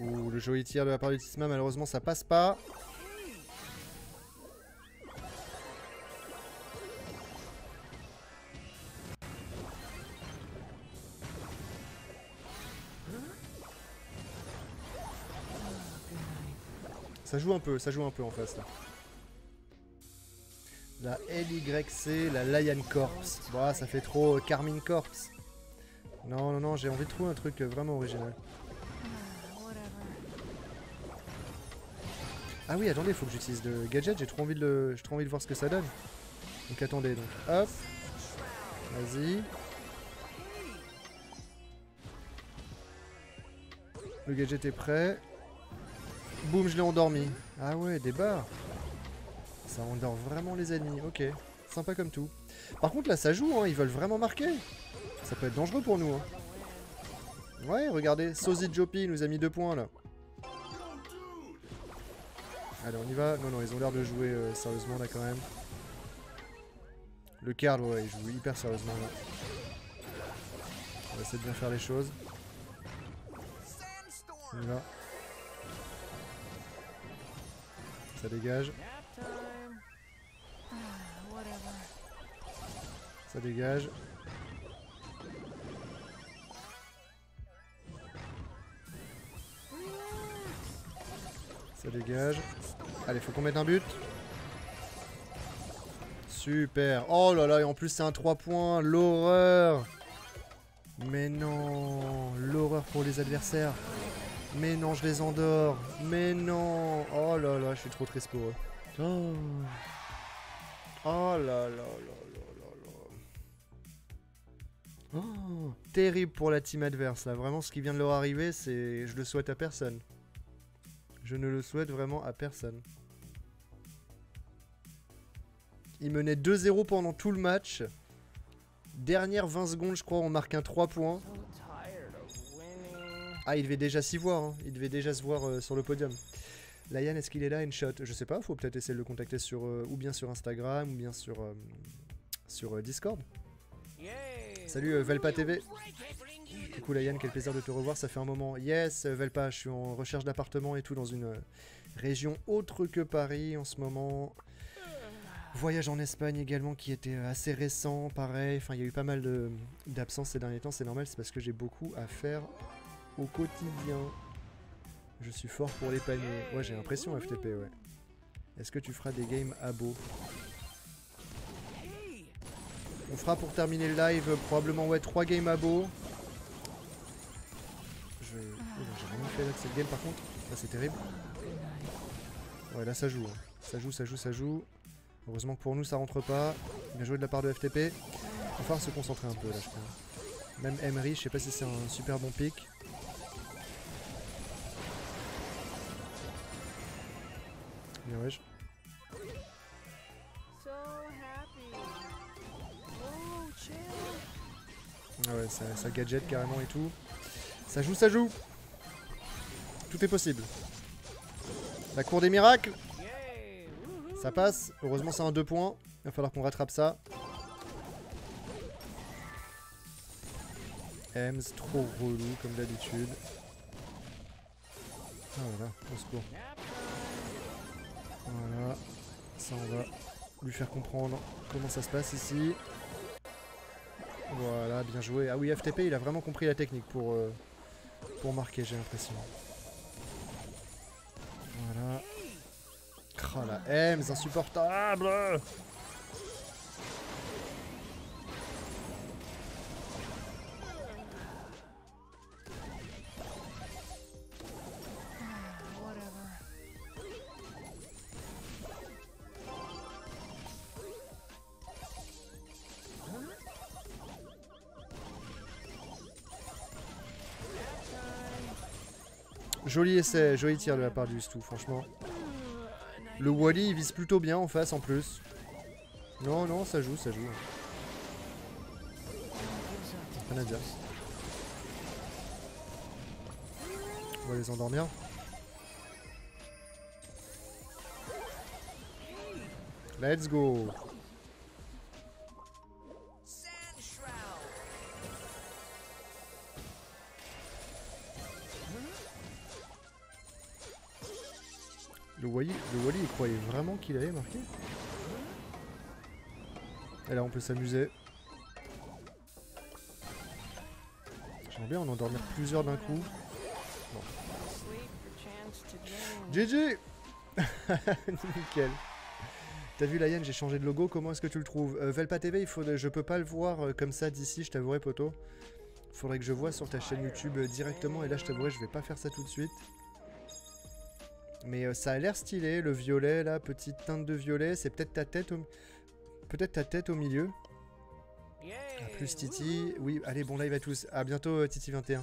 Ouh, le joli tir de la part du Tisma, malheureusement, ça passe pas. Ça joue un peu, ça joue un peu en face là. La LYC, la Lion Corpse. Bah, ça fait trop Carmine Corpse. Non, non, non, j'ai envie de trouver un truc vraiment original. Ah oui, attendez, faut que j'utilise le gadget, j'ai trop envie de trop envie de voir ce que ça donne. Donc attendez, donc hop. Vas-y. Le gadget est prêt. Boum, je l'ai endormi. Ah ouais, des barres. Ça endort vraiment les ennemis, ok. Sympa comme tout. Par contre là ça joue, hein, ils veulent vraiment marquer. Ça peut être dangereux pour nous. Hein. Ouais, regardez, Sozy Jopi nous a mis deux points là. Allez, on y va. Non, non, ils ont l'air de jouer euh, sérieusement là quand même. Le Carl, ouais, il joue hyper sérieusement là. On va essayer de bien faire les choses. On y va. Ça dégage, ça dégage. Ça dégage. Allez, faut qu'on mette un but. Super. Oh là là, et en plus c'est un 3 points. L'horreur. Mais non. L'horreur pour les adversaires. Mais non, je les endors. Mais non. Oh là là, je suis trop triste pour eux. Oh. Oh là là là là là là. Oh, terrible pour la team adverse là. Vraiment, ce qui vient de leur arriver, c'est. Je le souhaite à personne. Je ne le souhaite vraiment à personne. Il menait 2-0 pendant tout le match. Dernière 20 secondes, je crois, on marque un 3 points. Ah, il devait déjà s'y voir, hein. il devait déjà se voir euh, sur le podium. Layan, est-ce qu'il est là, Shot? Je sais pas, faut peut-être essayer de le contacter sur, euh, ou bien sur Instagram, ou bien sur, euh, sur Discord. Salut Velpa TV. Coucou Layan, quel plaisir de te revoir, ça fait un moment. Yes, Velpa, je suis en recherche d'appartement et tout dans une région autre que Paris en ce moment. Voyage en Espagne également qui était assez récent, pareil. Enfin, il y a eu pas mal de- d'absences ces derniers temps, c'est normal, c'est parce que j'ai beaucoup à faire au quotidien. Je suis fort pour les paniers. Ouais, j'ai l'impression FTP, ouais. Est-ce que tu feras des games abo On fera pour terminer le live probablement ouais 3 games abo. Je... Oh, j'ai rien fait de cette game par contre. Là c'est terrible. Ouais là ça joue. hein. Ça joue, ça joue, ça joue. Heureusement que pour nous ça rentre pas. Bien joué de la part de FTP. Il va falloir se concentrer un peu là je crois. Même Emery, je sais pas si c'est un super bon pick. Bien. Oh. Ah ouais, ça, ça gadget carrément et tout. Ça joue, ça joue. Tout est possible. La cour des miracles, ça passe. Heureusement, c'est un 2 points. Il va falloir qu'on rattrape ça. Ems, trop relou comme d'habitude. Ah voilà, au secours. Voilà. Ça, on va lui faire comprendre comment ça se passe ici. Voilà, bien joué. Ah oui, FTP, il a vraiment compris la technique pour, euh, pour marquer, j'ai l'impression. Voilà. Oh la Ems, insupportable Joli essai, joli tir de la part du Stu, franchement. Le Wally, il vise plutôt bien en face en plus. Non, non, ça joue, ça joue. On va les endormir. Let's go Wally, le Wally, il croyait vraiment qu'il allait marquer Et là, on peut s'amuser. J'aimerais bien en endormir plusieurs d'un coup. Gain. GG Nickel. T'as vu Lion, j'ai changé de logo, comment est-ce que tu le trouves? Euh, Velpa TV, je peux pas le voir euh, comme ça d'ici, je t'avouerai poto. Faudrait que je vois sur ta chaîne YouTube euh, directement, et là je t'avouerai, je vais pas faire ça tout de suite. Mais euh, ça a l'air stylé, le violet là, petite teinte de violet, c'est peut-être ta tête au... Peut-être ta tête au milieu. A plus Titi. Oui, allez, bon live à tous. À bientôt euh, Titi21.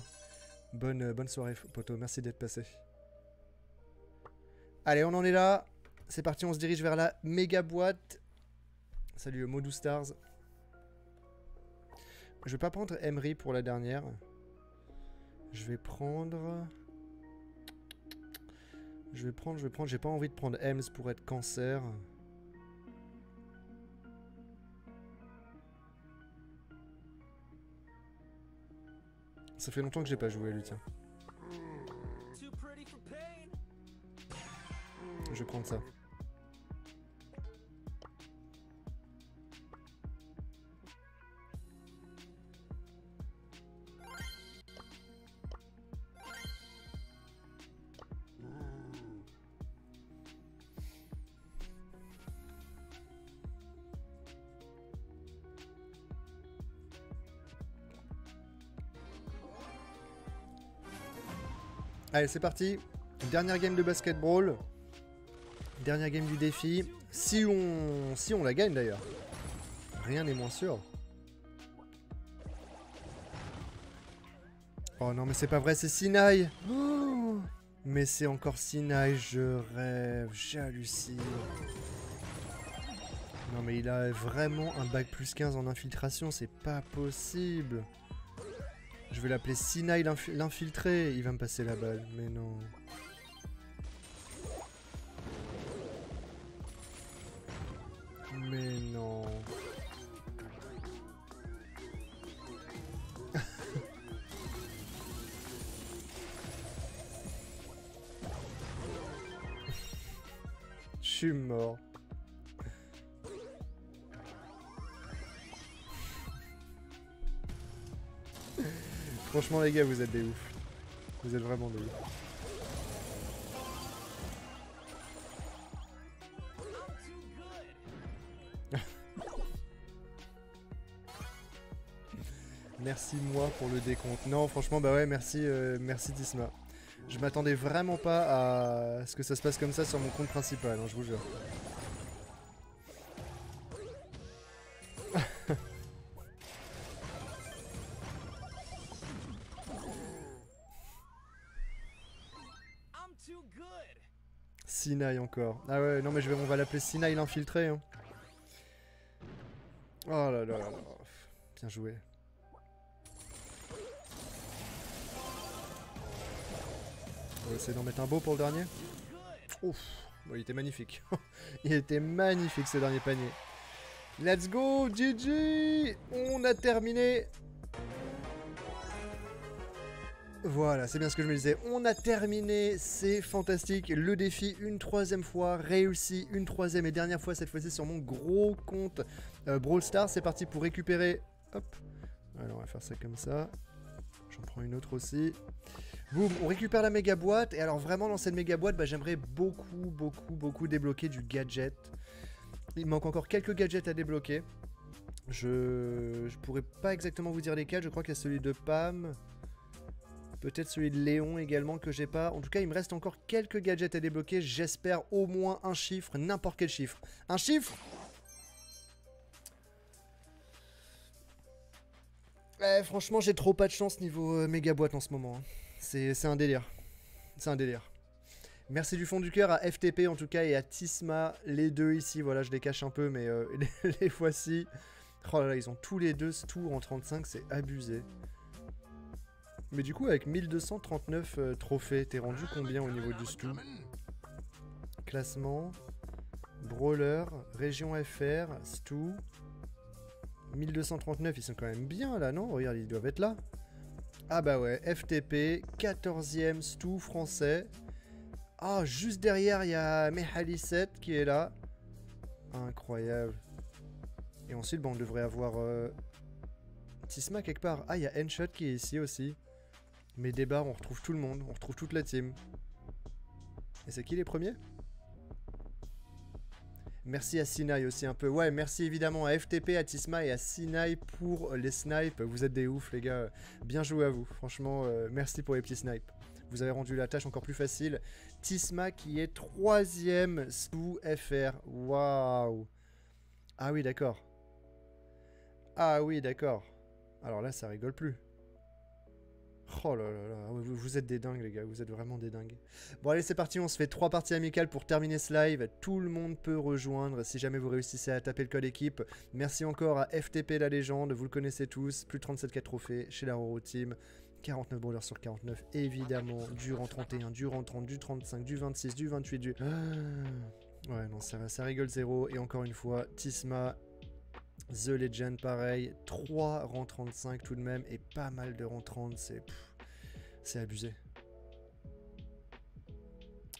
Bonne, euh, bonne soirée poto, merci d'être passé. Allez, on en est là. C'est parti, on se dirige vers la méga boîte. Salut Modou Stars. Je vais pas prendre Emery pour la dernière. Je vais prendre... Je vais prendre, je vais prendre, j'ai pas envie de prendre Ems pour être cancer. Ça fait longtemps que j'ai pas joué lui, tiens. Je vais prendre ça. Allez, c'est parti. Dernière game de basketball. Dernière game du défi. Si on, si on la gagne d'ailleurs. Rien n'est moins sûr. Oh non, mais c'est pas vrai, c'est Sinai. Mais c'est encore Sinai, je rêve, j'hallucine. Non, mais il a vraiment un bac plus 15 en infiltration, c'est pas possible. Je vais l'appeler Sinai l'infi- l'infiltré, il va me passer la balle, mais non. Mais non. Je suis mort. Franchement les gars, vous êtes des oufs. Vous êtes vraiment des oufs. Merci moi pour le décompte. Non, franchement, bah ouais, merci, euh, merci Disma. Je m'attendais vraiment pas à ce que ça se passe comme ça sur mon compte principal, hein, je vous jure. Sinaï encore. Ah ouais, non mais je vais, on va l'appeler Sinaï l'infiltré. Hein. Oh là là là là. Bien joué. On va essayer d'en mettre un beau pour le dernier. Ouf, bon, il était magnifique. il était magnifique ce dernier panier. Let's go, GG On a terminé voilà, c'est bien ce que je me disais. On a terminé, c'est fantastique. Le défi une troisième fois, réussi une troisième et dernière fois, cette fois-ci sur mon gros compte euh, Brawl Stars. C'est parti pour récupérer. Hop. Alors, on va faire ça comme ça. J'en prends une autre aussi. Boum, on récupère la méga boîte. Et alors, vraiment, dans cette méga boîte, bah, j'aimerais beaucoup, beaucoup, beaucoup débloquer du gadget. Il manque encore quelques gadgets à débloquer. Je, je pourrais pas exactement vous dire lesquels. Je crois qu'il y a celui de Pam. Peut-être celui de Léon également que j'ai pas. En tout cas, il me reste encore quelques gadgets à débloquer. J'espère au moins un chiffre, n'importe quel chiffre. Un chiffre eh, Franchement, j'ai trop pas de chance niveau euh, méga boîte en ce moment. Hein. C'est un délire. C'est un délire. Merci du fond du cœur à FTP en tout cas et à Tisma, les deux ici. Voilà, je les cache un peu, mais euh, les, les voici. Oh là là, ils ont tous les deux ce tour en 35, c'est abusé. Mais du coup, avec 1239 euh, trophées, t'es rendu combien au niveau du stu Classement, Brawler, Région FR, Stu. 1239, ils sont quand même bien là, non? Regarde, ils doivent être là. Ah bah ouais, FTP, 14ème Stu français. Ah, juste derrière, il y a Mehali7 qui est là. Incroyable. Et ensuite, bon, on devrait avoir euh, Tisma quelque part. Ah, il y a Enshot qui est ici aussi. Mais débat, on retrouve tout le monde, on retrouve toute la team. Et c'est qui les premiers? Merci à Sinai aussi un peu. Ouais, merci évidemment à FTP, à Tisma et à Sinai pour les snipes. Vous êtes des oufs les gars. Bien joué à vous. Franchement, euh, merci pour les petits snipes. Vous avez rendu la tâche encore plus facile. Tisma qui est troisième sous FR. Waouh. Ah oui, d'accord. Ah oui, d'accord. Alors là, ça rigole plus. Oh là là là, vous êtes des dingues les gars, vous êtes vraiment des dingues. Bon allez c'est parti, on se fait trois parties amicales pour terminer ce live. Tout le monde peut rejoindre si jamais vous réussissez à taper le code équipe. Merci encore à FTP la légende, vous le connaissez tous, plus de 37 4 trophées chez la Roro Team. 49 brawlers sur 49, évidemment, durant 31, durant 30, du 35, du 26, du 28, du... Ah. Ouais, non, ça, ça rigole zéro. Et encore une fois, Tisma The Legend, pareil. 3 rangs 35 tout de même. Et pas mal de rangs 30. C'est c'est abusé.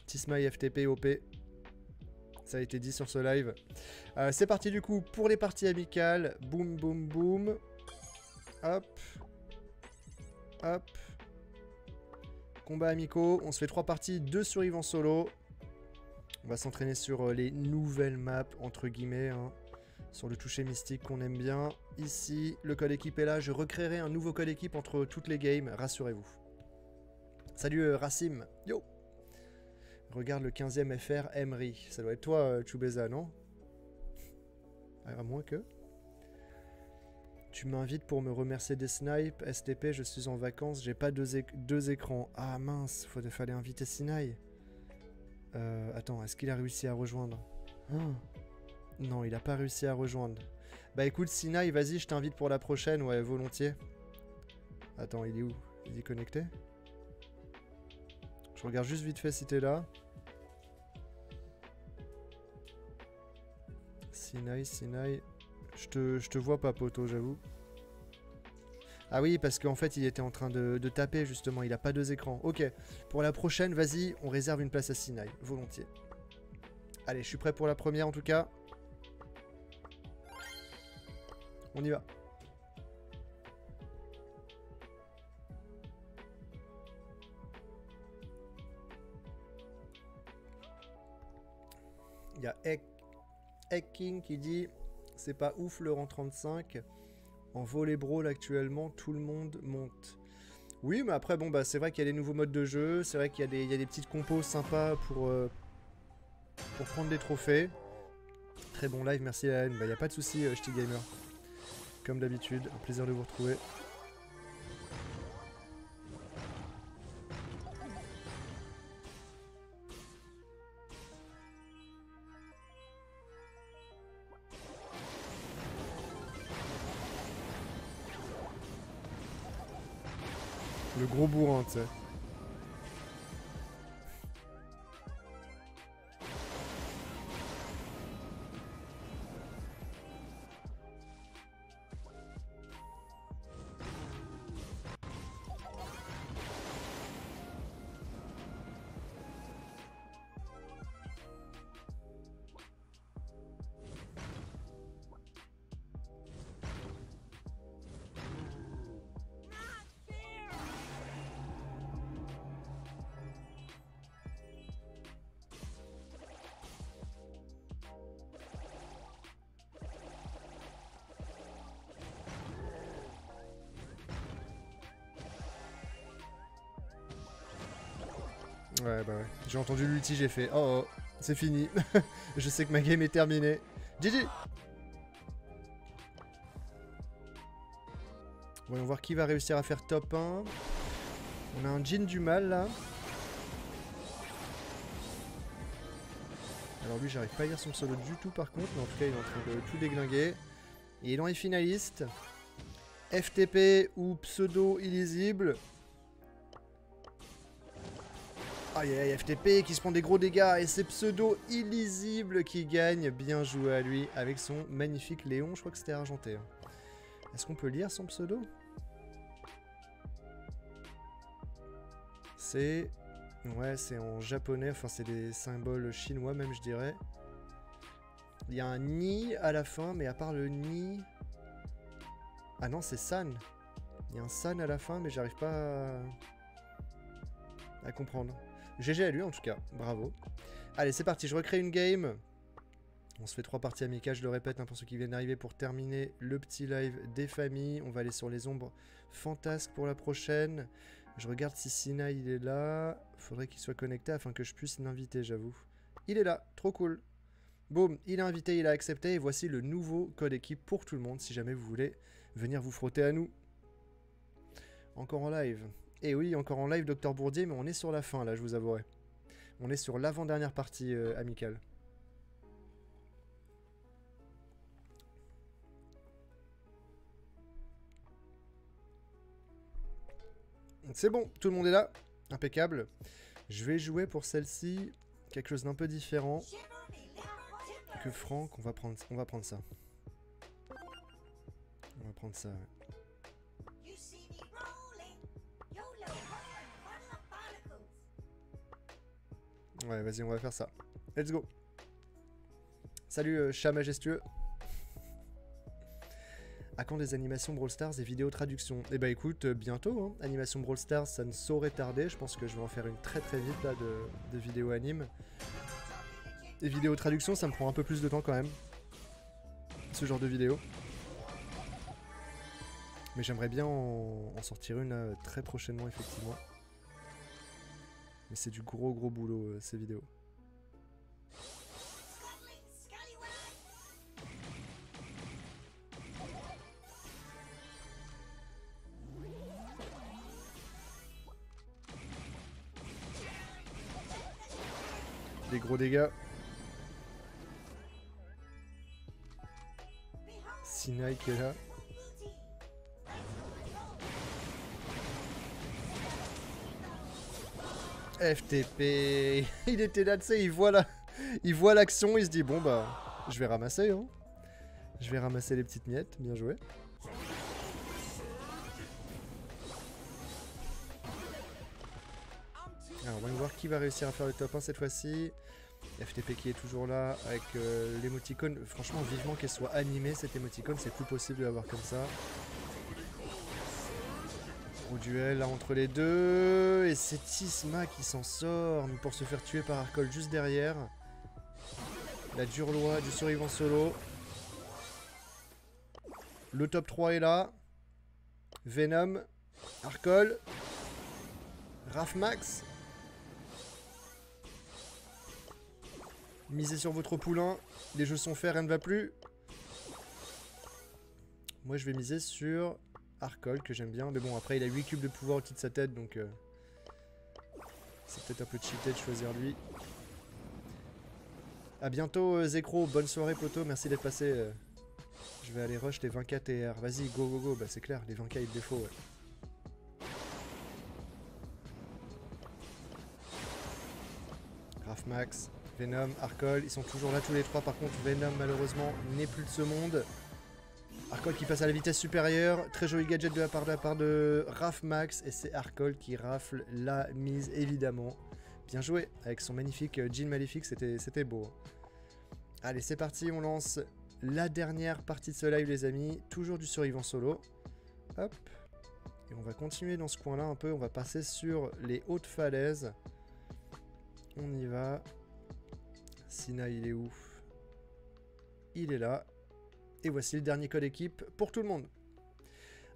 Tisma FTP OP. Ça a été dit sur ce live. Euh, c'est parti du coup pour les parties amicales. Boum, boum, boum. Hop. Hop. Combat amicaux. On se fait trois parties, deux survivants solo. On va s'entraîner sur euh, les nouvelles maps, entre guillemets. Hein sur le toucher mystique qu'on aime bien. Ici, le code équipe est là. Je recréerai un nouveau code équipe entre toutes les games, rassurez-vous. Salut euh, Racim, yo Regarde le 15ème FR Emery. Ça doit être toi, euh, Chubeza, non? Ah, À moins que... Tu m'invites pour me remercier des snipes. STP, je suis en vacances, j'ai pas deux, deux, écrans. Ah mince, il fallait inviter Sinai. Euh, attends, est-ce qu'il a réussi à rejoindre? Ah. Non, il a pas réussi à rejoindre. Bah écoute, Sinaï, vas-y, je t'invite pour la prochaine, ouais, volontiers. Attends, il est où? Il est connecté? Je regarde juste vite fait si t'es là. Sinaï, Sinaï. Je te, vois pas, poto, j'avoue. Ah oui, parce qu'en fait, il était en train de, taper, justement. Il a pas deux écrans. Ok. Pour la prochaine, vas-y, on réserve une place à Sinaï. Volontiers. Allez, je suis prêt pour la première, en tout cas. On y va. Il y a King qui dit c'est pas ouf le rang 35. En volley brawl actuellement, tout le monde monte. Oui, mais après, bon, bah, c'est vrai qu'il y a des nouveaux modes de jeu. C'est vrai qu'il y, a des- il y a des petites compos sympas pour, euh, pour prendre des trophées. Très bon live, merci à Bah, y a pas de souci, euh, Gamer. Comme d'habitude, un plaisir de vous retrouver. Le gros bourrin, tu sais. J'ai entendu l'ulti, j'ai fait oh, oh c'est fini. je sais que ma game est terminée. GG Voyons voir qui va réussir à faire top 1. On a un Jin du mal là. Alors lui, j'arrive pas à lire son solo du tout par contre, mais en tout cas, il est en train de tout déglinguer. Et il en est finaliste. FTP ou pseudo illisible. Aïe aïe aïe, FTP qui se prend des gros dégâts et c'est pseudo illisible qui gagne. Bien joué à lui avec son magnifique Léon. Je crois que c'était argenté. hein. Est-ce qu'on peut lire son pseudo? C'est. Ouais, c'est en japonais. Enfin, c'est des symboles chinois, même, je dirais. Il y a un ni à la fin, mais à part le ni. Ah non, c'est san. Il y a un san à la fin, mais j'arrive pas à... à comprendre. GG à lui en tout cas, bravo. Allez, c'est parti, je recrée une game. On se fait trois parties amicales, je le répète hein, pour ceux qui viennent d'arriver pour terminer le petit live des familles. On va aller sur les ombres fantasques pour la prochaine. Je regarde si Sina il est là. Faudrait qu'il soit connecté afin que je puisse l'inviter, j'avoue. Il est là, trop cool. Boum, il a invité, il a accepté. Et voici le nouveau code équipe pour tout le monde si jamais vous voulez venir vous frotter à nous. Encore en live. Et oui, encore en live, Docteur Bourdier, mais on est sur la fin là, je vous avouerai. On est sur l'avant-dernière partie euh, amicale. C'est bon, tout le monde est là. Impeccable. Je vais jouer pour celle-ci quelque chose d'un peu différent que Franck. On va prendre, on va prendre ça. On va prendre ça. ouais. Ouais, vas-y, on va faire ça. Let's go. Salut, euh, chat majestueux. À quand des animations Brawl Stars et vidéos traduction? Eh bah écoute, euh, bientôt, hein. Animation Brawl Stars, ça ne saurait tarder. Je pense que je vais en faire une très très vite là de, de vidéos anime. Et vidéos traduction, ça me prend un peu plus de temps quand même. Ce genre de vidéo. Mais j'aimerais bien en, sortir une très prochainement, effectivement. Mais c'est du gros gros boulot euh, ces vidéos. Des gros dégâts. Sinai qui est là. FTP. Il était là, tu sais, il voit il voit l'action, il se dit bon bah, je vais ramasser hein. Je vais ramasser les petites miettes, bien joué. Alors, on va voir qui va réussir à faire le top 1 cette fois-ci? FTP qui est toujours là avec euh, l'émoticône. Franchement, vivement qu'elle soit animée cette émoticône, c'est plus possible de l'avoir comme ça. Duel entre les deux. Et c'est Tisma qui s'en sort pour se faire tuer par Arcol juste derrière. La dure loi du survivant solo. Le top 3 est là. Venom, Arcol, Rafmax. Misez sur votre poulain. Les jeux sont faits, rien ne va plus. Moi, je vais miser sur Arcol, que j'aime bien. Mais bon, après, il a 8 cubes de pouvoir au-dessus de sa tête, donc... euh, c'est peut-être un peu cheaté de choisir lui. A bientôt, euh, Zekro. Bonne soirée, poto. Merci d'être passé. euh. Je vais aller rush les 20k TR. Vas-y, go, go, go. Bah, c'est clair, les 20k, il défaut, ouais. Rafmax, Venom, Arcol, ils sont toujours là tous les trois. Par contre, Venom, malheureusement, n'est plus de ce monde. Arcol qui passe à la vitesse supérieure. Très joli gadget de la part de, la Rafmax. Et c'est Arcol qui rafle la mise, évidemment. Bien joué. Avec son magnifique euh, jean maléfique, c'était c'était beau. Allez, c'est parti. On lance la dernière partie de ce live, les amis. Toujours du survivant solo. Hop. Et on va continuer dans ce coin-là un peu. On va passer sur les hautes falaises. On y va. Sina, il est où? Il est là. Et voici le dernier code équipe pour tout le monde.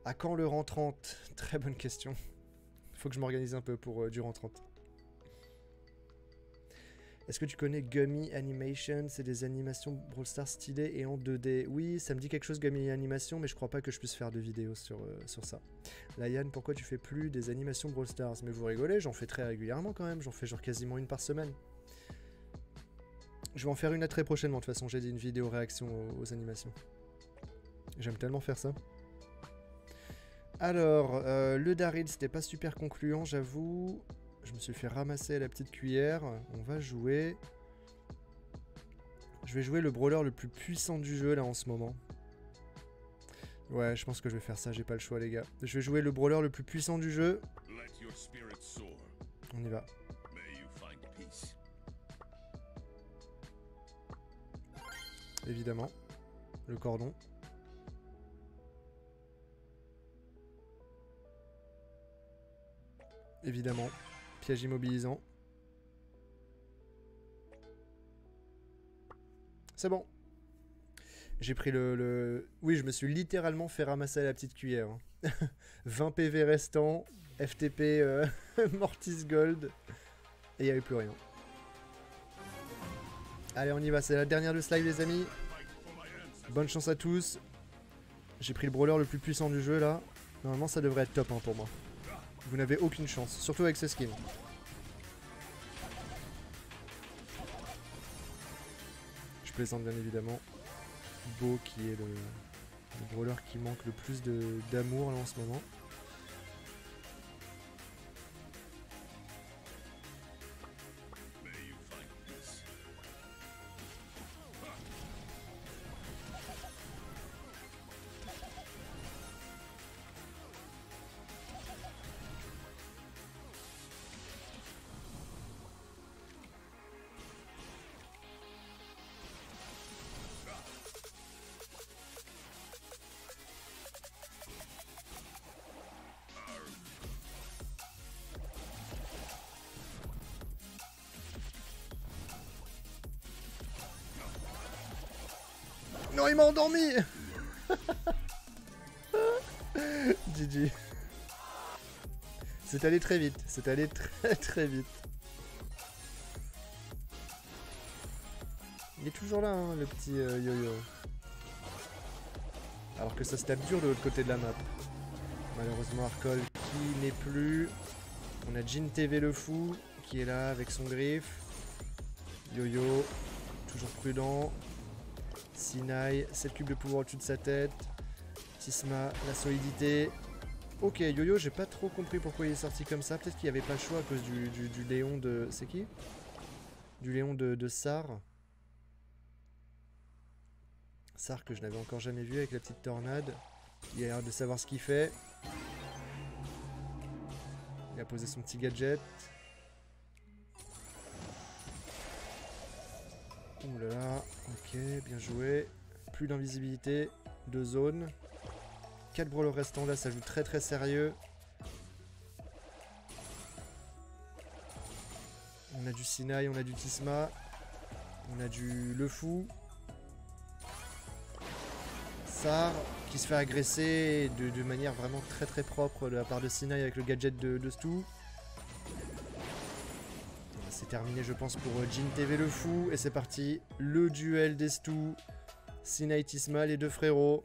À quand le rang 30 Très bonne question. Faut que je m'organise un peu pour euh, du rang 30. Est-ce que tu connais Gummy Animation? C'est des animations Brawl Stars stylées et en 2D. Oui, ça me dit quelque chose Gummy Animation, mais je crois pas que je puisse faire de vidéos sur, euh, ça. Layan, pourquoi tu fais plus des animations Brawl Stars? Mais vous rigolez, j'en fais très régulièrement quand même. J'en fais genre quasiment une par semaine. Je vais en faire une là très prochainement, de toute façon, j'ai dit une vidéo réaction aux animations. J'aime tellement faire ça. Alors, euh, le Daryl, c'était pas super concluant, j'avoue. Je me suis fait ramasser la petite cuillère. On va jouer. Je vais jouer le brawler le plus puissant du jeu là en ce moment. Ouais, je pense que je vais faire ça, j'ai pas le choix les gars. Je vais jouer le brawler le plus puissant du jeu. On y va. Évidemment. Le cordon. Évidemment. Piège immobilisant. C'est bon. J'ai pris le, le- Oui, je me suis littéralement fait ramasser à la petite cuillère. hein. 20 PV restants, FTP euh, Mortis Gold. Et il n'y avait plus rien. Allez, on y va. C'est la dernière de slide, les amis. Bonne chance à tous. J'ai pris le brawler le plus puissant du jeu là. Normalement, ça devrait être top hein, pour moi. Vous n'avez aucune chance, surtout avec ce skin. Je plaisante bien évidemment. Beau qui est le, le qui manque le plus d'amour en ce moment. Endormi GG. C'est allé très vite, c'est allé très très vite. Il est toujours là, hein, le petit euh, yo-yo. Alors que ça se tape dur de l'autre côté de la map. Malheureusement, Arcol qui n'est plus. On a Jin TV le fou qui est là avec son griffe. Yo-yo, toujours prudent. Sinai, 7 cubes de pouvoir au-dessus de sa tête. Tisma, la solidité. Ok, Yo-Yo, j'ai pas trop compris pourquoi il est sorti comme ça. Peut-être qu'il n'y avait pas le choix à cause du, Léon de... C'est qui? Du Léon de, de Sar. Sar que je n'avais encore jamais vu avec la petite tornade. Il a l'air de savoir ce qu'il fait. Il a posé son petit gadget. Ouh là là, ok, bien joué. Plus d'invisibilité, deux zones. 4 brawlers restants, là ça joue très très sérieux. On a du Sinai, on a du Tisma. On a du Le Fou. Sar qui se fait agresser de, de manière vraiment très très propre de la part de Sinai avec le gadget de, de Stu. Terminé je pense pour euh, Jin TV le fou et c'est parti. Le duel des Stu. Sinai Tisma, les deux frérots.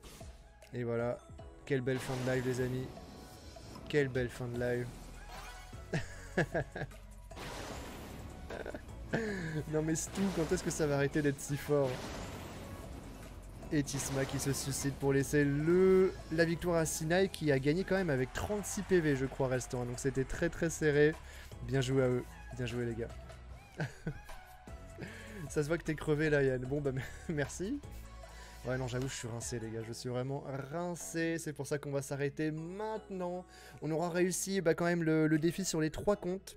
Et voilà. Quelle belle fin de live les amis. Quelle belle fin de live. non mais Stu, quand est-ce que ça va arrêter d'être si fort? Et Tisma qui se suscite pour laisser le la victoire à Sinai qui a gagné quand même avec 36 PV je crois restant. Donc c'était très très serré. Bien joué à eux. Bien joué les gars. ça se voit que t'es crevé là Yann. Bon bah merci. Ouais non j'avoue je suis rincé les gars, je suis vraiment rincé, c'est pour ça qu'on va s'arrêter maintenant. On aura réussi bah, quand même le, défi sur les trois comptes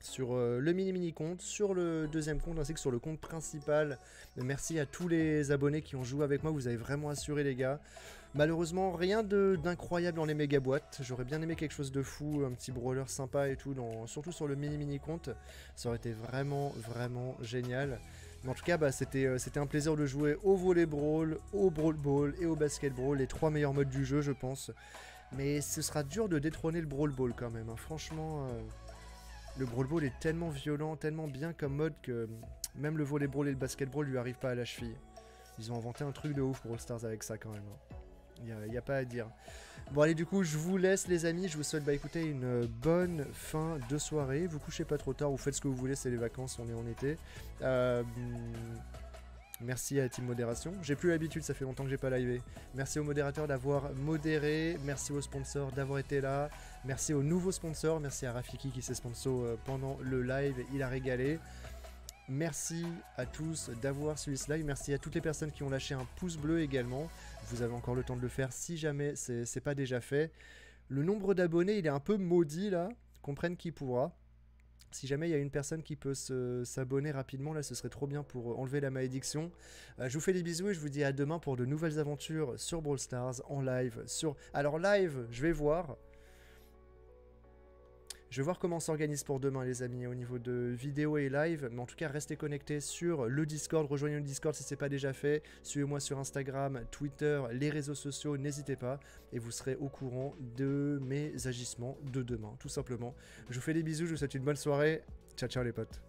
sur euh, le mini mini compte, sur le deuxième compte ainsi que sur le compte principal. Merci à tous les abonnés qui ont joué avec moi, vous avez vraiment assuré les gars. Malheureusement rien d'incroyable dans les méga boîtes, j'aurais bien aimé quelque chose de fou, un petit brawler sympa et tout, surtout sur le mini mini compte, ça aurait été vraiment vraiment génial. Mais en tout cas bah, c'était euh, c'était un plaisir de jouer au volley brawl, au brawl ball et au basket brawl, les trois meilleurs modes du jeu je pense. Mais ce sera dur de détrôner le brawl ball quand même, hein. franchement... euh, le Brawl Ball est tellement violent, tellement bien comme mode que même le volleyball et le basketball lui arrivent pas à la cheville. Ils ont inventé un truc de ouf pour All Stars avec ça quand même. Il n'y a, pas à dire. Bon allez du coup je vous laisse les amis, je vous souhaite bah écoutez une bonne fin de soirée. Vous couchez pas trop tard, vous faites ce que vous voulez, c'est les vacances, on est en été. Euh, Merci à Team Modération. J'ai plus l'habitude, ça fait longtemps que j'ai pas livé. Merci aux modérateurs d'avoir modéré. Merci aux sponsors d'avoir été là. Merci aux nouveaux sponsors. Merci à Rafiki qui s'est sponsor euh, pendant le live. Il a régalé. Merci à tous d'avoir suivi ce live. Merci à toutes les personnes qui ont lâché un pouce bleu également. Vous avez encore le temps de le faire si jamais c'est pas déjà fait. Le nombre d'abonnés, il est un peu maudit là. Comprenne qui pourra. Si jamais il y a une personne qui peut s'abonner rapidement, là, ce serait trop bien pour euh, enlever la malédiction. Euh, je vous fais des bisous et je vous dis à demain pour de nouvelles aventures sur Brawl Stars en live. Sur... Alors live, je vais voir. Je vais voir comment on s'organise pour demain les amis au niveau de vidéo et live. Mais en tout cas, restez connectés sur le Discord. Rejoignez le Discord si ce n'est pas déjà fait. Suivez-moi sur Instagram, Twitter, les réseaux sociaux. N'hésitez pas. Et vous serez au courant de mes agissements de demain, tout simplement. Je vous fais des bisous, je vous souhaite une bonne soirée. Ciao ciao les potes.